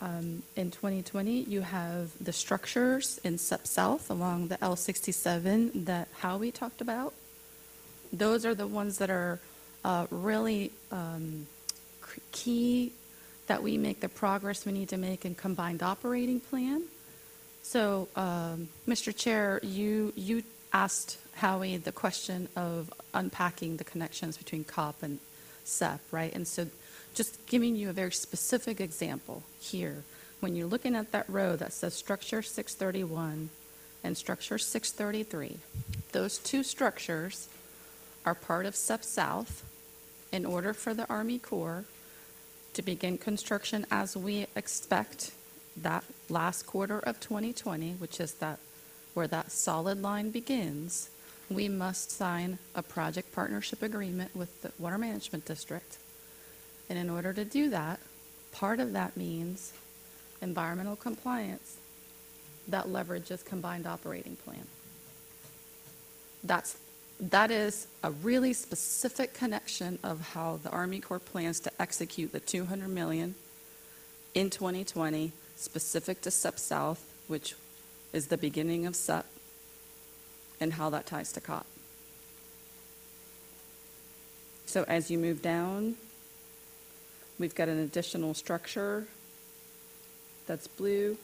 Um, In 2020, you have the structures in CEPP South along the L67 that Howie talked about. Those are the ones that are uh, really um, key that we make the progress we need to make in combined operating plan. So, um, Mr. Chair, you, you asked Howie the question of unpacking the connections between COP and CEPP, right? And so just giving you a very specific example here. When you're looking at that row that says structure 631 and structure 633, those two structures are part of CEPP South in order for the Army Corps to begin construction as we expect that last quarter of 2020, which is that, where that solid line begins, we must sign a project partnership agreement with the Water Management District. And in order to do that, part of that means environmental compliance that leverages combined operating plan. That's, that is a really specific connection of how the Army Corps plans to execute the 200 million in 2020, specific to CEPP South, which is the beginning of CEPP, and how that ties to COP. So as you move down, we've got an additional structure that's blue,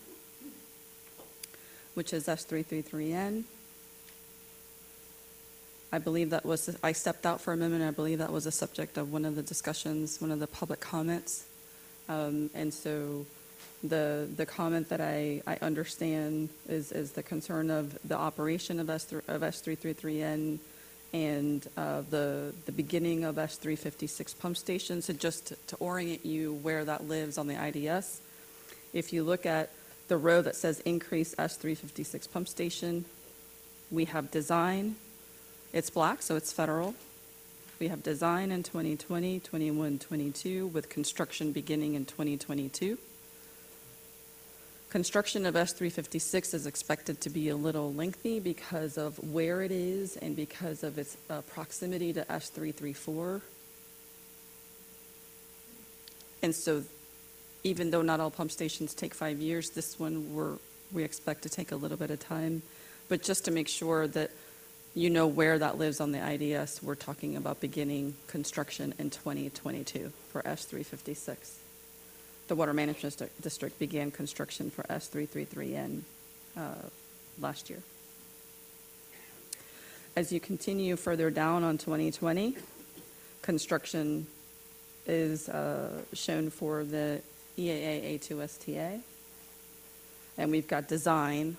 which is S333N. I believe that was, I stepped out for a moment, I believe that was a subject of one of the discussions, one of the public comments. Um, And so the, the comment that I, I understand is, is the concern of the operation of S, of S333N and uh, the, the beginning of S356 pump station. So just to- to orient you where that lives on the IDS, if you look at the row that says increase S356 pump station, we have design, it's black, so it's federal. We have design in 2020, 21, 22, with construction beginning in 2022. Construction of S356 is expected to be a little lengthy because of where it is and because of its uh, proximity to S334. And so even though not all pump stations take five years, this one we're, we expect to take a little bit of time. But just to make sure that you know where that lives on the IDS, we're talking about beginning construction in 2022 for S356. The Water Management District began construction for S333N uh, last year. As you continue further down on 2020, construction is uh, shown for the EAA A2STA. And we've got design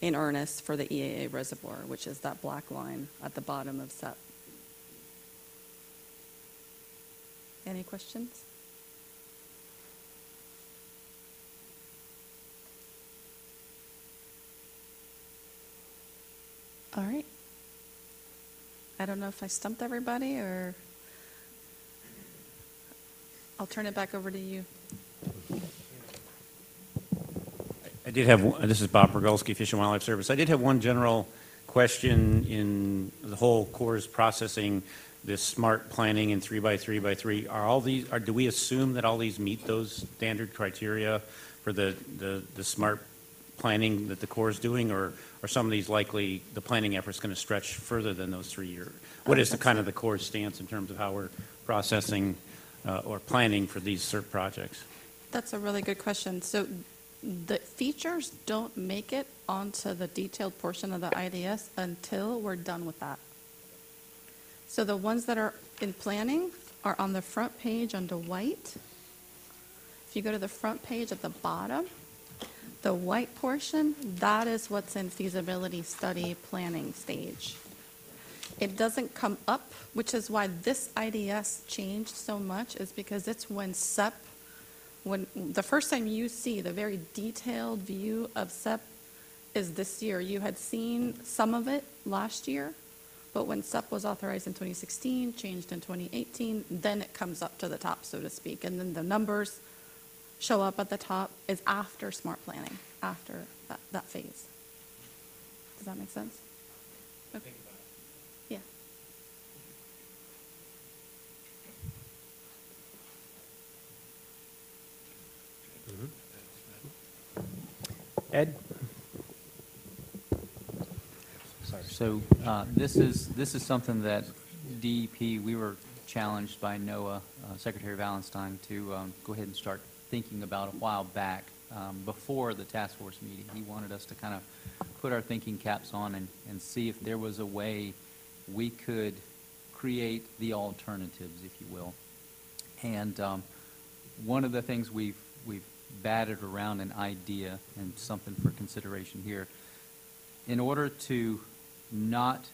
in earnest for the EAA reservoir, which is that black line at the bottom of CEPP. Any questions? All right. I don't know if I stumped everybody or I'll turn it back over to you. I did have, this is Bob Progulske, Fish and Wildlife Service. I did have one general question in the whole Corps processing this smart planning in three by three by three. Are all these, are, do we assume that all these meet those standard criteria for the, the, the smart planning that the Corps is doing? Or are some of these likely, the planning effort's going to stretch further than those three years? What is the kind of the Corps stance in terms of how we're processing uh, or planning for these CERP projects? That's a really good question. So the features don't make it onto the detailed portion of the IDS until we're done with that. So the ones that are in planning are on the front page under white. If you go to the front page at the bottom, the white portion, that is what's in feasibility study planning stage. it doesn't come up, which is why this IDS changed so much, is because it's when CEPP, when, the first time you see the very detailed view of CEPP is this year. You had seen some of it last year, but when CEPP was authorized in 2016, changed in 2018, then it comes up to the top, so to speak. And then the numbers show up at the top is after smart planning, after that, that phase. Does that make sense? Okay. Yeah. Ed? So uh, this is, this is something that DEP, we were challenged by Noah, uh, Secretary Valenstein, to um, go ahead and start thinking about a while back, um, before the task force meeting. He wanted us to kind of put our thinking caps on and, and see if there was a way we could create the alternatives, if you will. And um, one of the things we've, we've batted around an idea and something for consideration here, in order to not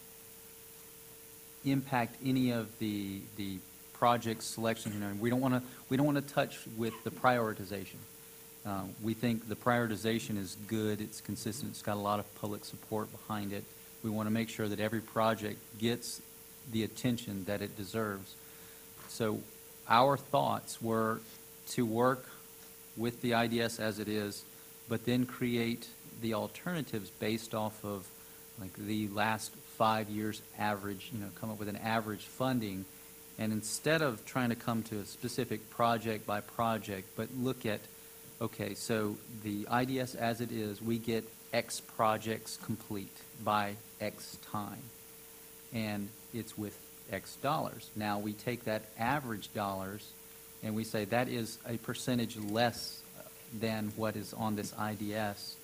impact any of the, the project selection, you know, we don't want to, we don't want to touch with the prioritization. Uh, We think the prioritization is good, it's consistent, it's got a lot of public support behind it. We want to make sure that every project gets the attention that it deserves. So our thoughts were to work with the IDS as it is, but then create the alternatives based off of like the last five years average, you know, come up with an average funding. And instead of trying to come to a specific project by project, but look at, okay, so the IDS as it is, we get X projects complete by X time. And it's with X dollars. Now, we take that average dollars and we say that is a percentage less than what is on this IDS.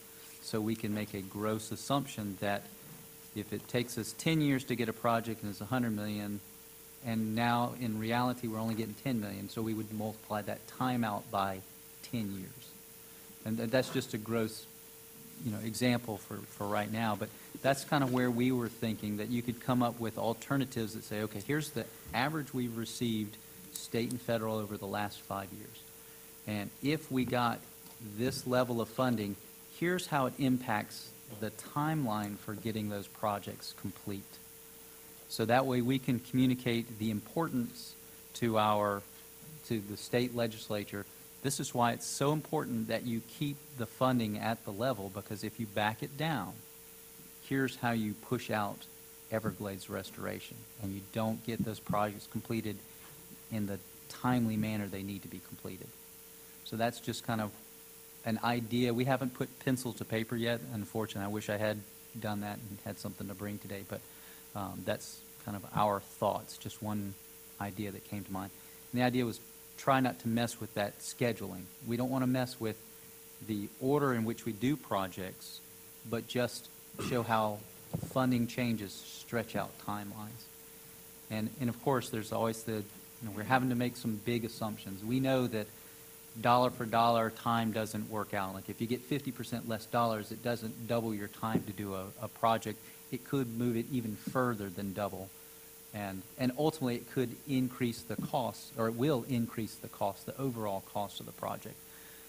So we can make a gross assumption that if it takes us 10 years to get a project and it's 100 million, and now in reality, we're only getting 10 million, so we would multiply that time out by 10 years. And tha- that's just a gross, you know, example for, for right now, but that's kind of where we were thinking, that you could come up with alternatives that say, okay, here's the average we've received, state and federal, over the last five years. And if we got this level of funding, here's how it impacts the timeline for getting those projects complete. So that way we can communicate the importance to our, to the state legislature. This is why it's so important that you keep the funding at the level, because if you back it down, here's how you push out Everglades restoration, and you don't get those projects completed in the timely manner they need to be completed. So that's just kind of an idea. We haven't put pencil to paper yet, unfortunately. I wish I had done that and had something to bring today, but um, that's kind of our thoughts, just one idea that came to mind. And the idea was try not to mess with that scheduling. We don't want to mess with the order in which we do projects, but just show how funding changes stretch out timelines. And, and of course, there's always the, you know, we're having to make some big assumptions. We know that dollar for dollar time doesn't work out. Like if you get 50% less dollars, it doesn't double your time to do a, a project. It could move it even further than double. And, and ultimately, it could increase the cost, or it will increase the cost, the overall cost of the project.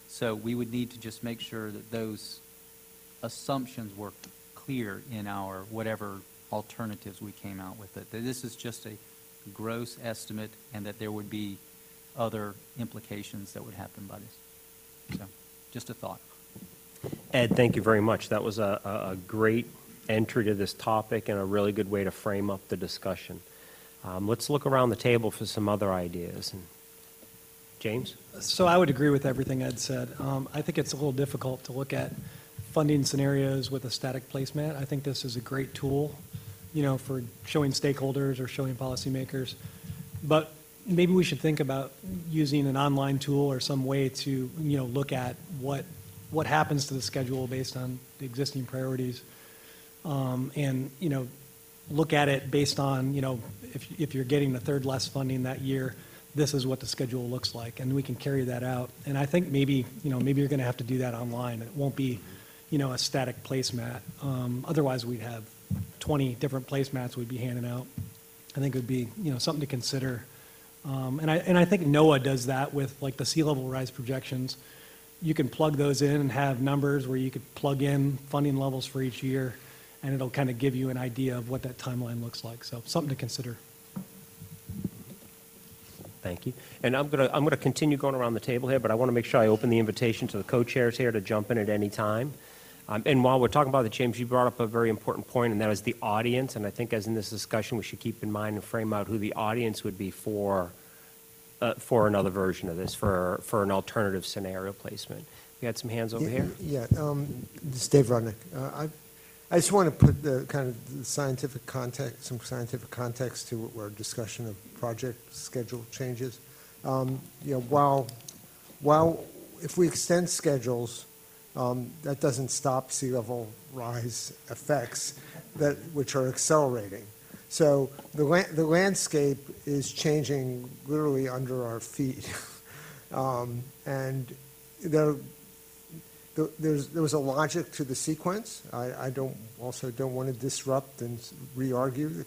So we would need to just make sure that those assumptions were clear in our whatever alternatives we came out with. That this is just a gross estimate and that there would be other implications that would happen by this. So, just a thought. Ed, thank you very much. That was a, a a great entry to this topic and a really good way to frame up the discussion. Um, Let's look around the table for some other ideas. And James? So I would agree with everything Ed said. Um, I think it's a little difficult to look at funding scenarios with a static placemat. I think this is a great tool, you know, for showing stakeholders or showing policymakers. But maybe we should think about using an online tool or some way to, you know, look at what, what happens to the schedule based on the existing priorities. Um, And, you know, look at it based on, you know, if, if you're getting a third less funding that year, this is what the schedule looks like, and we can carry that out. And I think maybe, you know, maybe you're going to have to do that online. It won't be, you know, a static placemat. Um, Otherwise, we'd have 20 different placemats we'd be handing out. I think it would be, you know, something to consider. Um, And I, and I think NOAA does that with like the sea level rise projections. You can plug those in and have numbers where you could plug in funding levels for each year, and it'll kind of give you an idea of what that timeline looks like. So something to consider. Thank you. And I'm going to, I'm going to continue going around the table here, but I want to make sure I open the invitation to the co-chairs here to jump in at any time. Um, And while we're talking about the James, you brought up a very important point, and that is the audience. And I think as in this discussion, we should keep in mind and frame out who the audience would be for, uh, for another version of this, for, for an alternative scenario placement. We had some hands over here. Yeah, um, this is Dave Rudnick. Uh, I, I just want to put the kind of the scientific context, some scientific context to our discussion of project schedule changes. Um, You know, while, while, if we extend schedules, that doesn't stop sea level rise effects that, which are accelerating. So the, la- the landscape is changing literally under our feet. Um, And there, there's, there was a logic to the sequence. I, I don't, also don't want to disrupt and re-argue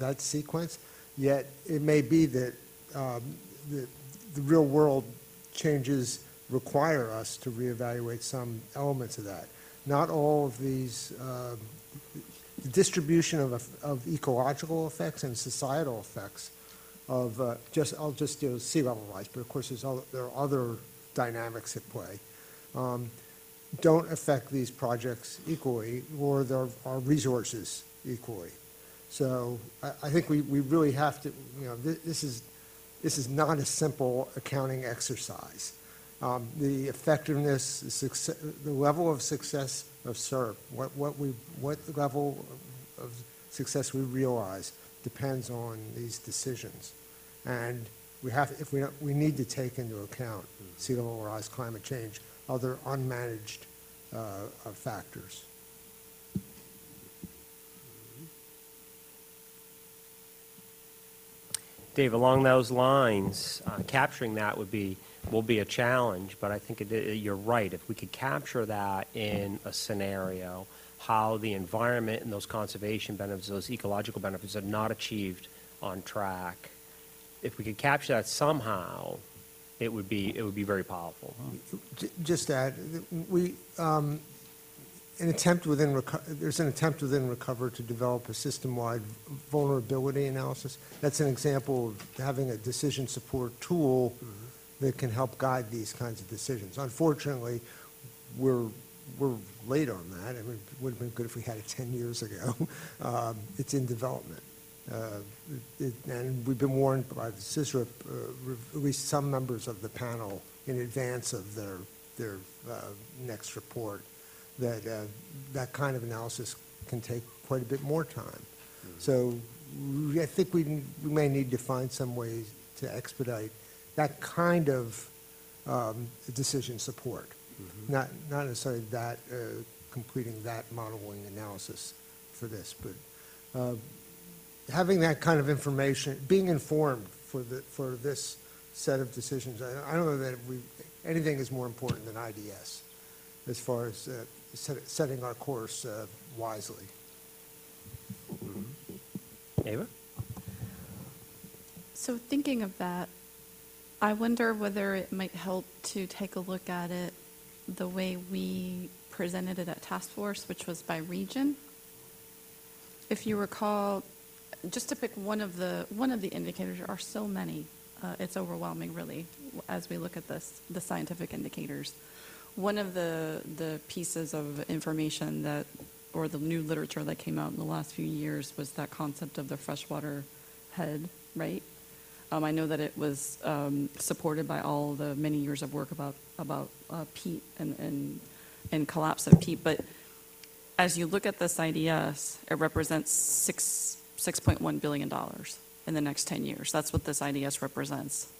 that sequence. Yet it may be that um, the, the real world changes require us to reevaluate some elements of that. Not all of these, the distribution of, of ecological effects and societal effects of, uh, just, I'll just do sea level rise, but of course there's, other- there are other dynamics at play. Um, don't affect these projects equally, or their, our resources equally. So I, I think we, we really have to, you know, this is, this is not a simple accounting exercise. Um, the effectiveness, the success, the level of success of CERP, what, what we, what level of success we realize depends on these decisions. And we have, if we, we need to take into account sea level rise, climate change, other unmanaged uh, factors. Dave, along those lines, uh, capturing that would be, will be a challenge, but I think it- it- you're right. If we could capture that in a scenario, how the environment and those conservation benefits, those ecological benefits are not achieved on track, if we could capture that somehow, it would be, it would be very powerful. Just to add, we, um, an attempt within, reco- there's an attempt within RECOVER to develop a system-wide vulnerability analysis. That's an example of having a decision support tool that can help guide these kinds of decisions. Unfortunately, we're, we're late on that. I mean, it would have been good if we had it 10 years ago. Um, It's in development. Uh, it- And we've been warned by the CISRERP, uh, at least some members of the panel, in advance of their, their uh, next report, that uh, that kind of analysis can take quite a bit more time. So we- I think we, we may need to find some ways to expedite that kind of um, decision support. Not, not necessarily that, uh, completing that modeling analysis for this, but uh, having that kind of information, being informed for the, for this set of decisions, I, I don't know that we, anything is more important than IDS as far as uh, set, setting our course uh, wisely. Ava? So thinking of that, I wonder whether it might help to take a look at it the way we presented it at task force, which was by region. If you recall, just to pick one of the, one of the indicators, there are so many, uh, it's overwhelming really, as we look at this, the scientific indicators. One of the, the pieces of information that, or the new literature that came out in the last few years was that concept of the freshwater head, right? Um, I know that it was um, supported by all the many years of work about, about uh, peat and, and, and collapse of peat, but as you look at this IDS, it represents six, $6.1 billion in the next 10 years. That's what this IDS represents.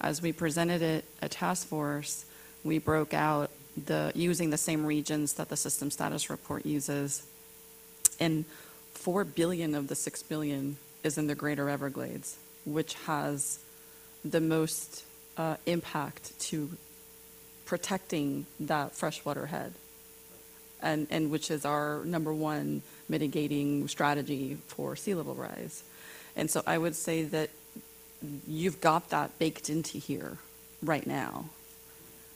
As we presented it at task force, we broke out the, using the same regions that the system status report uses. And 4 billion of the 6 billion is in the greater Everglades, which has the most uh, impact to protecting that freshwater head. and, and which is our number one mitigating strategy for sea level rise. And so I would say that you've got that baked into here right now.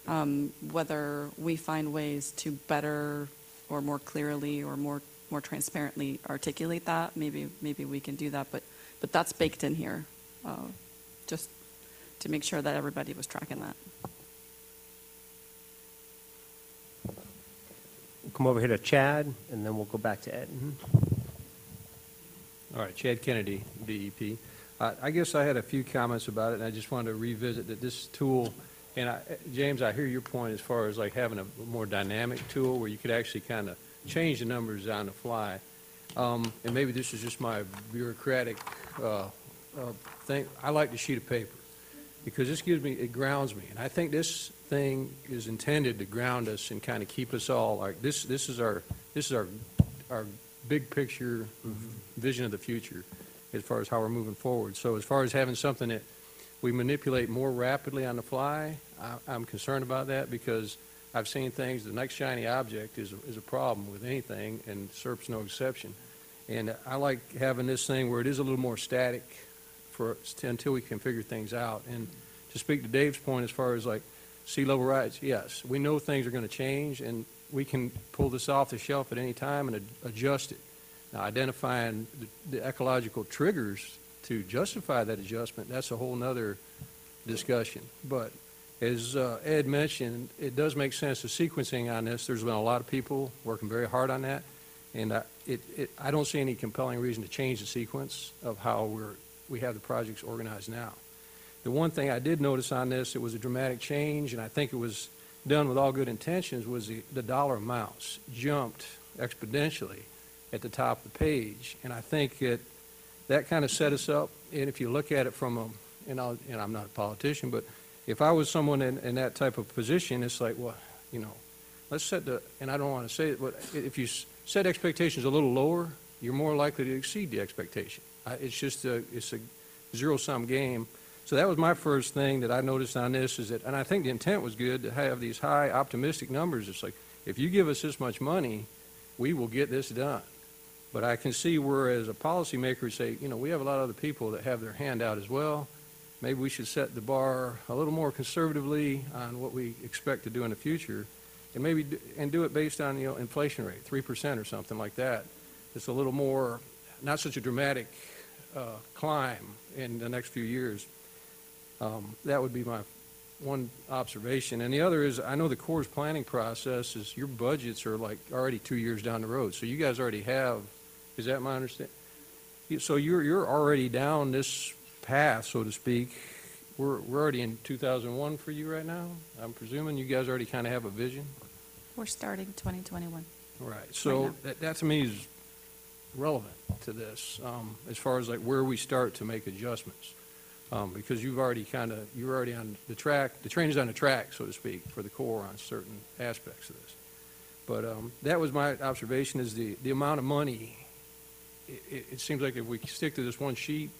Um, Whether we find ways to better or more clearly or more, more transparently articulate that, maybe, maybe we can do that, but, but that's baked in here, uh, just to make sure that everybody was tracking that. We'll come over here to Chad, and then we'll go back to Ed. All right, Chad Kennedy, DEP. Uh, I guess I had a few comments about it, and I just wanted to revisit that this tool, and I, James, I hear your point as far as like having a more dynamic tool where you could actually kind of change the numbers on the fly. Um, And maybe this is just my bureaucratic uh, uh, thing. I like the sheet of paper because this gives me, it grounds me. And I think this thing is intended to ground us and kind of keep us all, like, this, this is our, this is our, our big picture vision of the future as far as how we're moving forward. So as far as having something that we manipulate more rapidly on the fly, I, I'm concerned about that because I've seen things, the next shiny object is, is a problem with anything, and CERP's no exception. And I like having this thing where it is a little more static for, until we can figure things out. And to speak to Dave's point as far as like sea level rise, yes, we know things are going to change, and we can pull this off the shelf at any time and ad- adjust it. Now, identifying the- the ecological triggers to justify that adjustment, that's a whole nother discussion. But as uh, Ed mentioned, it does make sense, the sequencing on this, there's been a lot of people working very hard on that, and I- it, it, I don't see any compelling reason to change the sequence of how we're, we have the projects organized now. The one thing I did notice on this, it was a dramatic change, and I think it was done with all good intentions, was the, the dollar amounts jumped exponentially at the top of the page. And I think that, that kind of set us up, and if you look at it from a, and and I'm not a politician, but if I was someone in, in that type of position, it's like, well, you know, let's set the, and I don't want to say it, but if you set expectations a little lower, you're more likely to exceed the expectation. It's just a, it's a zero-sum game. So that was my first thing that I noticed on this is that, and I think the intent was good, to have these high optimistic numbers. It's like, if you give us this much money, we will get this done. But I can see where, as a policymaker, say, you know, we have a lot of other people that have their hand out as well. Maybe we should set the bar a little more conservatively on what we expect to do in the future, and maybe, d- and do it based on, you know, inflation rate, 3% or something like that. It's a little more, not such a dramatic uh, climb in the next few years. Um, That would be my one observation. And the other is, I know the Corps' planning process is, your budgets are like already two years down the road. So you guys already have, is that my understanding? So you're, you're already down this path, so to speak. We're, we're already in 2001 for you right now? I'm presuming you guys already kind of have a vision? We're starting 2021. Right, so that, that to me is relevant to this, um, as far as like where we start to make adjustments. Um, because you've already kind of, you're already on the track, the train is on the track, so to speak, for the Corps on certain aspects of this. But, um, that was my observation is the, the amount of money. It, it, it seems like if we stick to this one sheet,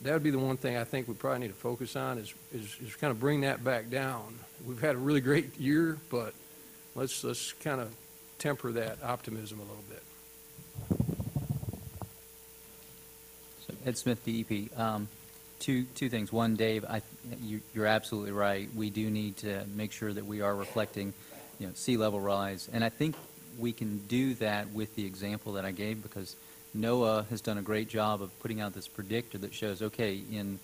that would be the one thing I think we probably need to focus on is, is, is kind of bring that back down. We've had a really great year, but let's, let's kind of temper that optimism a little bit. Ed Smith, DEP. Um, Two, two things. One, Dave, I, you, you're absolutely right. We do need to make sure that we are reflecting, you know, sea level rise. And I think we can do that with the example that I gave because NOAA has done a great job of putting out this predictor that shows, okay, in,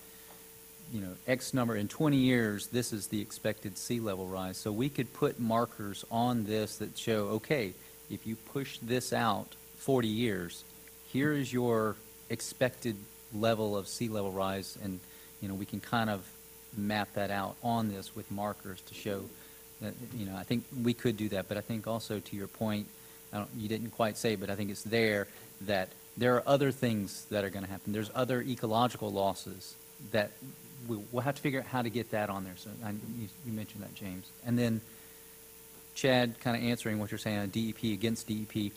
you know, X number, in 20 years, this is the expected sea level rise. So we could put markers on this that show, okay, if you push this out 40 years, here is your expected level of sea level rise, and, you know, we can kind of map that out on this with markers to show that, you know, I think we could do that, but I think also to your point, you didn't quite say, but I think it's there, that there are other things that are going to happen. There's other ecological losses that we, we'll have to figure out how to get that on there. So I, you, you mentioned that, James. And then Chad, kind of answering what you're saying on DEP against DEP,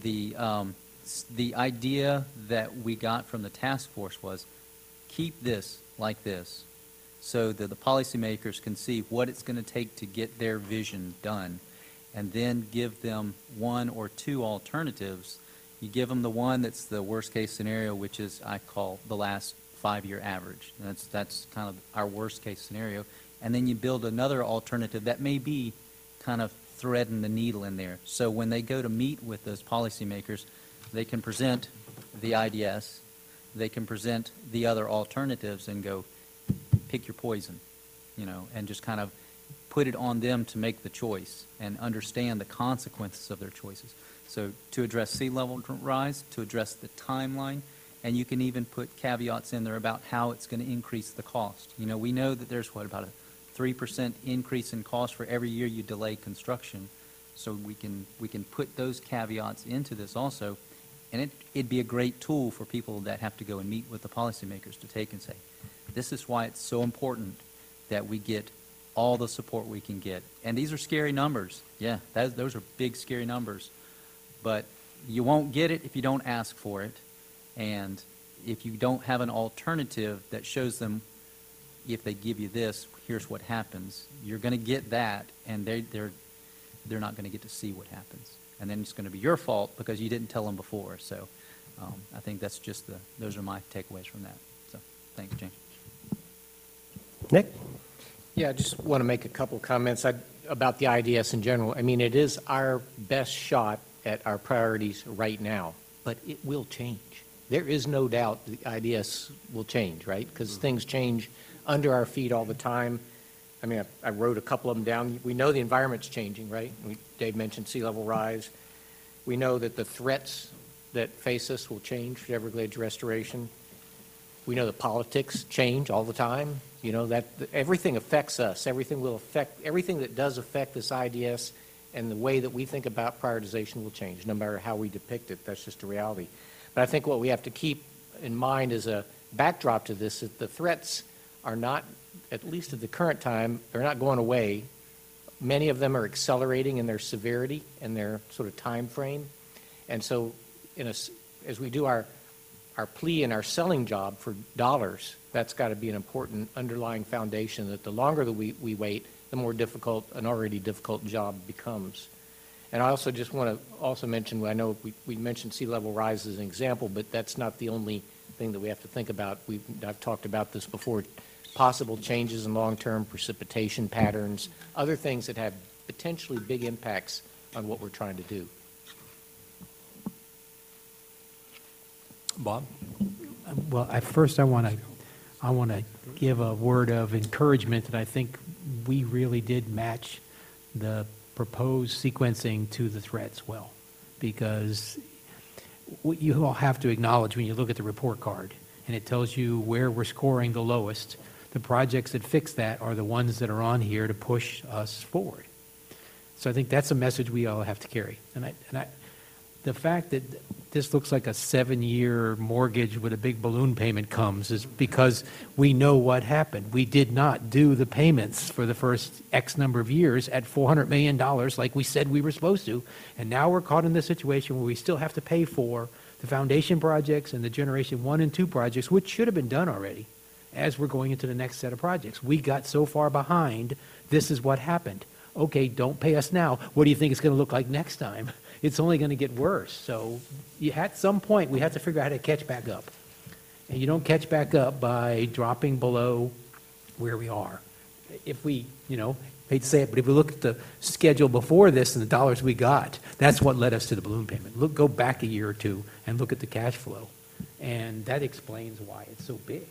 the, um, the idea that we got from the task force was keep this like this so that the policymakers can see what it's going to take to get their vision done. and then give them one or two alternatives. You give them the one that's the worst-case scenario, which is, I call, the last five-year average. That's, that's kind of our worst-case scenario. And then you build another alternative that may be kind of threading the needle in there. So when they go to meet with those policymakers, they can present the IDS, they can present the other alternatives and go, pick your poison, you know, and just kind of put it on them to make the choice and understand the consequences of their choices. So to address sea level rise, to address the timeline, and you can even put caveats in there about how it's going to increase the cost. You know, we know that there's what, about a 3% increase in cost for every year you delay construction. So we can, we can put those caveats into this also. And it, it'd be a great tool for people that have to go and meet with the policymakers to take and say, this is why it's so important that we get all the support we can get. And these are scary numbers. Yeah, that, those are big, scary numbers. But you won't get it if you don't ask for it. And if you don't have an alternative that shows them, if they give you this, here's what happens, you're going to get that, and they, they're, they're not going to get to see what happens. And then it's going to be your fault because you didn't tell them before. So um, I think that's just the, those are my takeaways from that. So thanks, James. Nick? Yeah, I just want to make a couple comments I- about the IDS in general. I mean, it is our best shot at our priorities right now, but it will change. There is no doubt the IDS will change, right? Because things change under our feet all the time. I mean, I I wrote a couple of them down. We know the environment's changing, right? We- Dave mentioned sea level rise. We know that the threats that face us will change for Everglades restoration. We know the politics change all the time. You know, that, everything affects us. Everything will affect, everything that does affect this IDS and the way that we think about prioritization will change, no matter how we depict it. That's just a reality. But I think what we have to keep in mind as a backdrop to this is that the threats are not, at least at the current time, they're not going away. Many of them are accelerating in their severity and their sort of time frame. And so, in a as we do our, our plea and our selling job for dollars, that's got to be an important underlying foundation that the longer that we, we wait, the more difficult an already difficult job becomes. And I also just want to also mention, I know we, we mentioned sea level rise as an example, but that's not the only thing that we have to think about. We've, I've talked about this before, possible changes in long-term precipitation patterns, other things that have potentially big impacts on what we're trying to do. Bob? Well, at first, I want to, I want to give a word of encouragement that I think we really did match the proposed sequencing to the threats well. Because what you all have to acknowledge when you look at the report card, and it tells you where we're scoring the lowest, the projects that fix that are the ones that are on here to push us forward. So I think that's a message we all have to carry. And I, and I, the fact that this looks like a seven-year mortgage with a big balloon payment comes is because we know what happened. We did not do the payments for the first X number of years at $400 million like we said we were supposed to. And now we're caught in this situation where we still have to pay for the foundation projects and the generation one and two projects, which should have been done already as we're going into the next set of projects. We got so far behind, this is what happened. Okay, don't pay us now. What do you think it's going to look like next time? It's only going to get worse. So you, at some point, we have to figure out how to catch back up. And you don't catch back up by dropping below where we are. If we, you know, hate to say it, but if we look at the schedule before this and the dollars we got, that's what led us to the balloon payment. Look, go back a year or two and look at the cash flow. And that explains why it's so big.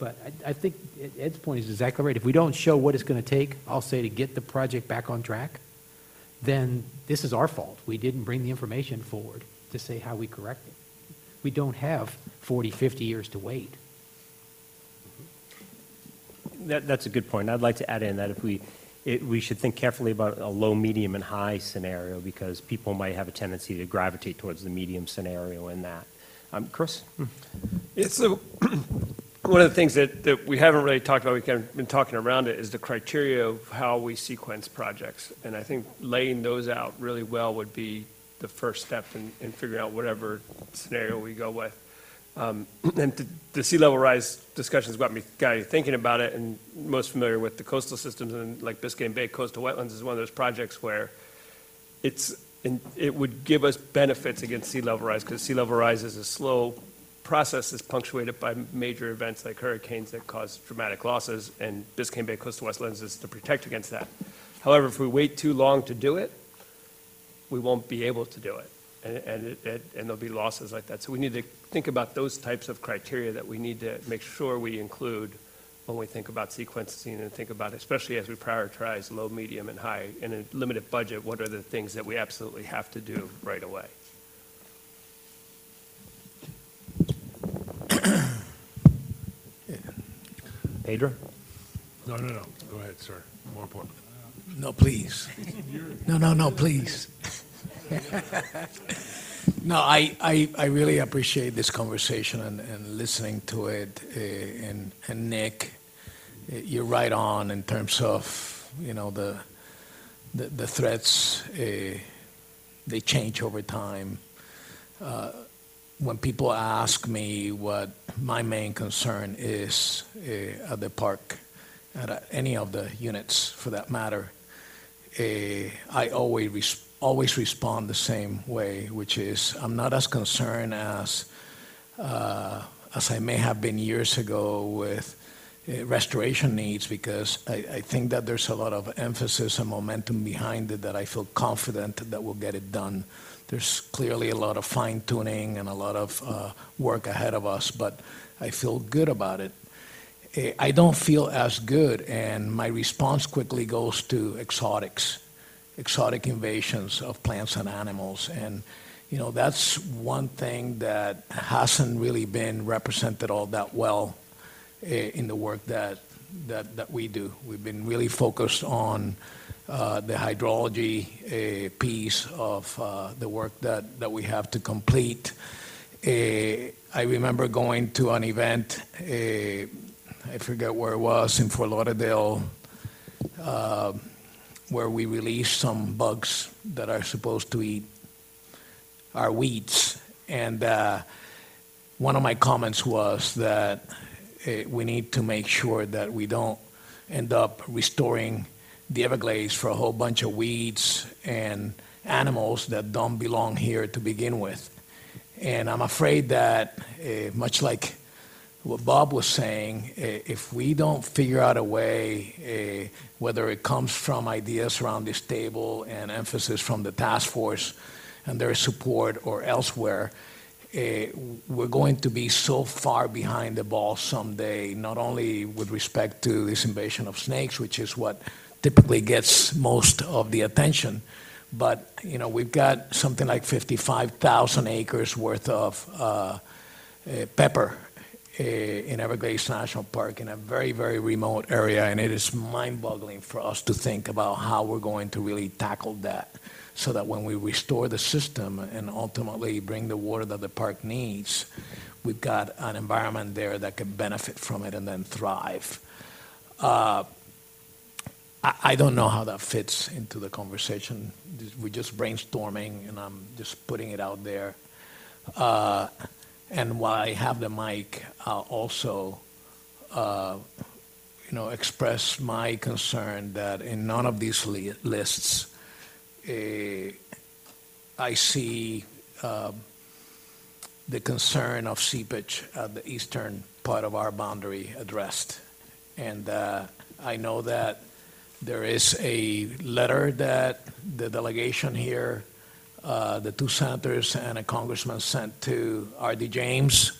But I, I think Ed's point is exactly right. If we don't show what it's going to take, I'll say, to get the project back on track, then this is our fault. We didn't bring the information forward to say how we correct it. We don't have 40, 50 years to wait. That, that's a good point. I'd like to add in that if we, it, we should think carefully about a low, medium, and high scenario because people might have a tendency to gravitate towards the medium scenario in that. Um, Chris? Yeah, so one of the things that, that we haven't really talked about, we've been talking around it, is the criteria of how we sequence projects. And I think laying those out really well would be the first step in, in figuring out whatever scenario we go with. Um, and the, the sea level rise discussions got me, got me thinking about it, and most familiar with the coastal systems, and like Biscayne Bay coastal wetlands is one of those projects where it's, it would give us benefits against sea level rise, because sea level rise is a slow process is punctuated by major events like hurricanes that cause dramatic losses, and Biscayne Bay Coastal Wetlands is to protect against that. However, if we wait too long to do it, we won't be able to do it, and, and, it- it- and there'll be losses like that. So we need to think about those types of criteria that we need to make sure we include when we think about sequencing and think about, especially as we prioritize low, medium, and high in a limited budget, what are the things that we absolutely have to do right away? Pedro? No, no, no, go ahead, sir, more important. No, please. No, no, no, please. No, I, I, I really appreciate this conversation and, and listening to it. uh, And, and Nick, uh, you're right on in terms of, you know, the, the, the threats, uh, they change over time. Uh, When people ask me what my main concern is uh, at the park, at uh, any of the units for that matter, uh, I always res- always respond the same way, which is I'm not as concerned as uh, as I may have been years ago with uh, restoration needs because I, I think that there's a lot of emphasis and momentum behind it that I feel confident that we'll get it done. There's clearly a lot of fine tuning and a lot of uh, work ahead of us, but I feel good about it. Eh, I don't feel as good, and my response quickly goes to exotics, exotic invasions of plants and animals. And, you know, that's one thing that hasn't really been represented all that well eh, in the work that, that, that we do. We've been really focused on the hydrology eh, piece of uh, the work that, that we have to complete. I remember going to an event, I forget where it was, in Fort Lauderdale, uh, where we released some bugs that are supposed to eat our weeds. And uh, one of my comments was that eh, we need to make sure that we don't end up restoring the Everglades for a whole bunch of weeds and animals that don't belong here to begin with. And I'm afraid that, uh, much like what Bob was saying, uh, if we don't figure out a way, uh, whether it comes from ideas around this table and emphasis from the task force and their support or elsewhere, we're going to be so far behind the ball someday, not only with respect to this invasion of snakes, which is what typically gets most of the attention, but you know we've got something like 55,000 acres worth of uh, uh, pepper uh, in Everglades National Park in a very, very remote area, and it is mind-boggling for us to think about how we're going to really tackle that so that when we restore the system and ultimately bring the water that the park needs, we've got an environment there that can benefit from it and then thrive. Uh, I, don't know how that fits into the conversation. We're just brainstorming, and I'm just putting it out there. Uh, and while I have the mic, I'll also, uh, you know, express my concern that in none of these li- lists, eh, I see uh, the concern of seepage at the eastern part of our boundary addressed. And uh, I know that there is a letter that the delegation here, uh, the two senators and a congressman sent to R.D. James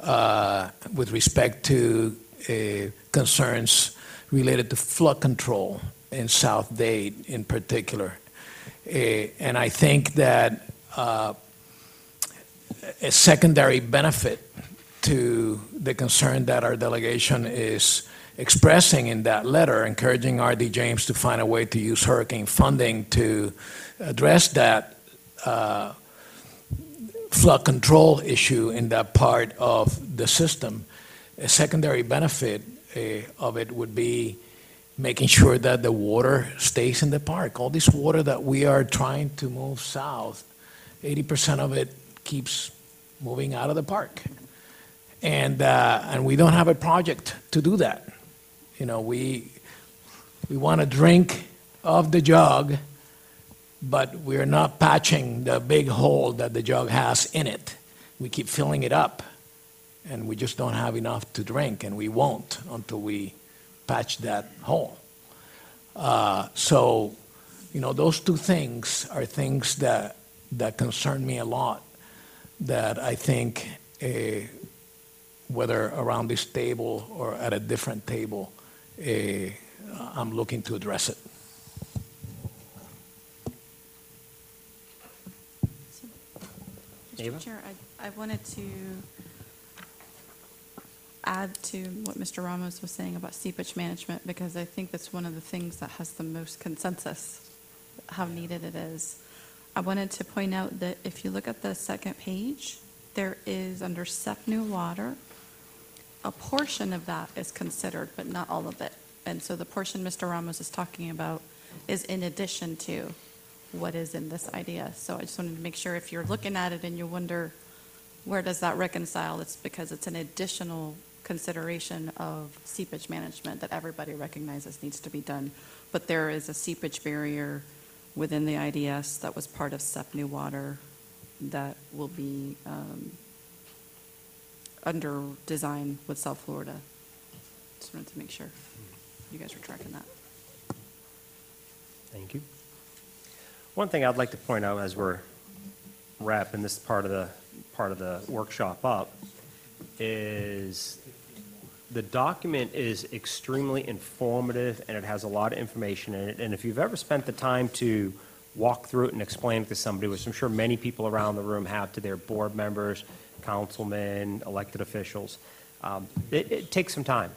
uh, with respect to uh, concerns related to flood control in South Dade in particular. Uh, and I think that uh, a secondary benefit to the concern that our delegation is expressing in that letter, encouraging R.D. James to find a way to use hurricane funding to address that uh, flood control issue in that part of the system. A secondary benefit uh, of it would be making sure that the water stays in the park. All this water that we are trying to move south, 80% of it keeps moving out of the park. And, uh, and we don't have a project to do that. You know, we, we want to drink of the jug but we're not patching the big hole that the jug has in it. We keep filling it up, and we just don't have enough to drink, and we won't until we patch that hole. Uh, So, you know, those two things are things that, that concern me a lot, that I think, eh, whether around this table or at a different table, Uh, I'm looking to address it. Mr. Chair, I, I wanted to add to what Mr. Ramos was saying about seepage management, because I think that's one of the things that has the most consensus, how needed it is. I wanted to point out that if you look at the second page, there is under CEPP New Water, a portion of that is considered, but not all of it. And so the portion Mr. Ramos is talking about is in addition to what is in this idea. So I just wanted to make sure if you're looking at it and you wonder, where does that reconcile? It's because it's an additional consideration of seepage management that everybody recognizes needs to be done. But there is a seepage barrier within the IDS that was part of CEPP New Water that will be um, under design with South Florida. Just wanted to make sure you guys were tracking that. Thank you. One thing I'd like to point out as we're wrapping this part of the, part of the workshop up is the document is extremely informative and it has a lot of information in it. And if you've ever spent the time to walk through it and explain it to somebody, which I'm sure many people around the room have to their board members, councilmen, elected officials, um, it, it takes some time.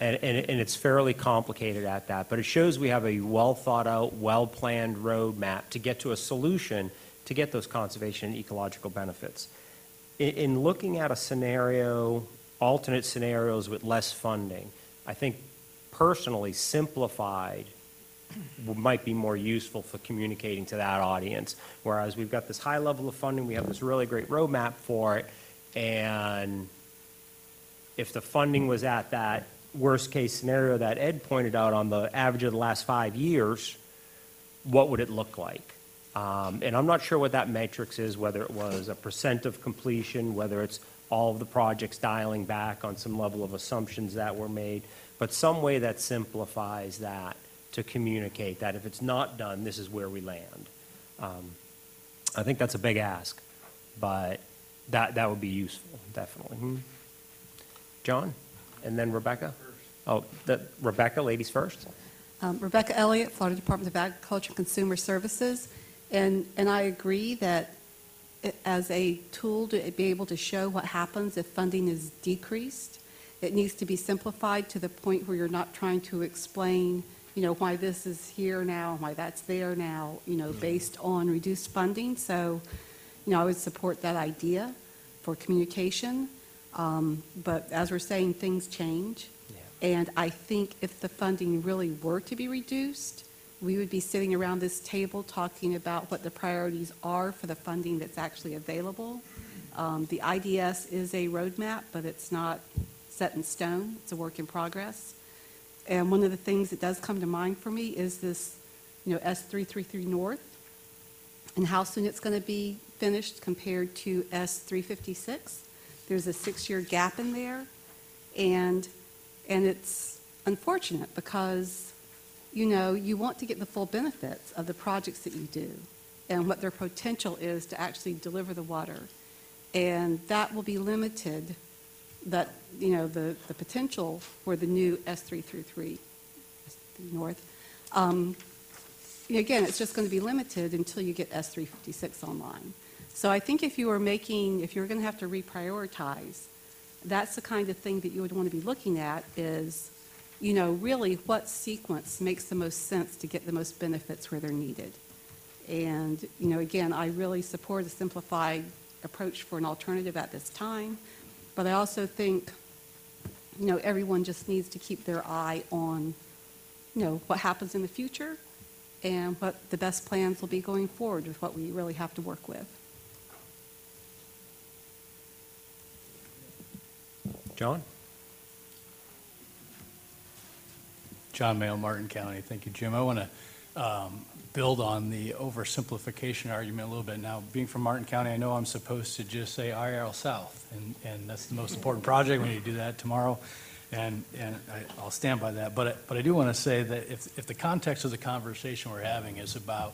And, and, and it's fairly complicated at that, but it shows we have a well-thought-out, well-planned roadmap to get to a solution to get those conservation and ecological benefits. In, in looking at a scenario, alternate scenarios with less funding, I think personally simplified might be more useful for communicating to that audience. Whereas we've got this high level of funding, we have this really great roadmap for it, and if the funding was at that worst-case scenario that Ed pointed out on the average of the last five years, what would it look like? Um, And I'm not sure what that matrix is, whether it was a percent of completion, whether it's all of the projects dialing back on some level of assumptions that were made, but some way that simplifies that to communicate that if it's not done, this is where we land. Um, I think that's a big ask, but that, that would be useful, definitely. Hmm. John, and then Rebecca? Oh, the- Rebecca, ladies first? Um, Rebecca Elliott, Florida Department of Agriculture and Consumer Services. And, and I agree that it- as a tool to be able to show what happens if funding is decreased, it needs to be simplified to the point where you're not trying to explain, you know, why this is here now, and why that's there now, you know, based on reduced funding. So, you know, I would support that idea for communication. Um, But as we're saying, things change. And I think if the funding really were to be reduced, we would be sitting around this table talking about what the priorities are for the funding that's actually available. Um, The IDS is a roadmap, but it's not set in stone. It's a work in progress. And one of the things that does come to mind for me is this, you know, S333 North and how soon it's going to be finished compared to S356. There's a six-year gap in there. And, and it's unfortunate because, you know, you want to get the full benefits of the projects that you do and what their potential is to actually deliver the water. And that will be limited, that, you know, the, the potential for the new S333 North. Um, Again, it's just going to be limited until you get S356 online. So I think if you are making, if you're going to have to reprioritize, that's the kind of thing that you would want to be looking at is, you know, really what sequence makes the most sense to get the most benefits where they're needed. And, you know, again, I really support a simplified approach for an alternative at this time, but I also think, you know, everyone just needs to keep their eye on, you know, what happens in the future and what the best plans will be going forward with what we really have to work with. John? John Mayo, Martin County. Thank you, Jim. I want to um, build on the oversimplification argument a little bit. Now, being from Martin County, I know I'm supposed to just say IRL South, and, and that's the most important project. We need to do that tomorrow, and, and I, I'll stand by that. But, I- but I do want to say that if, if the context of the conversation we're having is about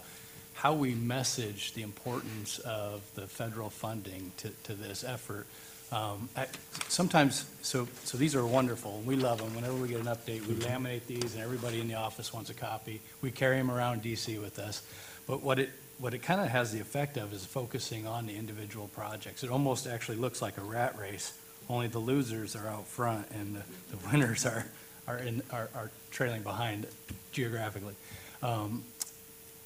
how we message the importance of the federal funding to, to this effort, um, I- Sometimes, so, so these are wonderful, and we love them. Whenever we get an update, we laminate these, and everybody in the office wants a copy. We carry them around DC with us. But what it, what it kind of has the effect of is focusing on the individual projects. It almost actually looks like a rat race, only the losers are out front, and the the winners are, are in, are are trailing behind geographically. Um,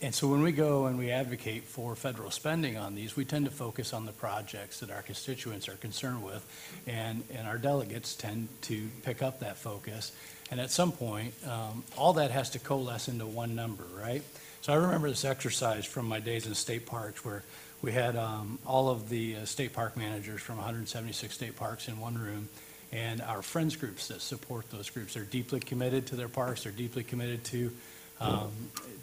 and so when we go and we advocate for federal spending on these, we tend to focus on the projects that our constituents are concerned with, and, and our delegates tend to pick up that focus. And at some point, um, all that has to coalesce into one number, right? So I remember this exercise from my days in state parks where we had um, all of the uh, state park managers from 176 state parks in one room, and our friends groups that support those groups. They're deeply committed to their parks, they're deeply committed to um,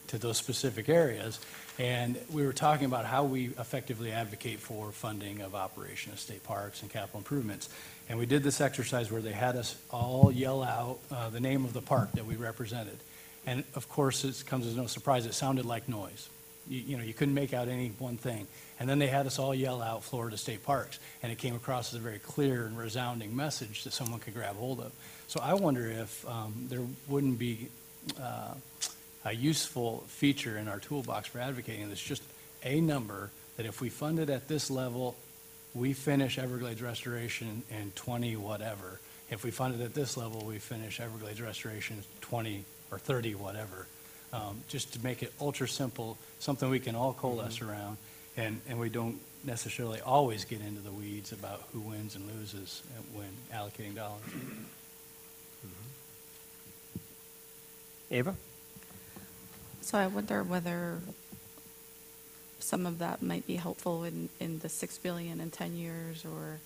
to those specific areas. And we were talking about how we effectively advocate for funding of operation of state parks and capital improvements. And we did this exercise where they had us all yell out uh, the name of the park that we represented. And of course, it comes as no surprise, it sounded like noise. You, you know, you couldn't make out any one thing. And then they had us all yell out Florida State Parks, and it came across as a very clear and resounding message that someone could grab hold of. So I wonder if um, there wouldn't be uh, a useful feature in our toolbox for advocating this, just a number that if we fund it at this level, we finish Everglades restoration in 20 whatever. If we fund it at this level, we finish Everglades restoration 20 or 30 whatever. Um, Just to make it ultra simple, something we can all coalesce mm-hmm. around, and, and we don't necessarily always get into the weeds about who wins and loses uh, when allocating dollars. Mm-hmm. Ava? So I wonder whether some of that might be helpful in, in the 6 billion in 10 years or,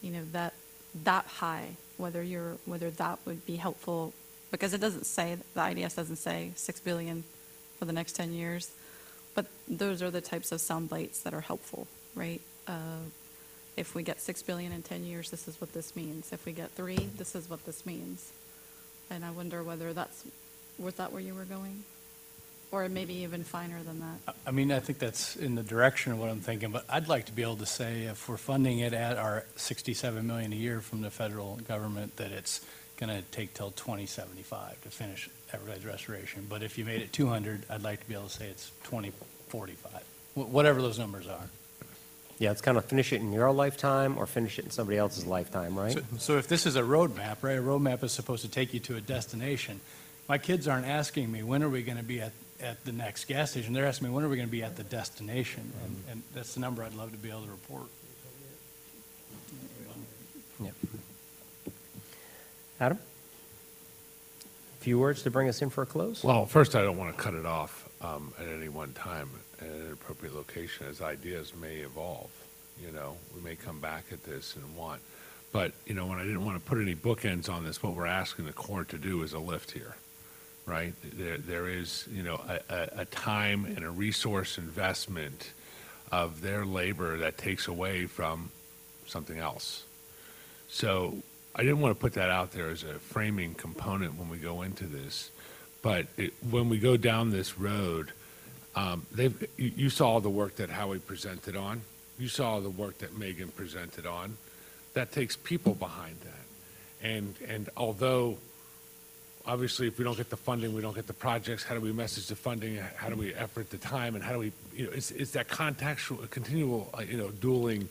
you know, that, that high, whether you're, whether that would be helpful, because it doesn't say, the IDS doesn't say 6 billion for the next 10 years, but those are the types of sound bites that are helpful, right? Uh, If we get 6 billion in 10 years, this is what this means. If we get 3, this is what this means. And I wonder whether that's, was that where you were going? Or maybe even finer than that? I mean, I think that's in the direction of what I'm thinking, but I'd like to be able to say if we're funding it at our 67 million a year from the federal government, that it's going to take till 2075 to finish Everglades restoration. But if you made it 200, I'd like to be able to say it's 2045, wh- whatever those numbers are. Yeah, it's kind of finish it in your lifetime or finish it in somebody else's lifetime, right? So- So if this is a roadmap, right, a roadmap is supposed to take you to a destination. My kids aren't asking me, when are we going to be at, at the next gas station? They're asking me, when are we going to be at the destination? And, and that's the number I'd love to be able to report. Yep. Adam? Few words to bring us in for a close? Well, first, I don't want to cut it off um, at any one time at an appropriate location, as ideas may evolve. You know, we may come back at this and want, but, you know, when I didn't want to put any bookends on this, what we're asking the court to do is a lift here, right? There, there is, you know, a, a, time and a resource investment of their labor that takes away from something else. So I didn't want to put that out there as a framing component when we go into this. But it, when we go down this road, um, they've, you saw the work that Howie presented on. You saw the work that Megan presented on. That takes people behind that. And, and although, obviously, if we don't get the funding, we don't get the projects, how do we message the funding? How do we effort the time? And how do we, you know, it's, it's that contextual, continual, uh, you know, dueling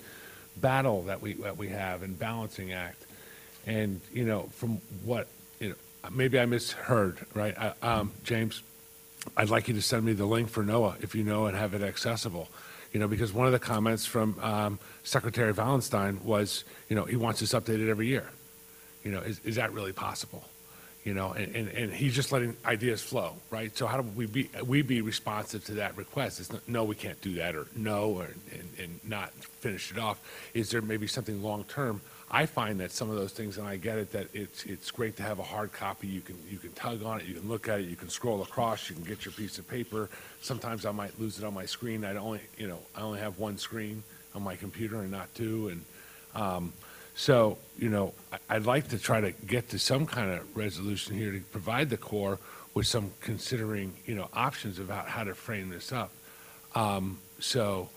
battle that we, that we have and balancing act. And, you know, from what, you know, maybe I misheard, right? I- Um, James, I'd like you to send me the link for NOAA if you know and have it accessible. You know, because one of the comments from um, Secretary Valenstein was, you know, he wants this updated every year. You know, is, is that really possible? You know, and, and, and he's just letting ideas flow, right? So how do we be, we be responsive to that request? It's not, no, we can't do that, or no, or, and, and not finish it off. Is there maybe something long-term? I find that some of those things, and I get it, that it's, it's great to have a hard copy. You can, you can tug on it, you can look at it, you can scroll across, you can get your piece of paper. Sometimes I might lose it on my screen. I only, you know, I only have one screen on my computer and not two, and, um, so, you know, I'd like to try to get to some kind of resolution here to provide the Corps with some considering, you know, options about how to frame this up. Um, So,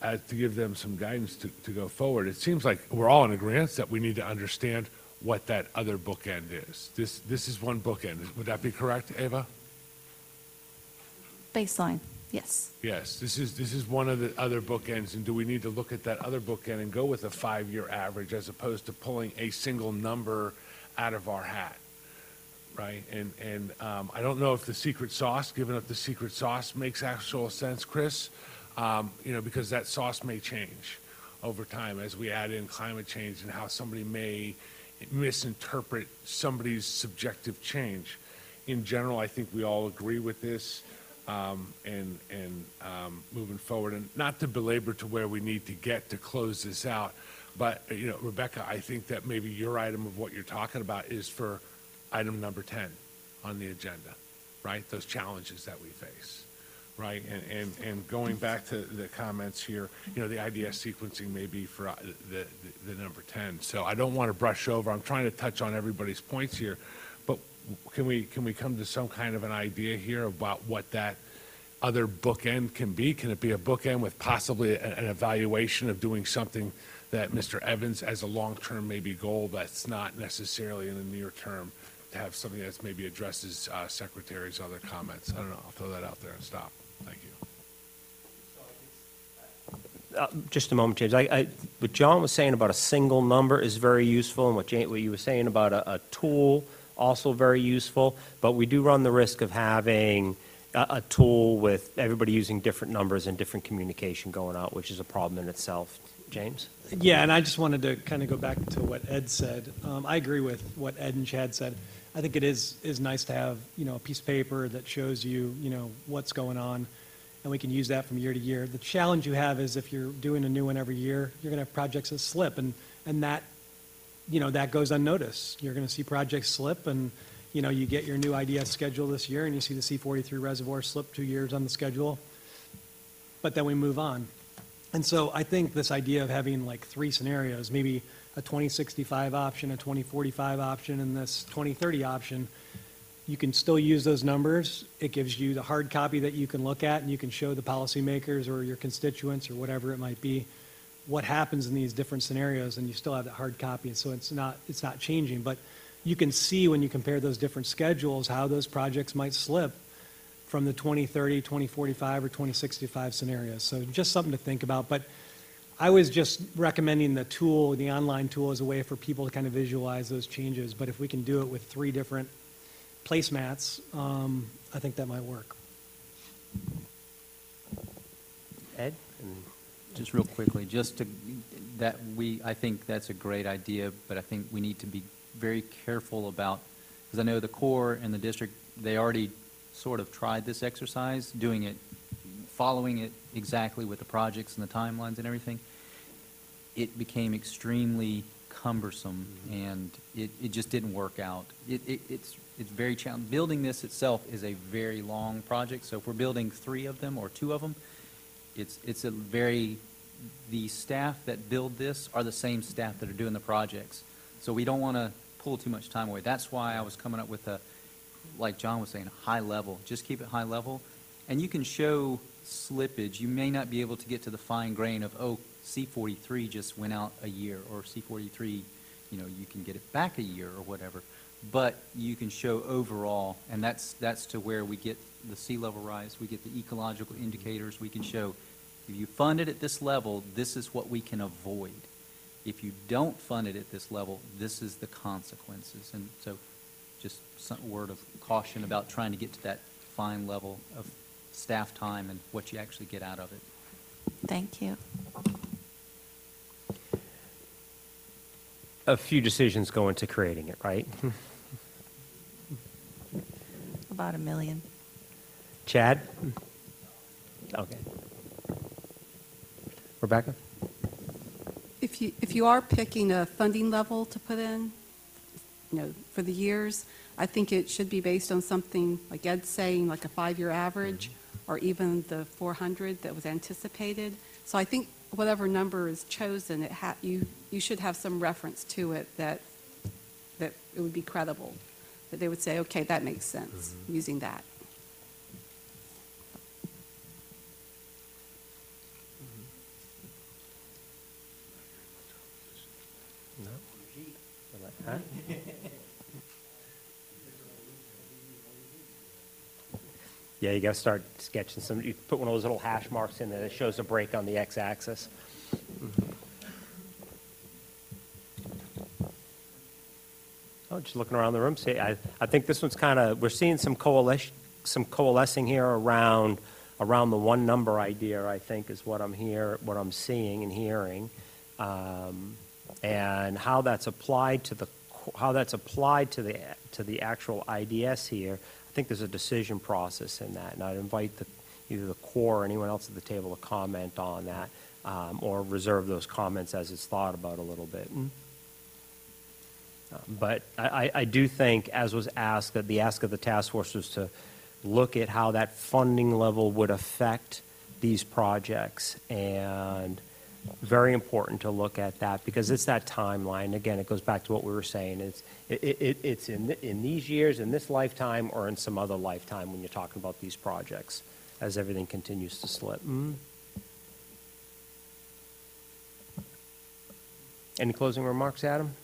as to give them some guidance to, to go forward, it seems like we're all in agreement that we need to understand what that other bookend is. This, this is one bookend. Would that be correct, Ava? Baseline, yes. Yes, this is, this is one of the other bookends, and do we need to look at that other bookend and go with a five-year average as opposed to pulling a single number out of our hat? Right, and, and um, I don't know if the secret sauce, given up the secret sauce makes actual sense, Chris, um, you know, because that sauce may change over time as we add in climate change and how somebody may misinterpret somebody's subjective change. In general, I think we all agree with this um, and, and um, moving forward. And not to belabor to where we need to get to close this out, but, uh, you know, Rebecca, I think that maybe your item of what you're talking about is for item number 10 on the agenda, right? Those challenges that we face, right? And, and, and going back to the comments here, you know, the IDS sequencing may be for uh, the, the, the number 10. So I don't want to brush over, I'm trying to touch on everybody's points here, can we, can we come to some kind of an idea here about what that other bookend can be? Can it be a bookend with possibly a- an evaluation of doing something that Mr. Evans, as a long-term maybe goal, that's not necessarily in the near term, to have something that's maybe addresses uh, Secretary's other comments? I don't know, I'll throw that out there and stop. Thank you. Uh, Just a moment, James. I, I, what John was saying about a single number is very useful, and what what you were saying about a, a tool, also very useful, but we do run the risk of having a, a tool with everybody using different numbers and different communication going out, which is a problem in itself. James? Yeah, and I just wanted to kind of go back to what Ed said. Um, I agree with what Ed and Chad said. I think it is, is nice to have, you know, a piece of paper that shows you, you know, what's going on, and we can use that from year to year. The challenge you have is if you're doing a new one every year, you're going to have projects that slip, and, and that, you know, that goes unnoticed. You're going to see projects slip, and, you know, you get your new IDS schedule this year, and you see the C-43 reservoir slip two years on the schedule, but then we move on. And so I think this idea of having like three scenarios, maybe a 2065 option, a 2045 option, and this 2030 option, you can still use those numbers. It gives you the hard copy that you can look at, and you can show the policymakers or your constituents or whatever it might be, what happens in these different scenarios, and you still have that hard copy. and So it's not, it's not changing. But you can see when you compare those different schedules, how those projects might slip from the 2030, 2045, or 2065 scenarios. So just something to think about. But I was just recommending the tool, the online tool, as a way for people to kind of visualize those changes. But if we can do it with three different placemats, um, I think that might work. Ed? Just real quickly, just to, that we, I think that's a great idea, but I think we need to be very careful about, because I know the Corps and the district, they already sort of tried this exercise, doing it, following it exactly with the projects and the timelines and everything. It became extremely cumbersome, and it, it just didn't work out. It, it, it's, it's very challenging. Building this itself is a very long project, so if we're building three of them or two of them, it's, it's a very, the staff that build this are the same staff that are doing the projects. So we don't want to pull too much time away. That's why I was coming up with a, like John was saying, high level. Just keep it high level. And you can show slippage. You may not be able to get to the fine grain of, oh, C43 just went out a year, or C43, you know, you can get it back a year or whatever. But you can show overall, and that's, that's to where we get the sea level rise, we get the ecological indicators, we can show, if you fund it at this level, this is what we can avoid. If you don't fund it at this level, this is the consequences. And so just some word of caution about trying to get to that fine level of staff time and what you actually get out of it. Thank you. A few decisions go into creating it, right? About a million. Chad? Okay. Rebecca? If you, if you are picking a funding level to put in, you know, for the years, I think it should be based on something, like Ed's saying, like a five-year average, mm-hmm. or even the 400 that was anticipated. So I think whatever number is chosen, it ha, you, you should have some reference to it that, that it would be credible, that they would say, okay, that makes sense, mm-hmm. using that. No? Huh? Yeah, you got to start sketching some, you put one of those little hash marks in there that shows a break on the x-axis. Oh, just looking around the room, see, I, I think this one's kind of, we're seeing some coalition, some coalescing here around, around the one number idea, I think, is what I'm here, what I'm seeing and hearing. Um, and how that's applied to the, how that's applied to the, to the actual IDS here, think there's a decision process in that. And I'd invite the, either the Corps or anyone else at the table to comment on that, um, or reserve those comments as it's thought about a little bit. Uh, But I, I- I do think, as was asked, that the ask of the task force was to look at how that funding level would affect these projects. And very important to look at that because it's that timeline. Again, it goes back to what we were saying. It's, it, it, it's in, in these years, in this lifetime, or in some other lifetime when you're talking about these projects, as everything continues to slip. Mm. Any closing remarks, Adam?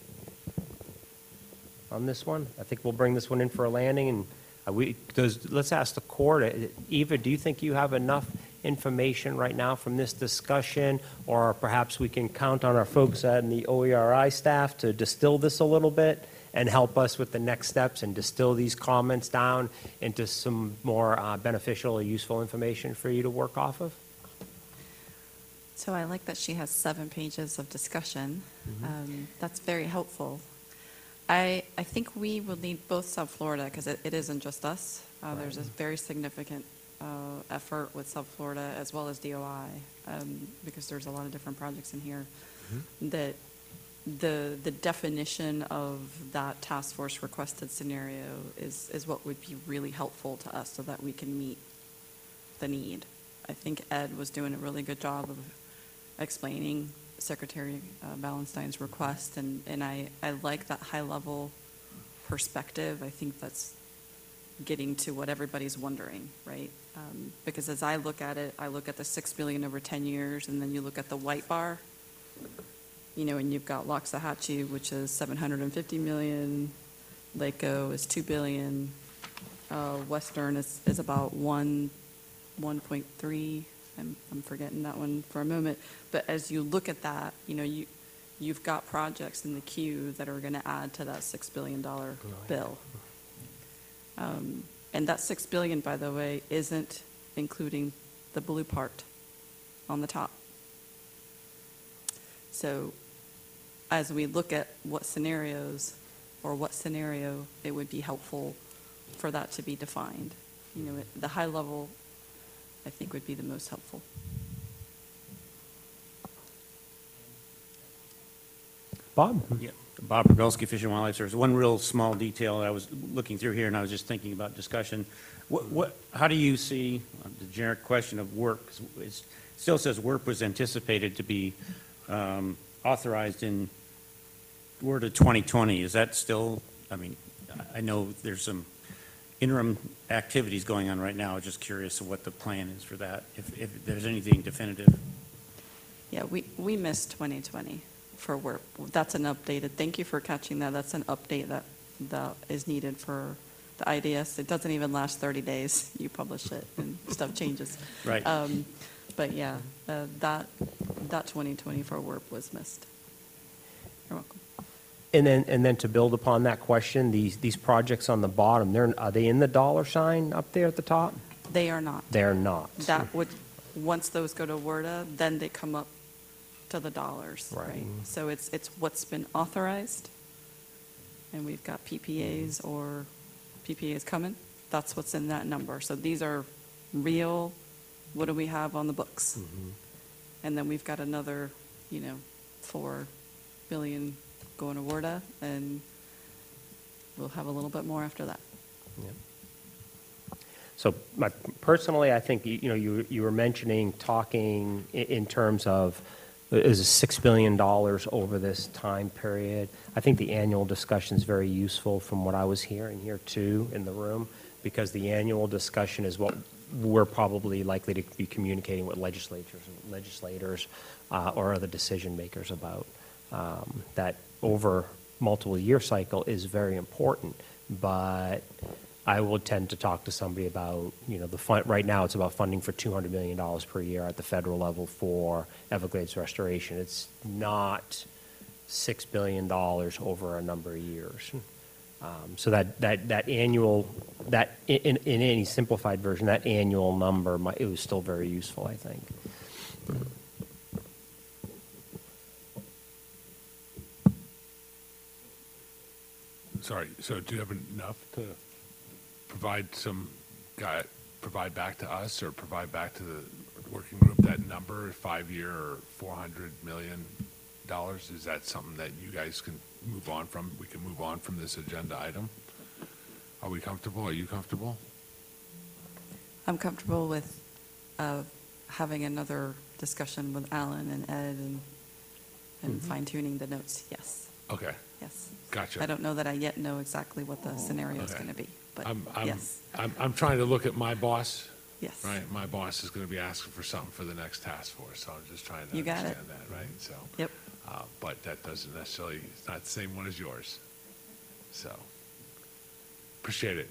on this one? I think we'll bring this one in for a landing, and uh, we, does, let's ask the court, uh, Eva, do you think you have enough information right now from this discussion? Or perhaps we can count on our folks in the OERI staff to distill this a little bit and help us with the next steps and distill these comments down into some more uh, beneficial or useful information for you to work off of? So I like that she has seven pages of discussion. Mhm. Um, That's very helpful. I, I think we will need both South Florida, because it, it isn't just us. Uh, There's a very significant uh, effort with South Florida as well as DOI, um, because there's a lot of different projects in here that the, the definition of that task force requested scenario is, is what would be really helpful to us so that we can meet the need. I think Ed was doing a really good job of explaining Secretary uh, Valenstein's request, and, and I, I like that high-level perspective. I think that's getting to what everybody's wondering, right? Um, Because as I look at it, I look at the 6 billion over 10 years, and then you look at the white bar, you know, and you've got Loxahatchee, which is 750 million, Lake O is 2 billion, uh, Western is, is about 1, 1.3, I'm, I'm forgetting that one for a moment, but as you look at that, you know, you, you've got projects in the queue that are going to add to that $6 billion bill. Um, And that 6 billion, by the way, isn't including the blue part on the top. So as we look at what scenarios, or what scenario, it would be helpful for that to be defined. You know, the high level, I think, would be the most helpful. Bob? Yeah, Bob Progulske, Fish and Wildlife Service. One real small detail, that I was looking through here and I was just thinking about discussion. What, what, how do you see uh, the generic question of WERP? It still says WERP was anticipated to be um, authorized in WRDA 2020. Is that still, I mean, I know there's some interim activities going on right now. Just curious of what the plan is for that, if, if there's anything definitive. Yeah, we, we missed 2020 for WERP. That's an updated, thank you for catching that. That's an update that, that is needed for the IDS. It doesn't even last 30 days. You publish it and stuff changes. Right. Um, But yeah, uh, that, that 2020 for WERP was missed. You're welcome. And then, and then to build upon that question, these, these projects on the bottom, they're, are they in the dollar sign up there at the top? They are not. They're not. That would, once those go to WRDA, then they come up to the dollars, Right. right? Mm-hmm. So it's, it's what's been authorized, and we've got PPAs mm-hmm. or PPAs coming That's what's in that number. So these are real, what do we have on the books? Mm-hmm. And then we've got another, you know, 4 billion going to WRDA, and we'll have a little bit more after that. Yeah. So my, personally, I think, you you know, you, you were mentioning, talking i- in terms of, is it $6 billion over this time period? I think the annual discussion is very useful from what I was hearing here too in the room, because the annual discussion is what we're probably likely to be communicating with legislators, legislators uh, or other decision makers about. Um, That over multiple year cycle is very important, but I will tend to talk to somebody about, you know, the fund, right now, it's about funding for $200 million per year at the federal level for Everglades restoration. It's not $6 billion over a number of years. Um, So that, that, that annual, that, in, in any simplified version, that annual number, might- it was still very useful, I think. Sorry, so do you have enough to provide some, guy, provide back to us or provide back to the working group that number, five-year or 400 million dollars? Is that something that you guys can move on from? We can move on from this agenda item? Are we comfortable? Are you comfortable? I'm comfortable with uh, having another discussion with Alan and Ed and, and Mhm. fine tuning the notes, yes, Okay. yes. Gotcha. I don't know that I yet know exactly what the scenario is Okay. going to be, but I'm, I'm, yes, I'm, I'm trying to look at my boss. Yes. Right, my boss is gonna be asking for something for the next task force, so I'm just trying to You got it. understand that, right? So. Yep. Uh, but that doesn't necessarily, it's not the same one as yours, so. Appreciate it.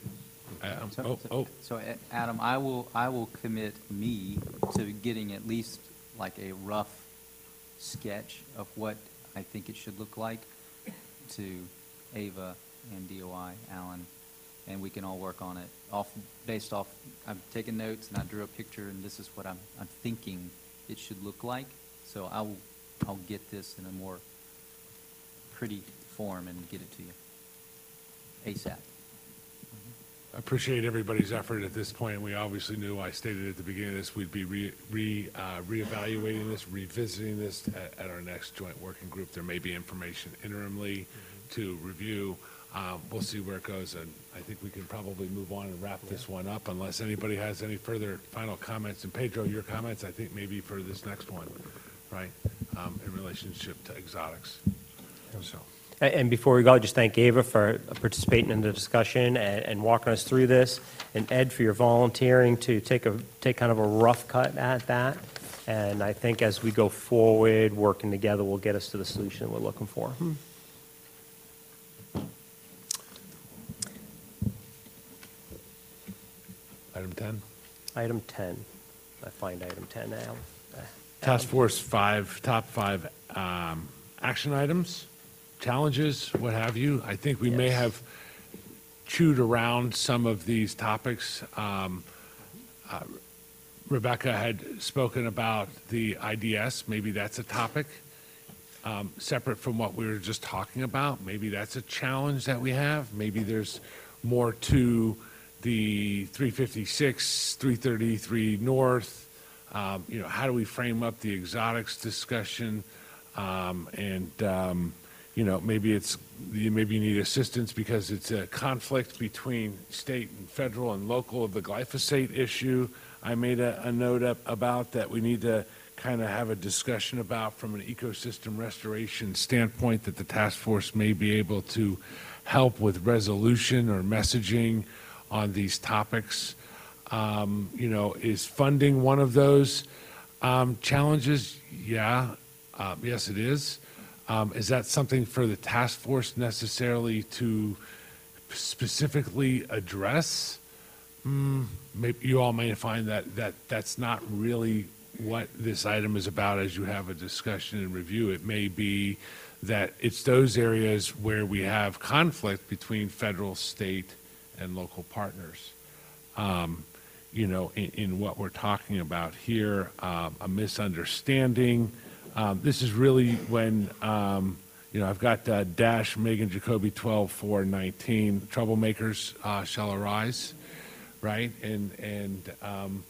Uh, um, So- Oh, so- oh, So, A- Adam, I will, I will commit me to getting at least like a rough sketch of what I think it should look like to Ava and DOI, Alan, and we can all work on it off, based off, I'm taking notes and I drew a picture and this is what I'm, I'm thinking it should look like. So I will, I'll get this in a more pretty form and get it to you ASAP. I appreciate everybody's effort at this point. We obviously knew, I stated at the beginning of this, we'd be re, re, uh, reevaluating this, revisiting this at, at our next joint working group. There may be information interimly to review. Um, we'll see where it goes, and I think we can probably move on and wrap this one up unless anybody has any further final comments. And Pedro, your comments, I think maybe for this next one, right, um, in relationship to exotics. So. A- And before we go, just thank Ava for participating in the discussion and, and walking us through this, and Ed for your volunteering to take a, take kind of a rough cut at that. And I think as we go forward, working together, will get us to the solution we're looking for. Item 10. Item 10. I find item 10 now. Task Force five, top five um, action items, challenges, what have you. I think we may have chewed around some of these topics. Um, uh, Rebecca had spoken about the IDS, maybe that's a topic, um, separate from what we were just talking about. Maybe that's a challenge that we have. Maybe there's more to the 356, 333 North. Um, You know, how do we frame up the exotics discussion? Um, And, um, you know, maybe it's, you maybe you need assistance because it's a conflict between state and federal and local of the glyphosate issue. I made a, a note up about that we need to kind of have a discussion about from an ecosystem restoration standpoint that the task force may be able to help with resolution or messaging on these topics. Um, you know, is funding one of those um, challenges? Yeah, uh, yes, it is. Um, is that something for the task force necessarily to specifically address? Hmm, maybe you all may find that, that that's not really what this item is about as you have a discussion and review. It may be that it's those areas where we have conflict between federal, state, and local partners. Um, you know, in, in what we're talking about here, um, a misunderstanding. Um, this is really when, um, you know, I've got uh, dash Megan Jacoby 12 4 19, troublemakers uh, shall arise. right? And, and, um,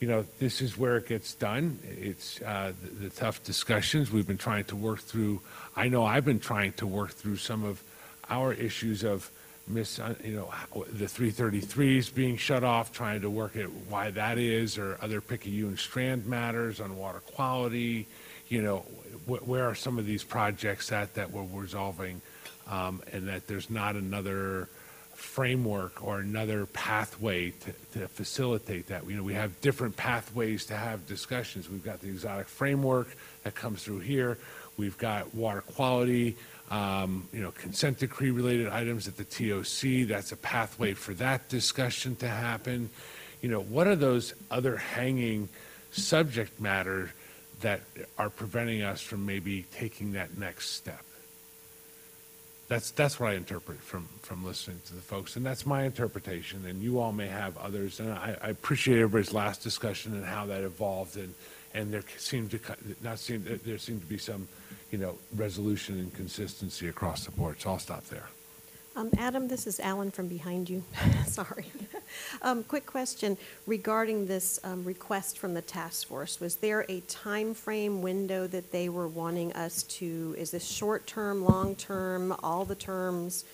you know, this is where it gets done. It's uh, the the tough discussions. We've been trying to work through, I know I've been trying to work through some of our issues of miss, uh, you know, the 333s being shut off, trying to work at why that is, or other Picayune Strand matters on water quality. You know, wh- where are some of these projects at that we're resolving? um, And that there's not another framework or another pathway to, to facilitate that. You know, we have different pathways to have discussions. We've got the exotic framework that comes through here. We've got water quality, um, you know, consent decree related items at the TOC. That's a pathway for that discussion to happen. You know, what are those other hanging subject matter that are preventing us from maybe taking that next step? That's, that's what I interpret from, from listening to the folks, and that's my interpretation, and you all may have others. And I, I appreciate everybody's last discussion and how that evolved, and, and there seemed to, not seem, there seemed to be some, you know, resolution and consistency across the board, so I'll stop there. Um, Adam, this is Alan from behind you. Sorry. Um, Quick question regarding this um, request from the task force. Was there a time frame window that they were wanting us to, is this short-term, long-term, all the terms?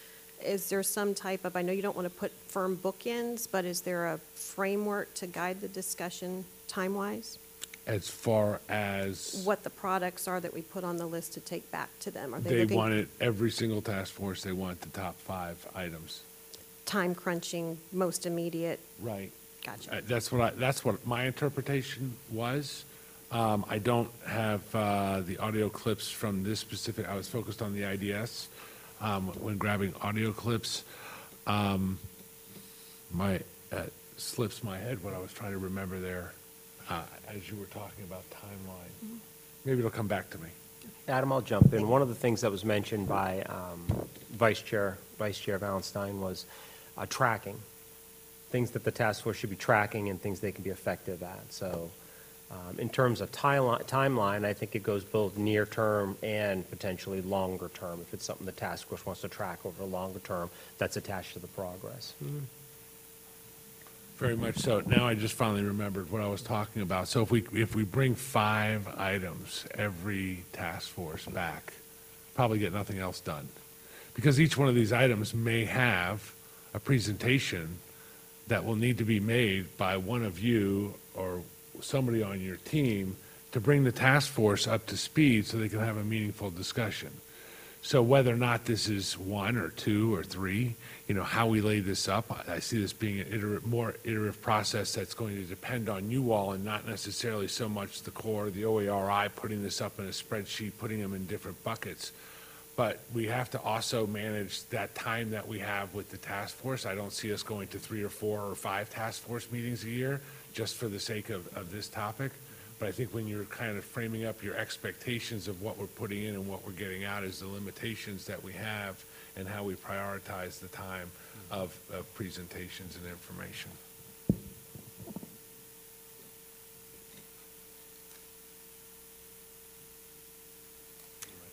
Is there some type of, I know you don't want to put firm bookends, but is there a framework to guide the discussion time-wise? As far as What the products are that we put on the list to take back to them? Are they they looking wanted, every single task force, they want the top five items. time crunching, most immediate? Right. Gotcha. Uh, That's what I, that's what my interpretation was. Um, I don't have, uh, the audio clips from this specific, I was focused on the IDS, um, when grabbing audio clips. Um, my, uh, slips my head what I was trying to remember there, uh, as you were talking about timeline. Maybe it'll come back to me. Adam, I'll jump in. One of the things that was mentioned by um, Vice Chair, Vice Chair Valenstein was uh, tracking, things that the task force should be tracking and things they can be effective at. So um, in terms of timeline, timeline, I think it goes both near-term and potentially longer-term. If it's something the task force wants to track over a longer term, that's attached to the progress. Very much so. Now I just finally remembered what I was talking about. So if we, if we bring five items, every task force back, probably get nothing else done. Because each one of these items may have a presentation that will need to be made by one of you or somebody on your team to bring the task force up to speed so they can have a meaningful discussion. So whether or not this is one or two or three, you know, how we lay this up, I- see this being an iterative, more iterative process that's going to depend on you all and not necessarily so much the Corps, the OERI, putting this up in a spreadsheet, putting them in different buckets. But we have to also manage that time that we have with the task force. I don't see us going to three or four or five task force meetings a year just for the sake of, of this topic. But I think when you're kind of framing up your expectations of what we're putting in and what we're getting out is the limitations that we have and how we prioritize the time of, of presentations and information.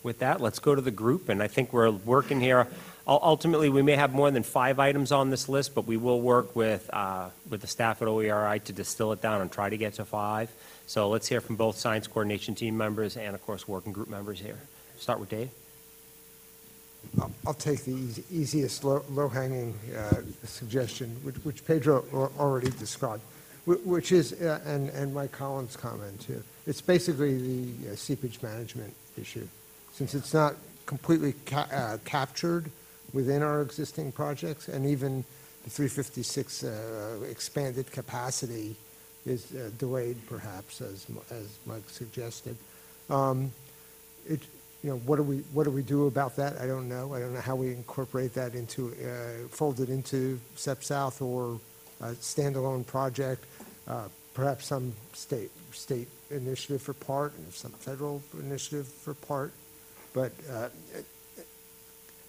With that, let's go to the group, and I think we're working here. Ultimately, we may have more than five items on this list, but we will work with, uh, with the staff at OERI to distill it down and try to get to five. So let's hear from both science coordination team members and, of course, working group members here. Start with Dave. I'll- take the easiest, low- low-hanging uh, suggestion, which- which Pedro already described, which is, uh, and and Mike Collins' comment too, it's basically the uh, seepage management issue. Since it's not completely ca- uh, captured within our existing projects, and even the 356 uh, expanded capacity is uh, delayed perhaps, as as Mike suggested. Um, It, you know, what do we, what do we do about that? I don't know. I don't know how we incorporate that into, uh, fold it into CEPP South or a standalone project, uh, perhaps some state, state initiative for part and some federal initiative for part. But uh,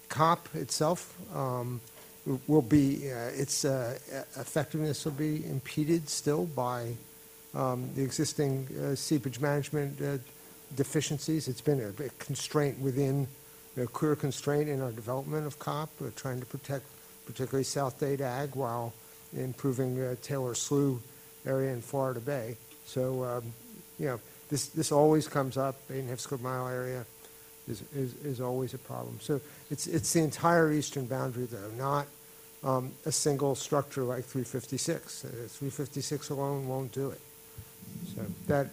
COP itself um, will be, uh, its uh, effectiveness will be impeded still by um, the existing uh, seepage management uh, deficiencies. It's been a a constraint within, a clear constraint in our development of COP, uh, trying to protect particularly South Dade Ag while improving uh, Taylor Slough area in Florida Bay. So, um, you know, this, this always comes up, half square mile area is, is, is always a problem. So it's, it's the entire eastern boundary though, not um, a single structure like 356. Uh, 356 alone won't do it. So that,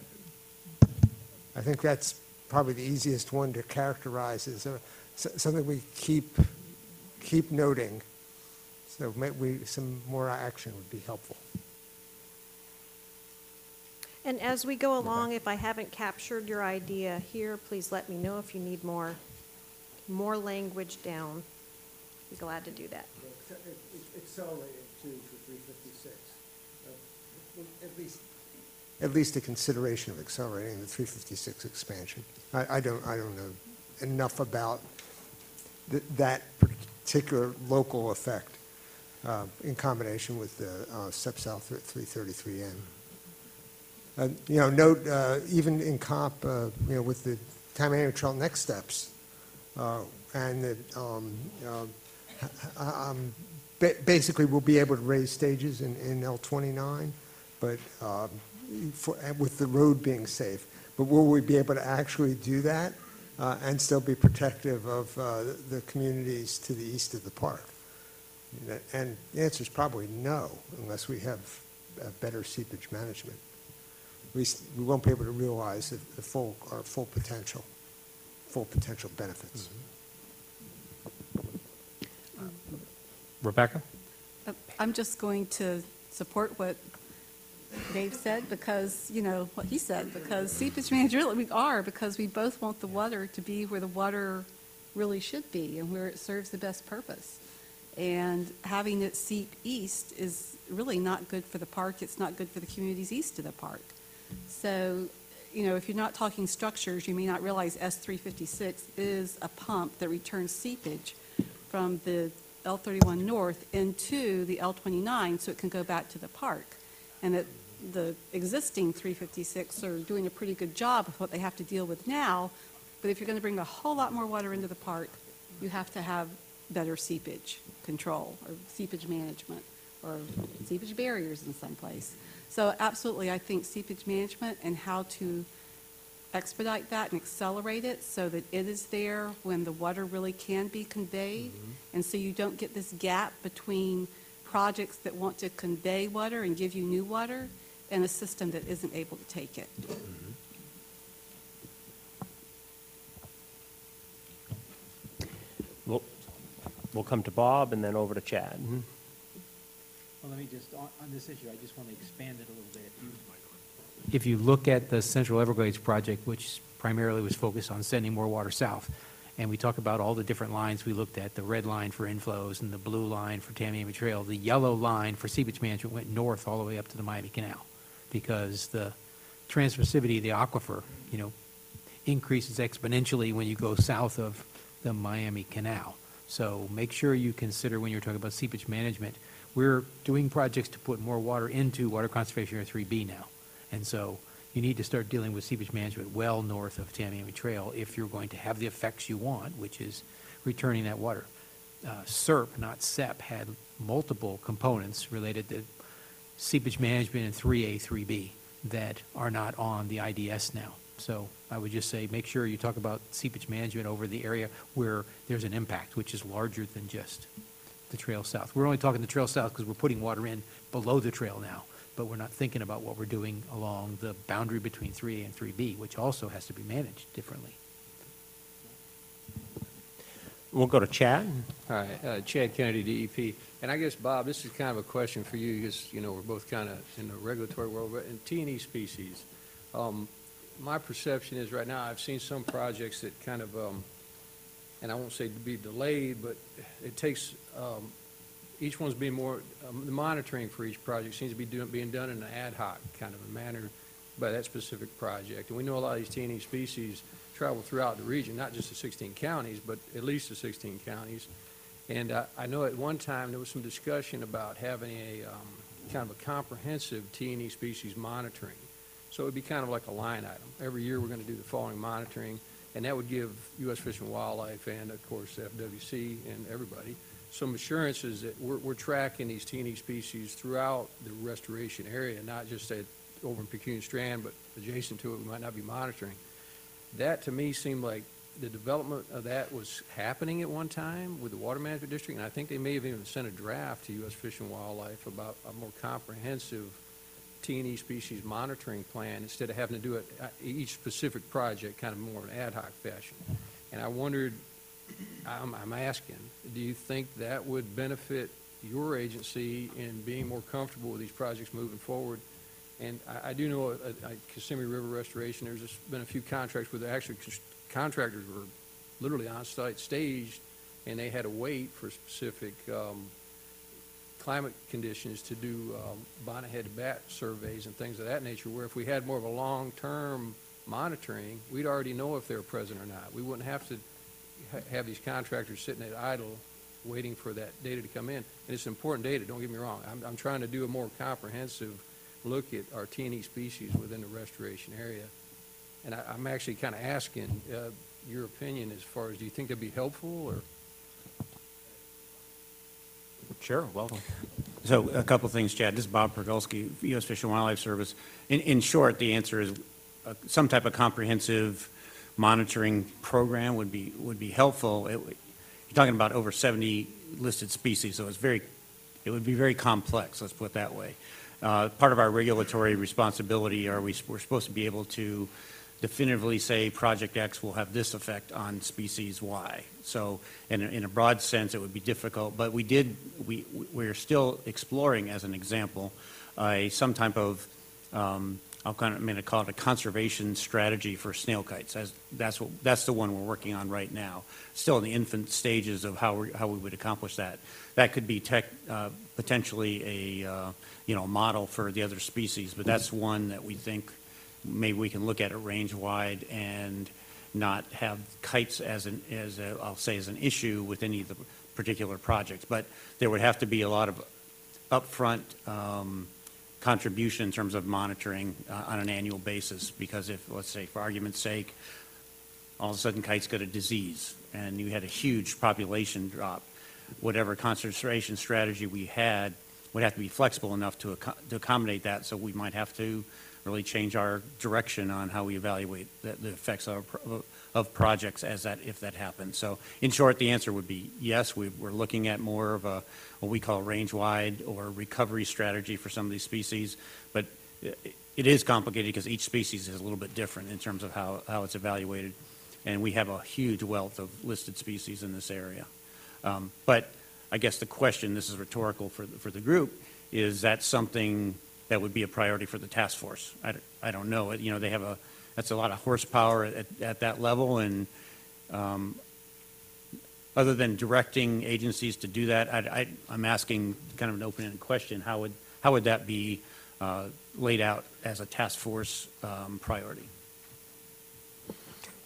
I think that's probably the easiest one to characterize as a, s- something we keep, keep noting. So may, we, some more action would be helpful. And as we go along, if I haven't captured your idea here, please let me know if you need more, more language down. Be glad to do that. Accelerated too for 356. At least. At least a consideration of accelerating the 356 expansion. I, I don't, I don't know enough about th- that particular local effect uh, in combination with the uh, CEPP South 333N. Uh, You know, note, uh, even in comp, uh, you know, with the Tamiami Trail next steps, uh, and the, um, um, ba- basically, we'll be able to raise stages in, in L29, but, um, for, with the road being safe. But will we be able to actually do that uh, and still be protective of uh, the communities to the east of the park? And the answer is probably no, unless we have uh, better seepage management. We, we won't be able to realize the, the full, our full potential, full potential benefits. Rebecca? Uh, I'm just going to support what Dave said because, you know, what he said, because seepage management, we are, because we both want the water to be where the water really should be and where it serves the best purpose. And having it seep east is really not good for the park. It's not good for the communities east of the park. So, you know, if you're not talking structures, you may not realize S356 is a pump that returns seepage from the L31 North into the L29 so it can go back to the park. And that the existing 356 are doing a pretty good job of what they have to deal with now. But if you're going to bring a whole lot more water into the park, you have to have better seepage control or seepage management or seepage barriers in some place. So absolutely, I think seepage management and how to expedite that and accelerate it so that it is there when the water really can be conveyed. Mm-hmm. And so you don't get this gap between projects that want to convey water and give you new water and a system that isn't able to take it. We'll, we'll come to Bob and then over to Chad. Mm-hmm. Well, let me just, on, on this issue, I just want to expand it a little bit. If you- If you look at the Central Everglades project, which primarily was focused on sending more water south, and we talk about all the different lines we looked at, the red line for inflows and the blue line for Tamiami Trail, the yellow line for seepage management went north all the way up to the Miami Canal, because the transmissivity of the aquifer, you know, increases exponentially when you go south of the Miami Canal. So make sure you consider when you're talking about seepage management, we're doing projects to put more water into Water Conservation Area 3B now. And so you need to start dealing with seepage management well north of Tamiami Trail if you're going to have the effects you want, which is returning that water. Uh, CERP, not CEPP, had multiple components related to seepage management in 3A, 3B that are not on the IDS now. So I would just say, make sure you talk about seepage management over the area where there's an impact, which is larger than just the trail south. We're only talking the trail south because we're putting water in below the trail now, but we're not thinking about what we're doing along the boundary between 3A and 3B, which also has to be managed differently. We'll go to Chad. Hi, uh, Chad Kennedy, DEP. And I guess, Bob, this is kind of a question for you, because, you know, we're both kind of in the regulatory world, but in T and E species, um, my perception is right now, I've seen some projects that kind of, um, and I won't say to be delayed, but it takes, um, each one's being more, um, the monitoring for each project seems to be doing, being done in an ad hoc kind of a manner by that specific project. And we know a lot of these T and E species travel throughout the region, not just the 16 counties, but at least the 16 counties. And I, I know at one time there was some discussion about having a um, kind of a comprehensive T and E species monitoring. So it would be kind of like a line item. Every year we're going to do the following monitoring, and that would give U.S. Fish and Wildlife and, of course, FWC and everybody some assurances that we're, we're tracking these T&E species throughout the restoration area, not just at, over in Picayune Strand, but adjacent to it, we might not be monitoring. That, to me, seemed like the development of that was happening at one time with the Water Management District, and I think they may have even sent a draft to U.S. Fish and Wildlife about a more comprehensive T&E species monitoring plan, instead of having to do it, each specific project, kind of more in ad hoc fashion. And I wondered, I'm, I'm asking, do you think that would benefit your agency in being more comfortable with these projects moving forward? And I, I do know at, Kissimmee River Restoration, there's been a few contracts where the actually contractors were literally on-site staged, and they had to wait for specific, um, climate conditions to do, um, bat surveys and things of that nature, where if we had more of a long-term monitoring, we'd already know if they're present or not. We wouldn't have to ha- have these contractors sitting at idle, waiting for that data to come in. And it's important data, don't get me wrong. I'm, I'm trying to do a more comprehensive look at our T&E species within the restoration area. And I, I'm actually kind of asking, uh, your opinion as far as, do you think that'd be helpful, or? Sure, welcome. So a couple things, Chad. This is Bob Progulske, U.S. Fish and Wildlife Service. In, in short, the answer is uh, some type of comprehensive monitoring program would be, would be helpful. It You're talking about over 70 listed species, so it's very, it would be very complex, let's put it that way. Uh, Part of our regulatory responsibility are we, we're supposed to be able to definitively say Project X will have this effect on species Y. So in, a- in a broad sense, it would be difficult, but we did, we, we're still exploring, as an example, a, some type of, um, I'll kind of, I'm going to call it a conservation strategy for snail kites. As, that's what, that's the one we're working on right now. Still in the infant stages of how we, how we would accomplish that. That could be tech, uh, potentially a, uh, you know, model for the other species, but that's one that we think maybe we can look at it range-wide and not have kites as an, as a, I'll say, as an issue with any of the particular projects. But there would have to be a lot of upfront um, contribution in terms of monitoring uh, on an annual basis, because if, let's say, for argument's sake, all of a sudden kites get a disease, and you had a huge population drop, whatever conservation strategy we had would have to be flexible enough to acco- to accommodate that, so we might have to really change our direction on how we evaluate the the effects of, of projects as that, if that happens. So in short, the answer would be yes, we- we're looking at more of a, what we call range-wide or recovery strategy for some of these species, but it it is complicated because each species is a little bit different in terms of how, how it's evaluated, and we have a huge wealth of listed species in this area. Um, But I guess the question, this is rhetorical for, the- for the group, is that something that would be a priority for the task force? I, I don't know. You know, they have a, that's a lot of horsepower at, at that level, and um, other than directing agencies to do that, I, I'm asking kind of an open-ended question, how would, how would that be uh, laid out as a task force um, priority?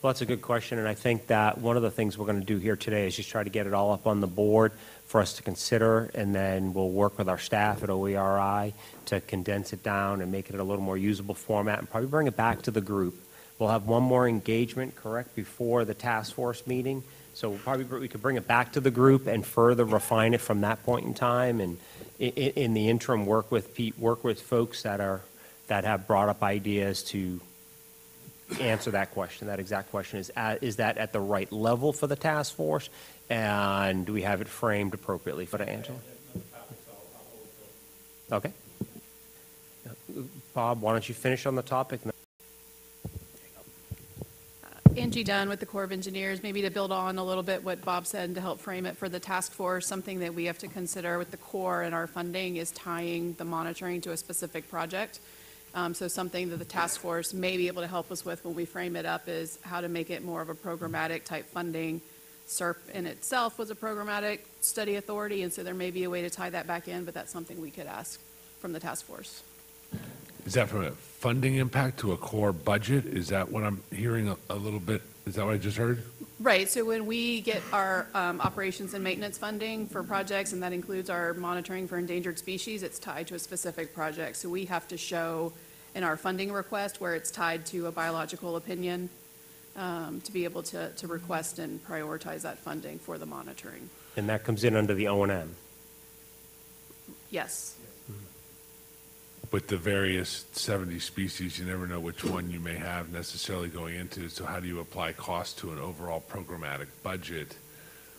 Well, that's a good question, and I think that one of the things we're going to do here today is just try to get it all up on the board for us to consider, and then we'll work with our staff at OERI to condense it down and make it a little more usable format, and probably bring it back to the group. We'll have one more engagement, correct, before the task force meeting, so we'll probably, we could bring it back to the group and further refine it from that point in time, and i- i- in the interim, work with Pete, work with folks that are, that have brought up ideas to answer that question, that exact question. Is, at- is that at the right level for the task force? And do we have it framed appropriately for Angela? Okay. Bob, why don't you finish on the topic? Angie Dunn with the Corps of Engineers, maybe to build on a little bit what Bob said and to help frame it for the task force, something that we have to consider with the Corps and our funding is tying the monitoring to a specific project. Um, So something that the task force may be able to help us with when we frame it up is how to make it more of a programmatic type funding. CERP in itself was a programmatic study authority, and so there may be a way to tie that back in, but that's something we could ask from the task force. Is that from a funding impact to a Corps budget? Is that what I'm hearing a, a little bit? Is that what I just heard? Right, so when we get our um, operations and maintenance funding for projects, and that includes our monitoring for endangered species, it's tied to a specific project. So we have to show in our funding request where it's tied to a biological opinion um, to be able to, to request and prioritize that funding for the monitoring. And that comes in under the O and M. Yes. With the various 70 species, you never know which one you may have necessarily going into. So how do you apply cost to an overall programmatic budget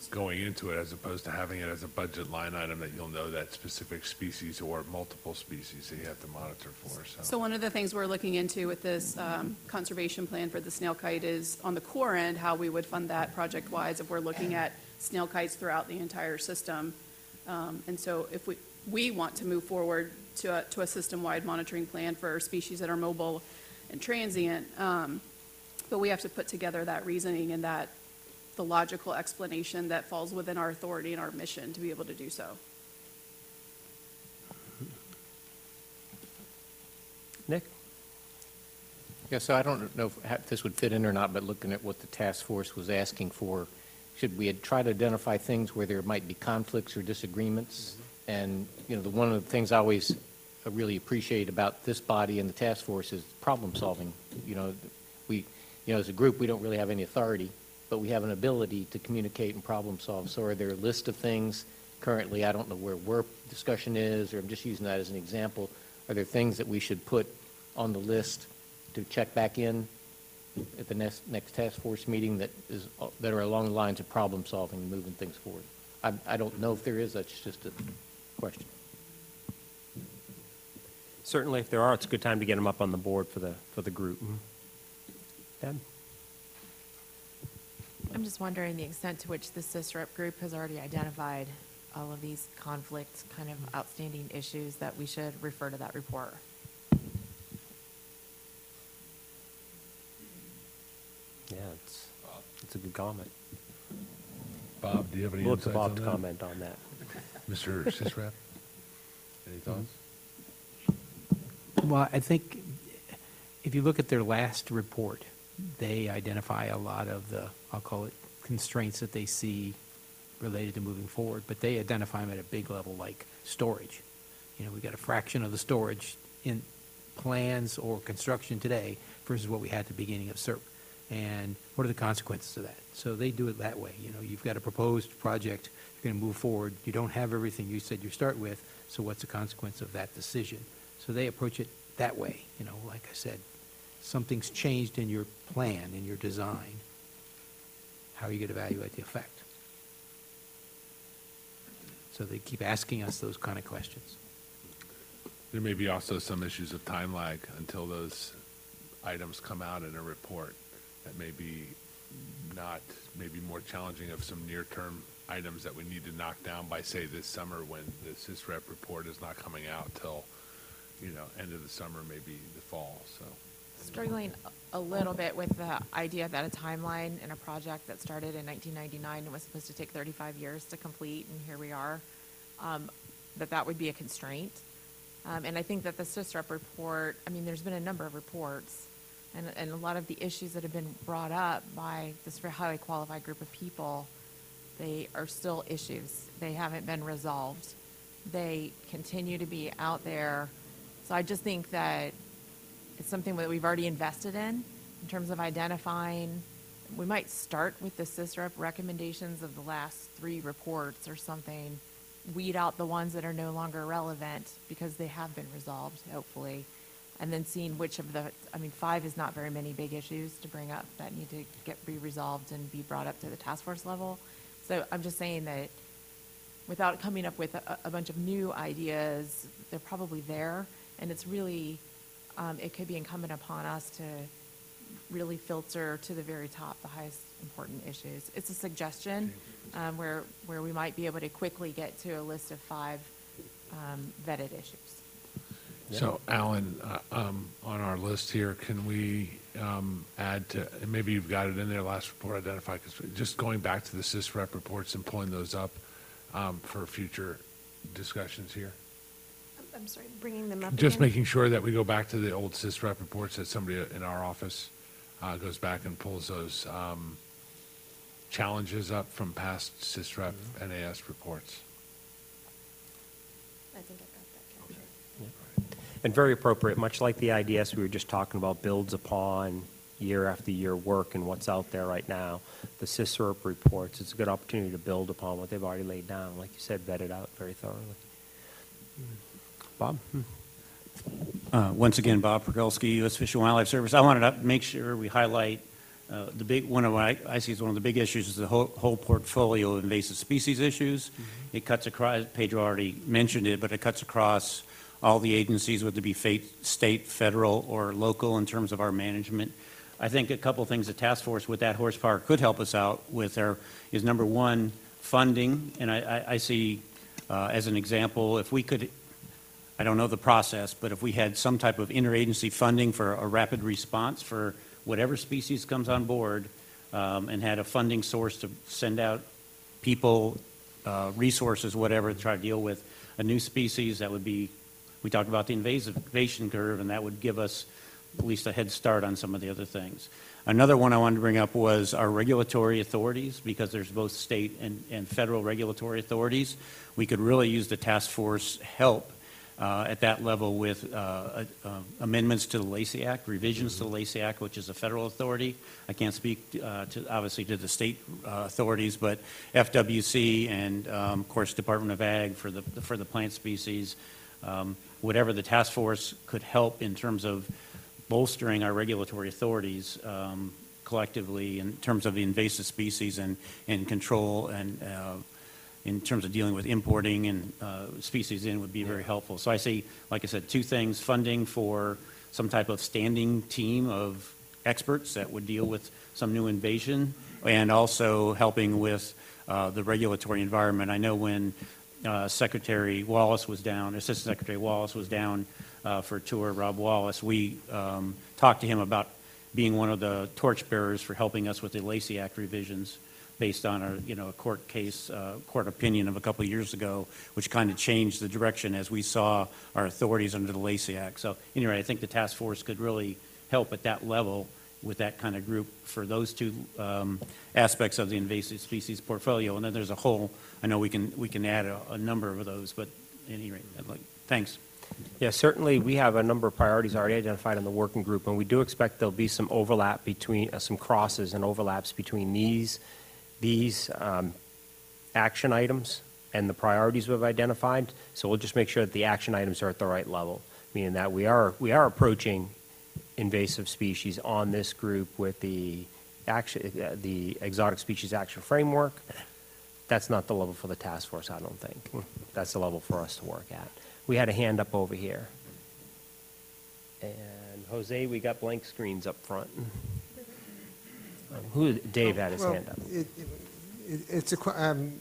going into it as opposed to having it as a budget line item that you'll know that specific species or multiple species that you have to monitor for, so. So one of the things we're looking into with this um, conservation plan for the snail kite is on the Corps end, how we would fund that project-wise if we're looking at snail kites throughout the entire system. Um, And so if we, we want to move forward to a, to a system-wide monitoring plan for species that are mobile and transient, um, but we have to put together that reasoning and that, the logical explanation that falls within our authority and our mission to be able to do so. Nick? Yeah, so I don't know if this would fit in or not, but looking at what the task force was asking for, should we try to identify things where there might be conflicts or disagreements? And, you know, the, one of the things I always uh, really appreciate about this body and the task force is problem-solving. You know, we, you know, as a group, we don't really have any authority, but we have an ability to communicate and problem-solve. So are there a list of things currently, I don't know where WERP discussion is, or I'm just using that as an example, are there things that we should put on the list to check back in at the next, next task force meeting that is, that are along the lines of problem solving and moving things forward? I, I don't know if there is, that's just a question. Certainly, if there are, it's a good time to get them up on the board for the, for the group. Hmm? Deb? I'm just wondering the extent to which the CISRERP group has already identified all of these conflicts, kind of outstanding issues that we should refer to that report. Yeah, it's, it's a good comment. Bob, do you have any We'll Look to insights Bob on to that? comment on that. Mr. CISRERP? Any mm-hmm. thoughts? Well, I think if you look at their last report, they identify a lot of the, I'll call it constraints that they see related to moving forward, but they identify them at a big level like storage. You know, we got a fraction of the storage in plans or construction today versus what we had at the beginning of CERP. And what are the consequences of that? So they do it that way. You know, you've got a proposed project, you're going to move forward, you don't have everything you said you start with, so what's the consequence of that decision? So they approach it that way, you know, like I said, something's changed in your plan, in your design. How are you going to evaluate the effect? So they keep asking us those kind of questions. There may be also some issues of time lag until those items come out in a report. That may be not, maybe more challenging of some near-term items that we need to knock down by, say, this summer when the CISRERP report is not coming out till, you know, end of the summer, maybe the fall, so. Struggling a- little bit with the idea that a timeline in a project that started in 1999 and was supposed to take 35 years to complete, and here we are, um, that that would be a constraint. Um, And I think that the CISRERP report, I mean, there's been a number of reports, and, and a lot of the issues that have been brought up by this very highly qualified group of people, they are still issues. They haven't been resolved. They continue to be out there. So I just think that it's something that we've already invested in, in terms of identifying, we might start with the CISRERP recommendations of the last three reports or something, weed out the ones that are no longer relevant, because they have been resolved, hopefully, and then seeing which of the, I mean, five is not very many big issues to bring up that need to get, be resolved and be brought up to the task force level. So I'm just saying that without coming up with a, a bunch of new ideas, they're probably there, and it's really, um, it could be incumbent upon us to really filter to the very top the highest important issues. It's a suggestion um, where, where we might be able to quickly get to a list of five um, vetted issues. So Alan, uh, um, on our list here, can we um, add to, and maybe you've got it in there, last report identified, just going back to the CISRERP reports and pulling those up um, for future discussions here? I'm sorry, bringing them up Just again? making sure that we go back to the old CISRERP reports, that somebody in our office uh, goes back and pulls those um, challenges up from past CISRERP NAS reports. I think I got that captured. And very appropriate, much like the IDS we were just talking about, builds upon year after year work and what's out there right now. The CISRERP reports, it's a good opportunity to build upon what they've already laid down, like you said, vetted out very thoroughly. Bob? Uh, Once again, Bob Progulske, U.S. Fish and Wildlife Service. I wanted to make sure we highlight uh, the big, one of what I I see as one of the big issues is the whole whole portfolio of invasive species issues. It cuts across, Pedro already mentioned it, but it cuts across all the agencies, whether it be fate- state, federal, or local in terms of our management. I think a couple of things the task force with that horsepower could help us out with there is number one, funding. And I, I- I see, uh, as an example, if we could I don't know the process, but if we had some type of interagency funding for a rapid response for whatever species comes on board, um, and had a funding source to send out people, uh, resources, whatever, to try to deal with a new species, that would be, we talked about the invasion curve, and that would give us at least a head start on some of the other things. Another one I wanted to bring up was our regulatory authorities, because there's both state and, and federal regulatory authorities. We could really use the task force help at that level with uh, uh, amendments to the Lacey Act, revisions to the Lacey Act, which is a federal authority. I can't speak uh, to, obviously, to the state uh, authorities, but FWC and, um, of course, Department of Ag for the, for the plant species. Um, Whatever the task force could help in terms of bolstering our regulatory authorities um, collectively in terms of the invasive species and, and control and uh, in terms of dealing with importing and uh, species in would be very helpful. So I see, like I said, two things, funding for some type of standing team of experts that would deal with some new invasion, and also helping with uh, the regulatory environment. I know when uh, Secretary Wallace was down, Assistant Secretary Wallace was down uh, for a tour, Rob Wallace, we um, talked to him about being one of the torchbearers for helping us with the Lacey Act revisions based on a, you know, a court case, uh, court opinion of a couple of years ago, which kind of changed the direction as we saw our authorities under the Lacey Act. So anyway, I think the task force could really help at that level with that kind of group for those two um, aspects of the invasive species portfolio. And then there's a whole, I know we can, we can add a, a number of those, but at any rate, like, thanks. Yeah, certainly, we have a number of priorities already identified in the working group, and we do expect there'll be some overlap between, uh, some crosses and overlaps between these these um, action items and the priorities we've identified. So we'll just make sure that the action items are at the right level, meaning that we are, we are approaching invasive species on this group with the action, uh, the exotic species action framework. That's not the level for the task force, I don't think. That's the level for us to work at. We had a hand up over here. And Jose, we got blank screens up front. Who, Dave had his Well, hand up. it- it- It's a, que- um,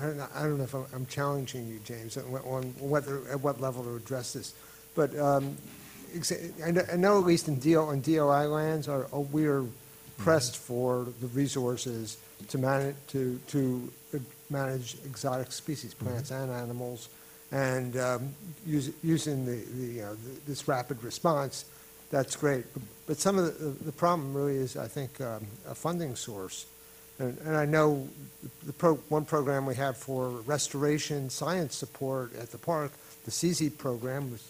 I don't know, I don't know if I'm- I'm challenging you, James, on wh- on whether, at what level to address this. But um, exa- I know- I know at least in DO, on DOI lands, are- are- we are pressed for the resources to manage, to, to uh, manage exotic species, plants and animals, and um, use- using the, the, uh, th- this rapid response, that's great. But some of the, the problem really is, I think, um, a funding source. And, and I know the pro, one program we have for restoration science support at the park, the CZ program, was,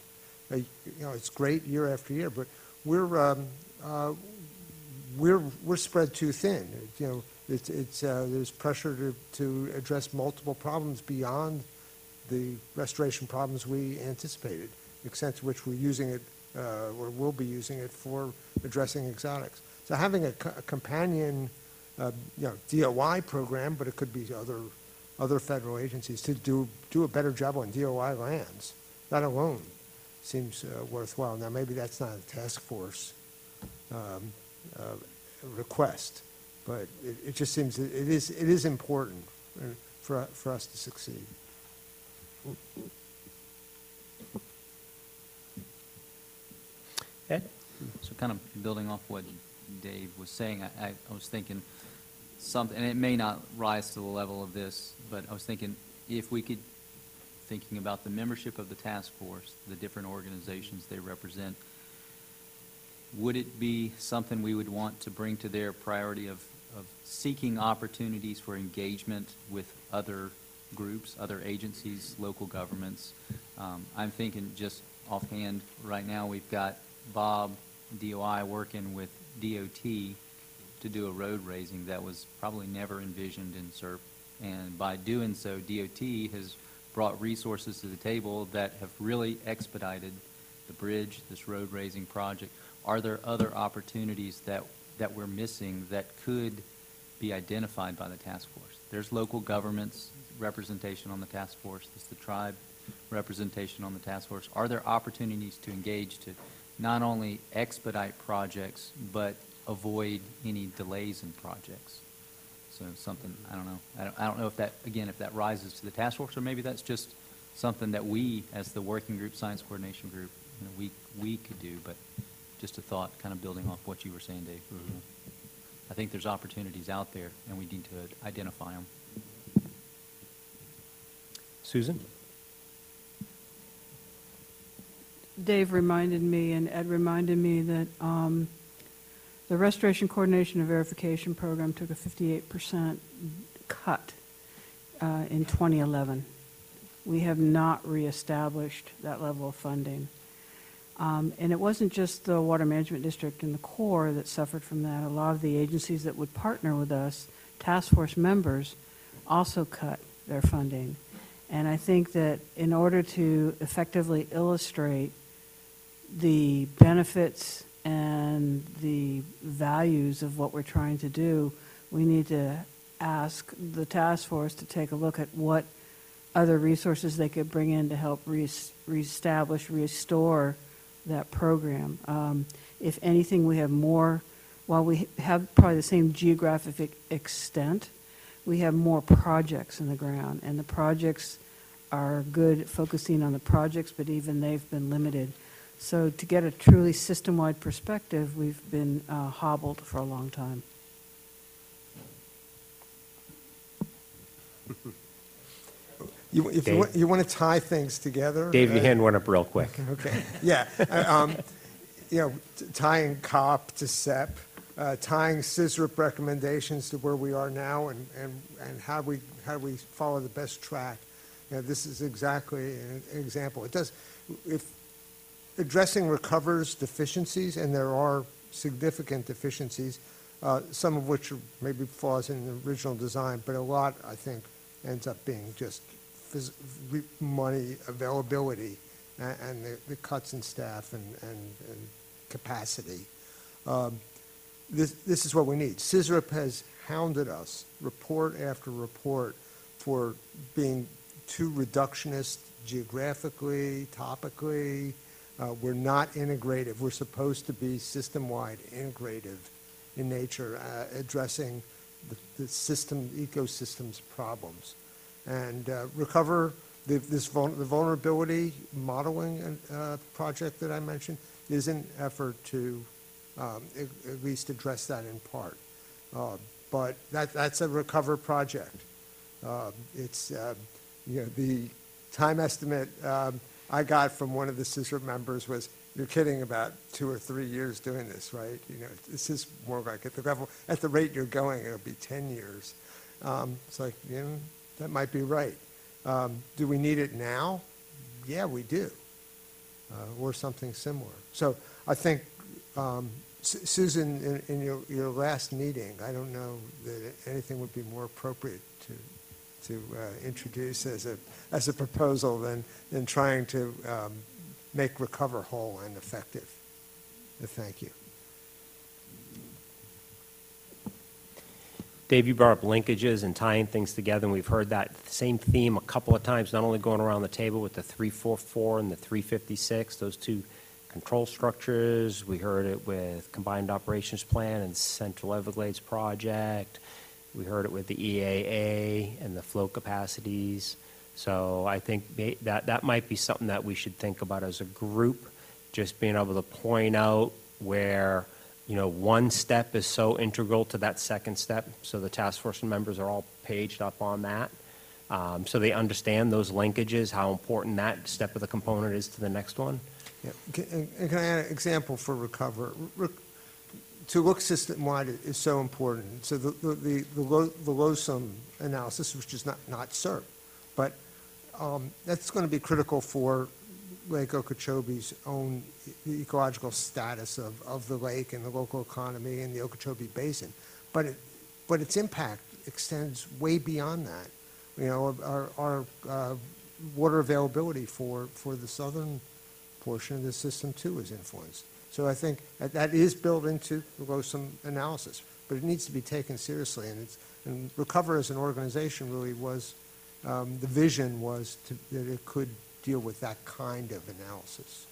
uh, you know, it's great year after year, but we're, um, uh, we're, we're spread too thin. You know, it's, it's, uh, there's pressure to, to address multiple problems beyond the restoration problems we anticipated, the extent to which we're using it, or will be using it for addressing exotics. So having a, co- a companion, uh, you know, DOI program, but it could be other, other federal agencies to do, do a better job on DOI lands, that alone seems uh, worthwhile. Now, maybe that's not a task force um, uh, request, but it, it just seems, it is, it is important uh, for, for us to succeed. So kind of building off what Dave was saying, I, I I was thinking something, and it may not rise to the level of this, but I was thinking if we could, thinking about the membership of the task force, the different organizations they represent, would it be something we would want to bring to their priority of, of seeking opportunities for engagement with other groups, other agencies, local governments? Um, I'm thinking just offhand, right now, we've got Bob, DOI, working with DOT to do a road raising that was probably never envisioned in CERP. And by doing so, DOT has brought resources to the table that have really expedited the bridge, this road raising project. Are there other opportunities that, that we're missing that could be identified by the task force? There's local governments representation on the task force, there's the tribe representation on the task force. Are there opportunities to engage to not only expedite projects, but avoid any delays in projects? So something, I don't know, I don't, I don't know if that, again, if that rises to the task force, or maybe that's just something that we, as the working group, science coordination group, you know, we, we could do, but just a thought, kind of building off what you were saying, Dave. Mm-hmm. I think there's opportunities out there, and we need to identify them. Susan? Dave reminded me, and Ed reminded me that um, the Restoration Coordination and Verification Program took a 58% cut uh, in 2011. We have not reestablished that level of funding. Um, And it wasn't just the Water Management District and the Corps that suffered from that. A lot of the agencies that would partner with us, task force members, also cut their funding. And I think that in order to effectively illustrate the benefits and the values of what we're trying to do, we need to ask the task force to take a look at what other resources they could bring in to help rees- reestablish, restore that program. Um, If anything, we have more, while we have probably the same geographic extent, we have more projects in the ground, and the projects are good focusing on the projects, but even they've been limited. So to get a truly system-wide perspective, we've been uh, hobbled for a long time. You, if you, want- you want to tie things together? Dave, your uh, hand went up real quick. Okay, yeah. uh, um, You know, t- tying COP to CEPP, uh, tying CISRERP recommendations to where we are now and, and, and how we, how we follow the best track. You know, this is exactly an an example. It does, if, addressing RECOVER's deficiencies, and there are significant deficiencies, uh, some of which are maybe flaws in the original design, but a lot, I think, ends up being just money availability a- and the- the cuts in staff and, and and capacity. Um, This, this is what we need. CISRERP has hounded us, report after report, for being too reductionist geographically, topically. Uh, We're not integrative. We're supposed to be system-wide integrative in nature, uh, addressing the, the system, ecosystems problems. And uh, RECOVER, the, this vul- the vulnerability modeling uh, project that I mentioned is an effort to um, at least address that in part. Uh, But that, that's a RECOVER project. Um, It's, um, you know, the time estimate I got from one of the CISRERP members was, you're kidding about two or three years doing this, right? You know, this is more like at the level, at the rate you're going, it'll be 10 years. Um, It's like, you know, that might be right. Um, Do we need it now? Yeah, we do, uh, or something similar. So I think, um, Su- Susan, in- in your, your last meeting, I don't know that anything would be more appropriate to, to uh, introduce as a, as a proposal than, than trying to um, make Recover whole and effective. Thank you. Dave, you brought up linkages and tying things together, and we've heard that same theme a couple of times, not only going around the table with the 344 and the 356, those two control structures. We heard it with Combined Operations Plan and Central Everglades Project. We heard it with the EAA and the flow capacities. So I think that, that might be something that we should think about as a group, just being able to point out where, you know, one step is so integral to that second step, so the task force members are all paged up on that. Um, So they understand those linkages, how important that step of the component is to the next one. Yeah, can- can I add an example for Recover? Re- To look system-wide is so important. So the, the, the the lo- the LOSOM analysis, which is not, not CERP, um, that's going to be critical for Lake Okeechobee's own e- ecological status of, of the lake and the local economy and the Okeechobee Basin. But it, but its impact extends way beyond that. You know, our, our uh, water availability for, for the southern portion of the system too is influenced. So I think that, that is built into the LOSOM analysis, but it needs to be taken seriously. And it's, and Recover as an organization really was, um, the vision was to, that it could deal with that kind of analysis.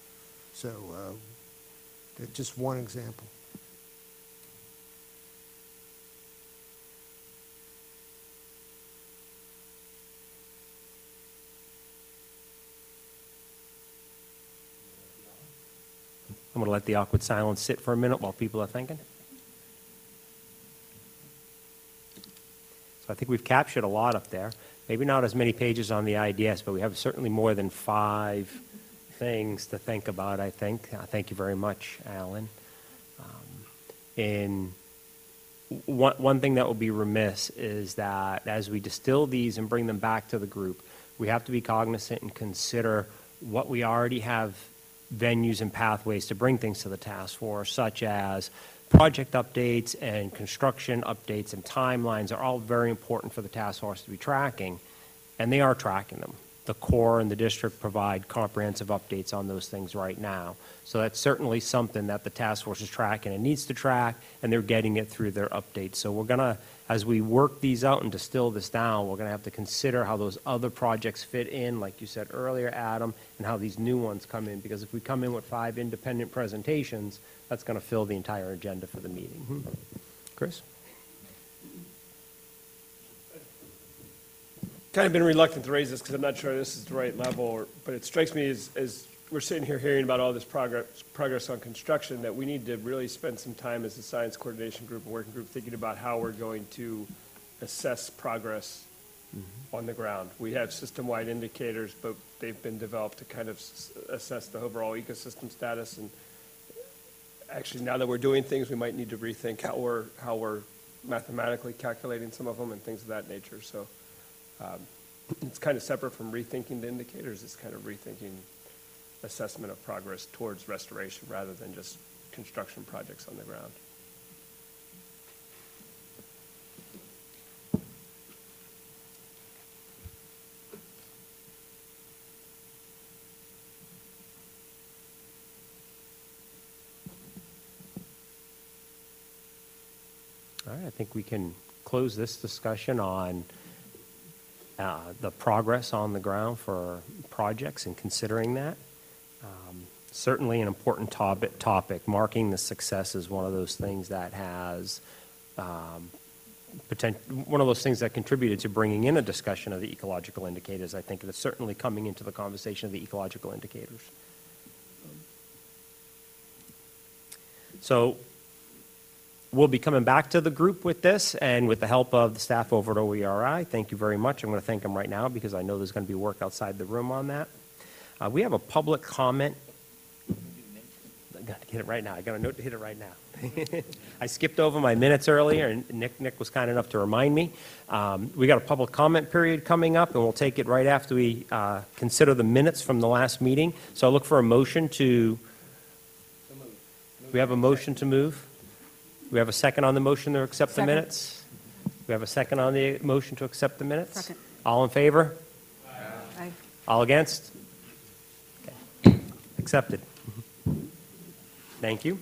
So, uh, just one example. I'm going to let the awkward silence sit for a minute while people are thinking. So I think we've captured a lot up there. Maybe not as many pages on the IDS, but we have certainly more than five things to think about, I think. Uh, Thank you very much, Alan. Um, And one, one thing that will be remiss is that as we distill these and bring them back to the group, we have to be cognizant and consider what we already have venues and pathways to bring things to the task force, such as project updates and construction updates and timelines are all very important for the task force to be tracking, and they are tracking them. The Corps and the district provide comprehensive updates on those things right now. So that's certainly something that the task force is tracking and needs to track, and they're getting it through their updates. So we're gonna, as we work these out and distill this down, we're gonna have to consider how those other projects fit in, like you said earlier, Adam, and how these new ones come in, because if we come in with five independent presentations, that's gonna fill the entire agenda for the meeting. Mm-hmm. Chris? kind of been reluctant to raise this because I'm not sure this is the right level, or- but it strikes me as, as we're sitting here hearing about all this progress, progress on construction, that we need to really spend some time as a science coordination group and working group thinking about how we're going to assess progress on the ground. We have system-wide indicators, but they've been developed to kind of s- assess the overall ecosystem status. And actually, now that we're doing things, we might need to rethink how we're, how we're mathematically calculating some of them and things of that nature. So um, It's kind of separate from rethinking the indicators, it's kind of rethinking assessment of progress towards restoration rather than just construction projects on the ground. All right, I think we can close this discussion on uh, the progress on the ground for projects and considering that. Certainly an important topic, topic. Marking the success is one of those things that has, um, potent, one of those things that contributed to bringing in a discussion of the ecological indicators, I think, it's certainly coming into the conversation of the ecological indicators. So We'll be coming back to the group with this, and with the help of the staff over at OERI, thank you very much. I'm going to thank them right now because I know there's going to be work outside the room on that. Uh, We have a public comment. I got to get it right now. I got a note to hit it right now. I skipped over my minutes earlier, and Nick, Nick was kind enough to remind me. Um, We got a public comment period coming up, and we'll take it right after we uh, consider the minutes from the last meeting. So I look for a motion to, we have a motion to move? We have a second on the motion to accept the minutes? We have a second on the motion to accept the minutes? Second. All in favor? Aye. All against? Okay. Accepted. Thank you.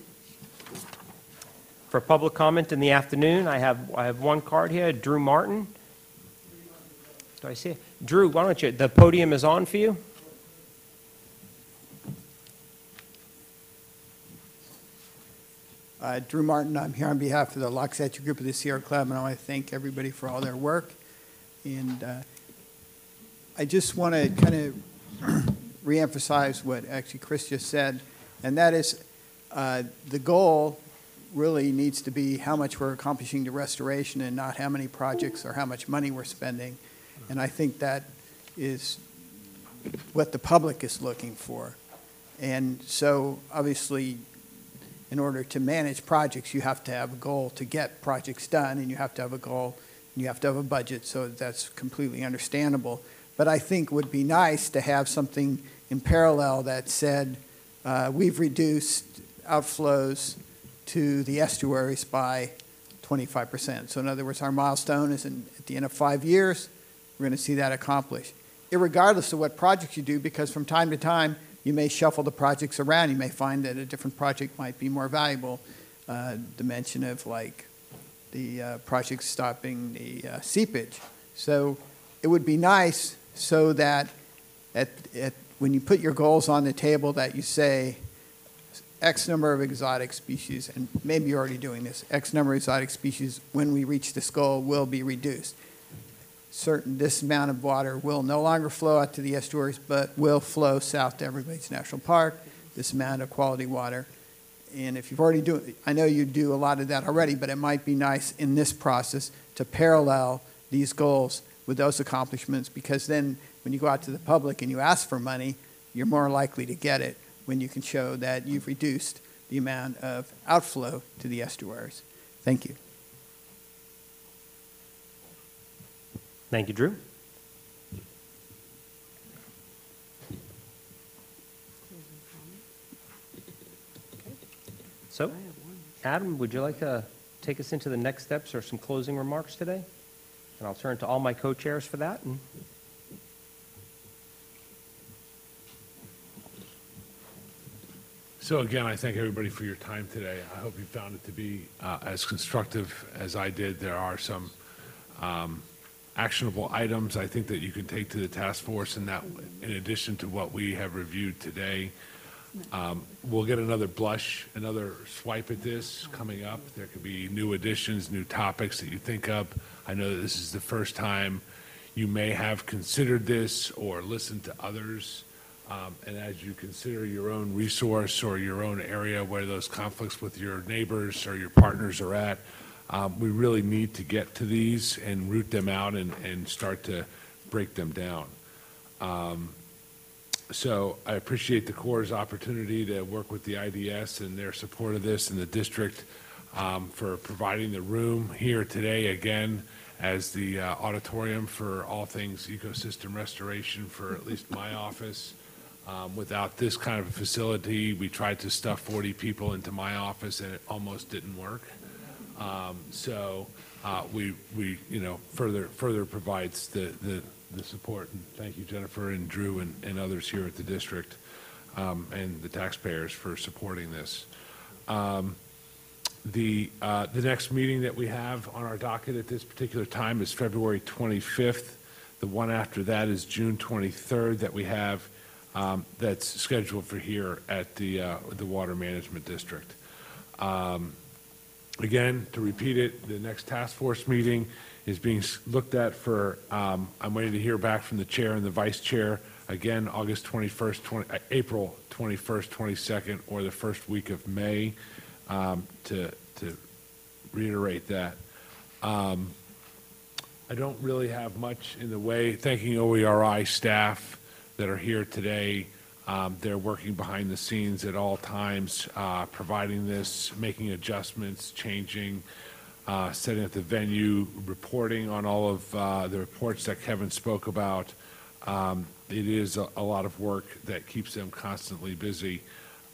For public comment in the afternoon, I have, I have one card here, Drew Martin. Do I see it? Drew, why don't you, the podium is on for you? Uh, Drew Martin, I'm here on behalf of the Loxahatchee Group of the Sierra Club, and I want to thank everybody for all their work. And uh, I just want to kind of reemphasize what actually Chris just said, and that is uh, the goal really needs to be how much we're accomplishing the restoration and not how many projects or how much money we're spending. And I think that is what the public is looking for. And so, obviously, in order to manage projects, you have to have a goal to get projects done, and you have to have a goal, and you have to have a budget, so that's completely understandable. But I think would be nice to have something in parallel that said, uh, we've reduced outflows to the estuaries by 25%. So in other words, our milestone is in, at the end of five years, we're going to see that accomplished. Irregardless of what projects you do, because from time to time, you may shuffle the projects around. You may find that a different project might be more valuable. Uh, dimension of like the uh, project stopping the uh, seepage. So it would be nice so that at, at, when you put your goals on the table that you say X number of exotic species, and maybe you're already doing this, X number of exotic species, when we reach this goal, will be reduced. Certain, this amount of water will no longer flow out to the estuaries, but will flow south to Everglades National Park, this amount of quality water. And if you've already do, I know you do a lot of that already, but it might be nice in this process to parallel these goals with those accomplishments, because then when you go out to the public and you ask for money, you're more likely to get it when you can show that you've reduced the amount of outflow to the estuaries. Thank you. Thank you, Drew. So, Adam, would you like to take us into the next steps or some closing remarks today? And I'll turn to all my co-chairs for that. So again, I thank everybody for your time today. I hope you found it to be uh, as constructive as I did. There are some um, actionable items I think that you can take to the task force and that, in addition to what we have reviewed today. Um, We'll get another blush, another swipe at this coming up. There could be new additions, new topics that you think of. I know that this is the first time you may have considered this or listened to others. Um, And as you consider your own resource or your own area where those conflicts with your neighbors or your partners are at, um, we really need to get to these and root them out and, and start to break them down. Um, So I appreciate the Corps' opportunity to work with the IDS and their support of this and the district um, for providing the room here today again as the uh, auditorium for all things ecosystem restoration for at least my office. Um, Without this kind of a facility, we tried to stuff 40 people into my office and it almost didn't work. Um, So uh, we, we, you know, further, further provides the, the, the support. And thank you, Jennifer and Drew and, and others here at the district um, and the taxpayers for supporting this. Um, The, uh, the next meeting that we have on our docket at this particular time is February 25th. The one after that is June 23rd that we have, um, that's scheduled for here at the, uh, the Water Management District. Um, Again, to repeat it, the next task force meeting is being looked at for, um, I'm waiting to hear back from the chair and the vice chair, again, August 21st, 20, uh, April 21st, 22nd, or the first week of May, um, to, to reiterate that. Um, I don't really have much in the way, thanking OERI staff that are here today. Um, They're working behind the scenes at all times, uh, providing this, making adjustments, changing, uh, setting up the venue, reporting on all of uh, the reports that Kevin spoke about. Um, It is a a lot of work that keeps them constantly busy.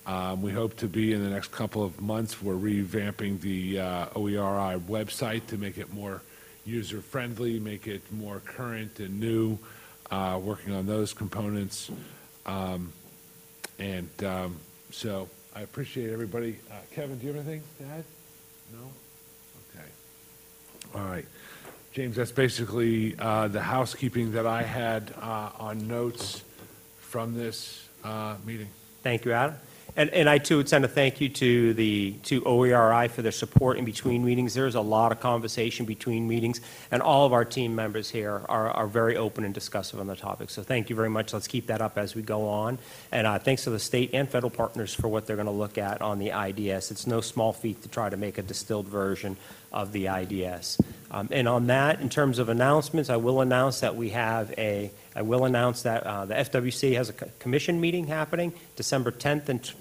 Um, We hope to be in the next couple of months, we're revamping the uh, OERI website to make it more user-friendly, make it more current and new, uh, working on those components. Um, And um, so I appreciate everybody. Uh, Kevin, do you have anything to add? No? Okay. All right. James, that's basically uh, the housekeeping that I had uh, on notes from this uh, meeting. Thank you, Adam. And, I too would send a thank you to the, to OERI for their support in between meetings. There's a lot of conversation between meetings, and all of our team members here are, very open and discussive on the topic. So thank you very much. Let's keep that up as we go on. And uh, thanks to the state and federal partners for what they're going to look at on the IDS. It's no small feat to try to make a distilled version of the IDS. Um, And on that, in terms of announcements, I will announce that we have a, I will announce that uh, the FWC has a commission meeting happening December 10th and,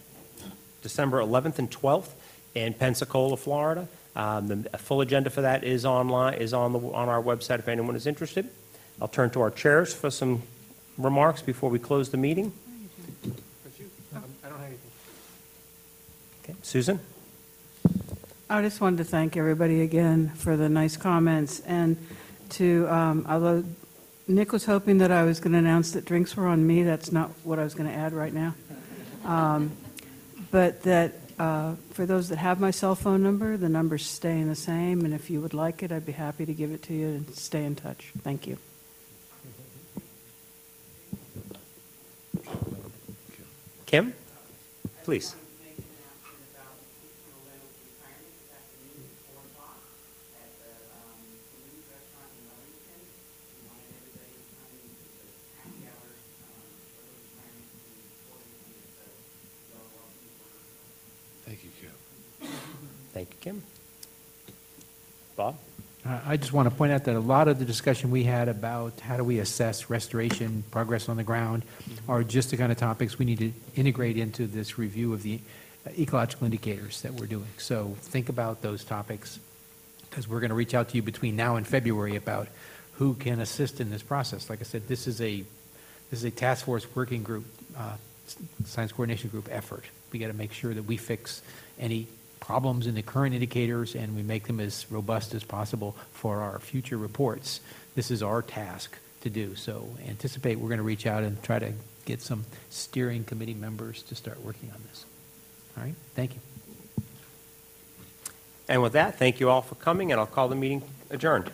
December 11th and 12th in Pensacola, Florida. Um, The full agenda for that is online, is on the, on our website if anyone is interested. I'll turn to our chairs for some remarks before we close the meeting? Okay, Susan? I just wanted to thank everybody again for the nice comments, and to, um, although Nick was hoping that I was going to announce that drinks were on me, that's not what I was going to add right now. Um, But that, uh, for those that have my cell phone number, the number's staying the same, and if you would like it, I'd be happy to give it to you and stay in touch. Thank you. Kim? Please. Thank you, Kim. Bob? Uh, I just want to point out that a lot of the discussion we had about how do we assess restoration, progress on the ground, are just the kind of topics we need to integrate into this review of the uh, ecological indicators that we're doing. So think about those topics, because we're going to reach out to you between now and February about who can assist in this process. Like I said, this is a, this is a task force working group, uh, science coordination group effort. We got to make sure that we fix any problems in the current indicators and we make them as robust as possible for our future reports. This is our task to do. So anticipate we're going to reach out and try to get some steering committee members to start working on this. All right? Thank you. And with that, thank you all for coming, and I'll call the meeting adjourned.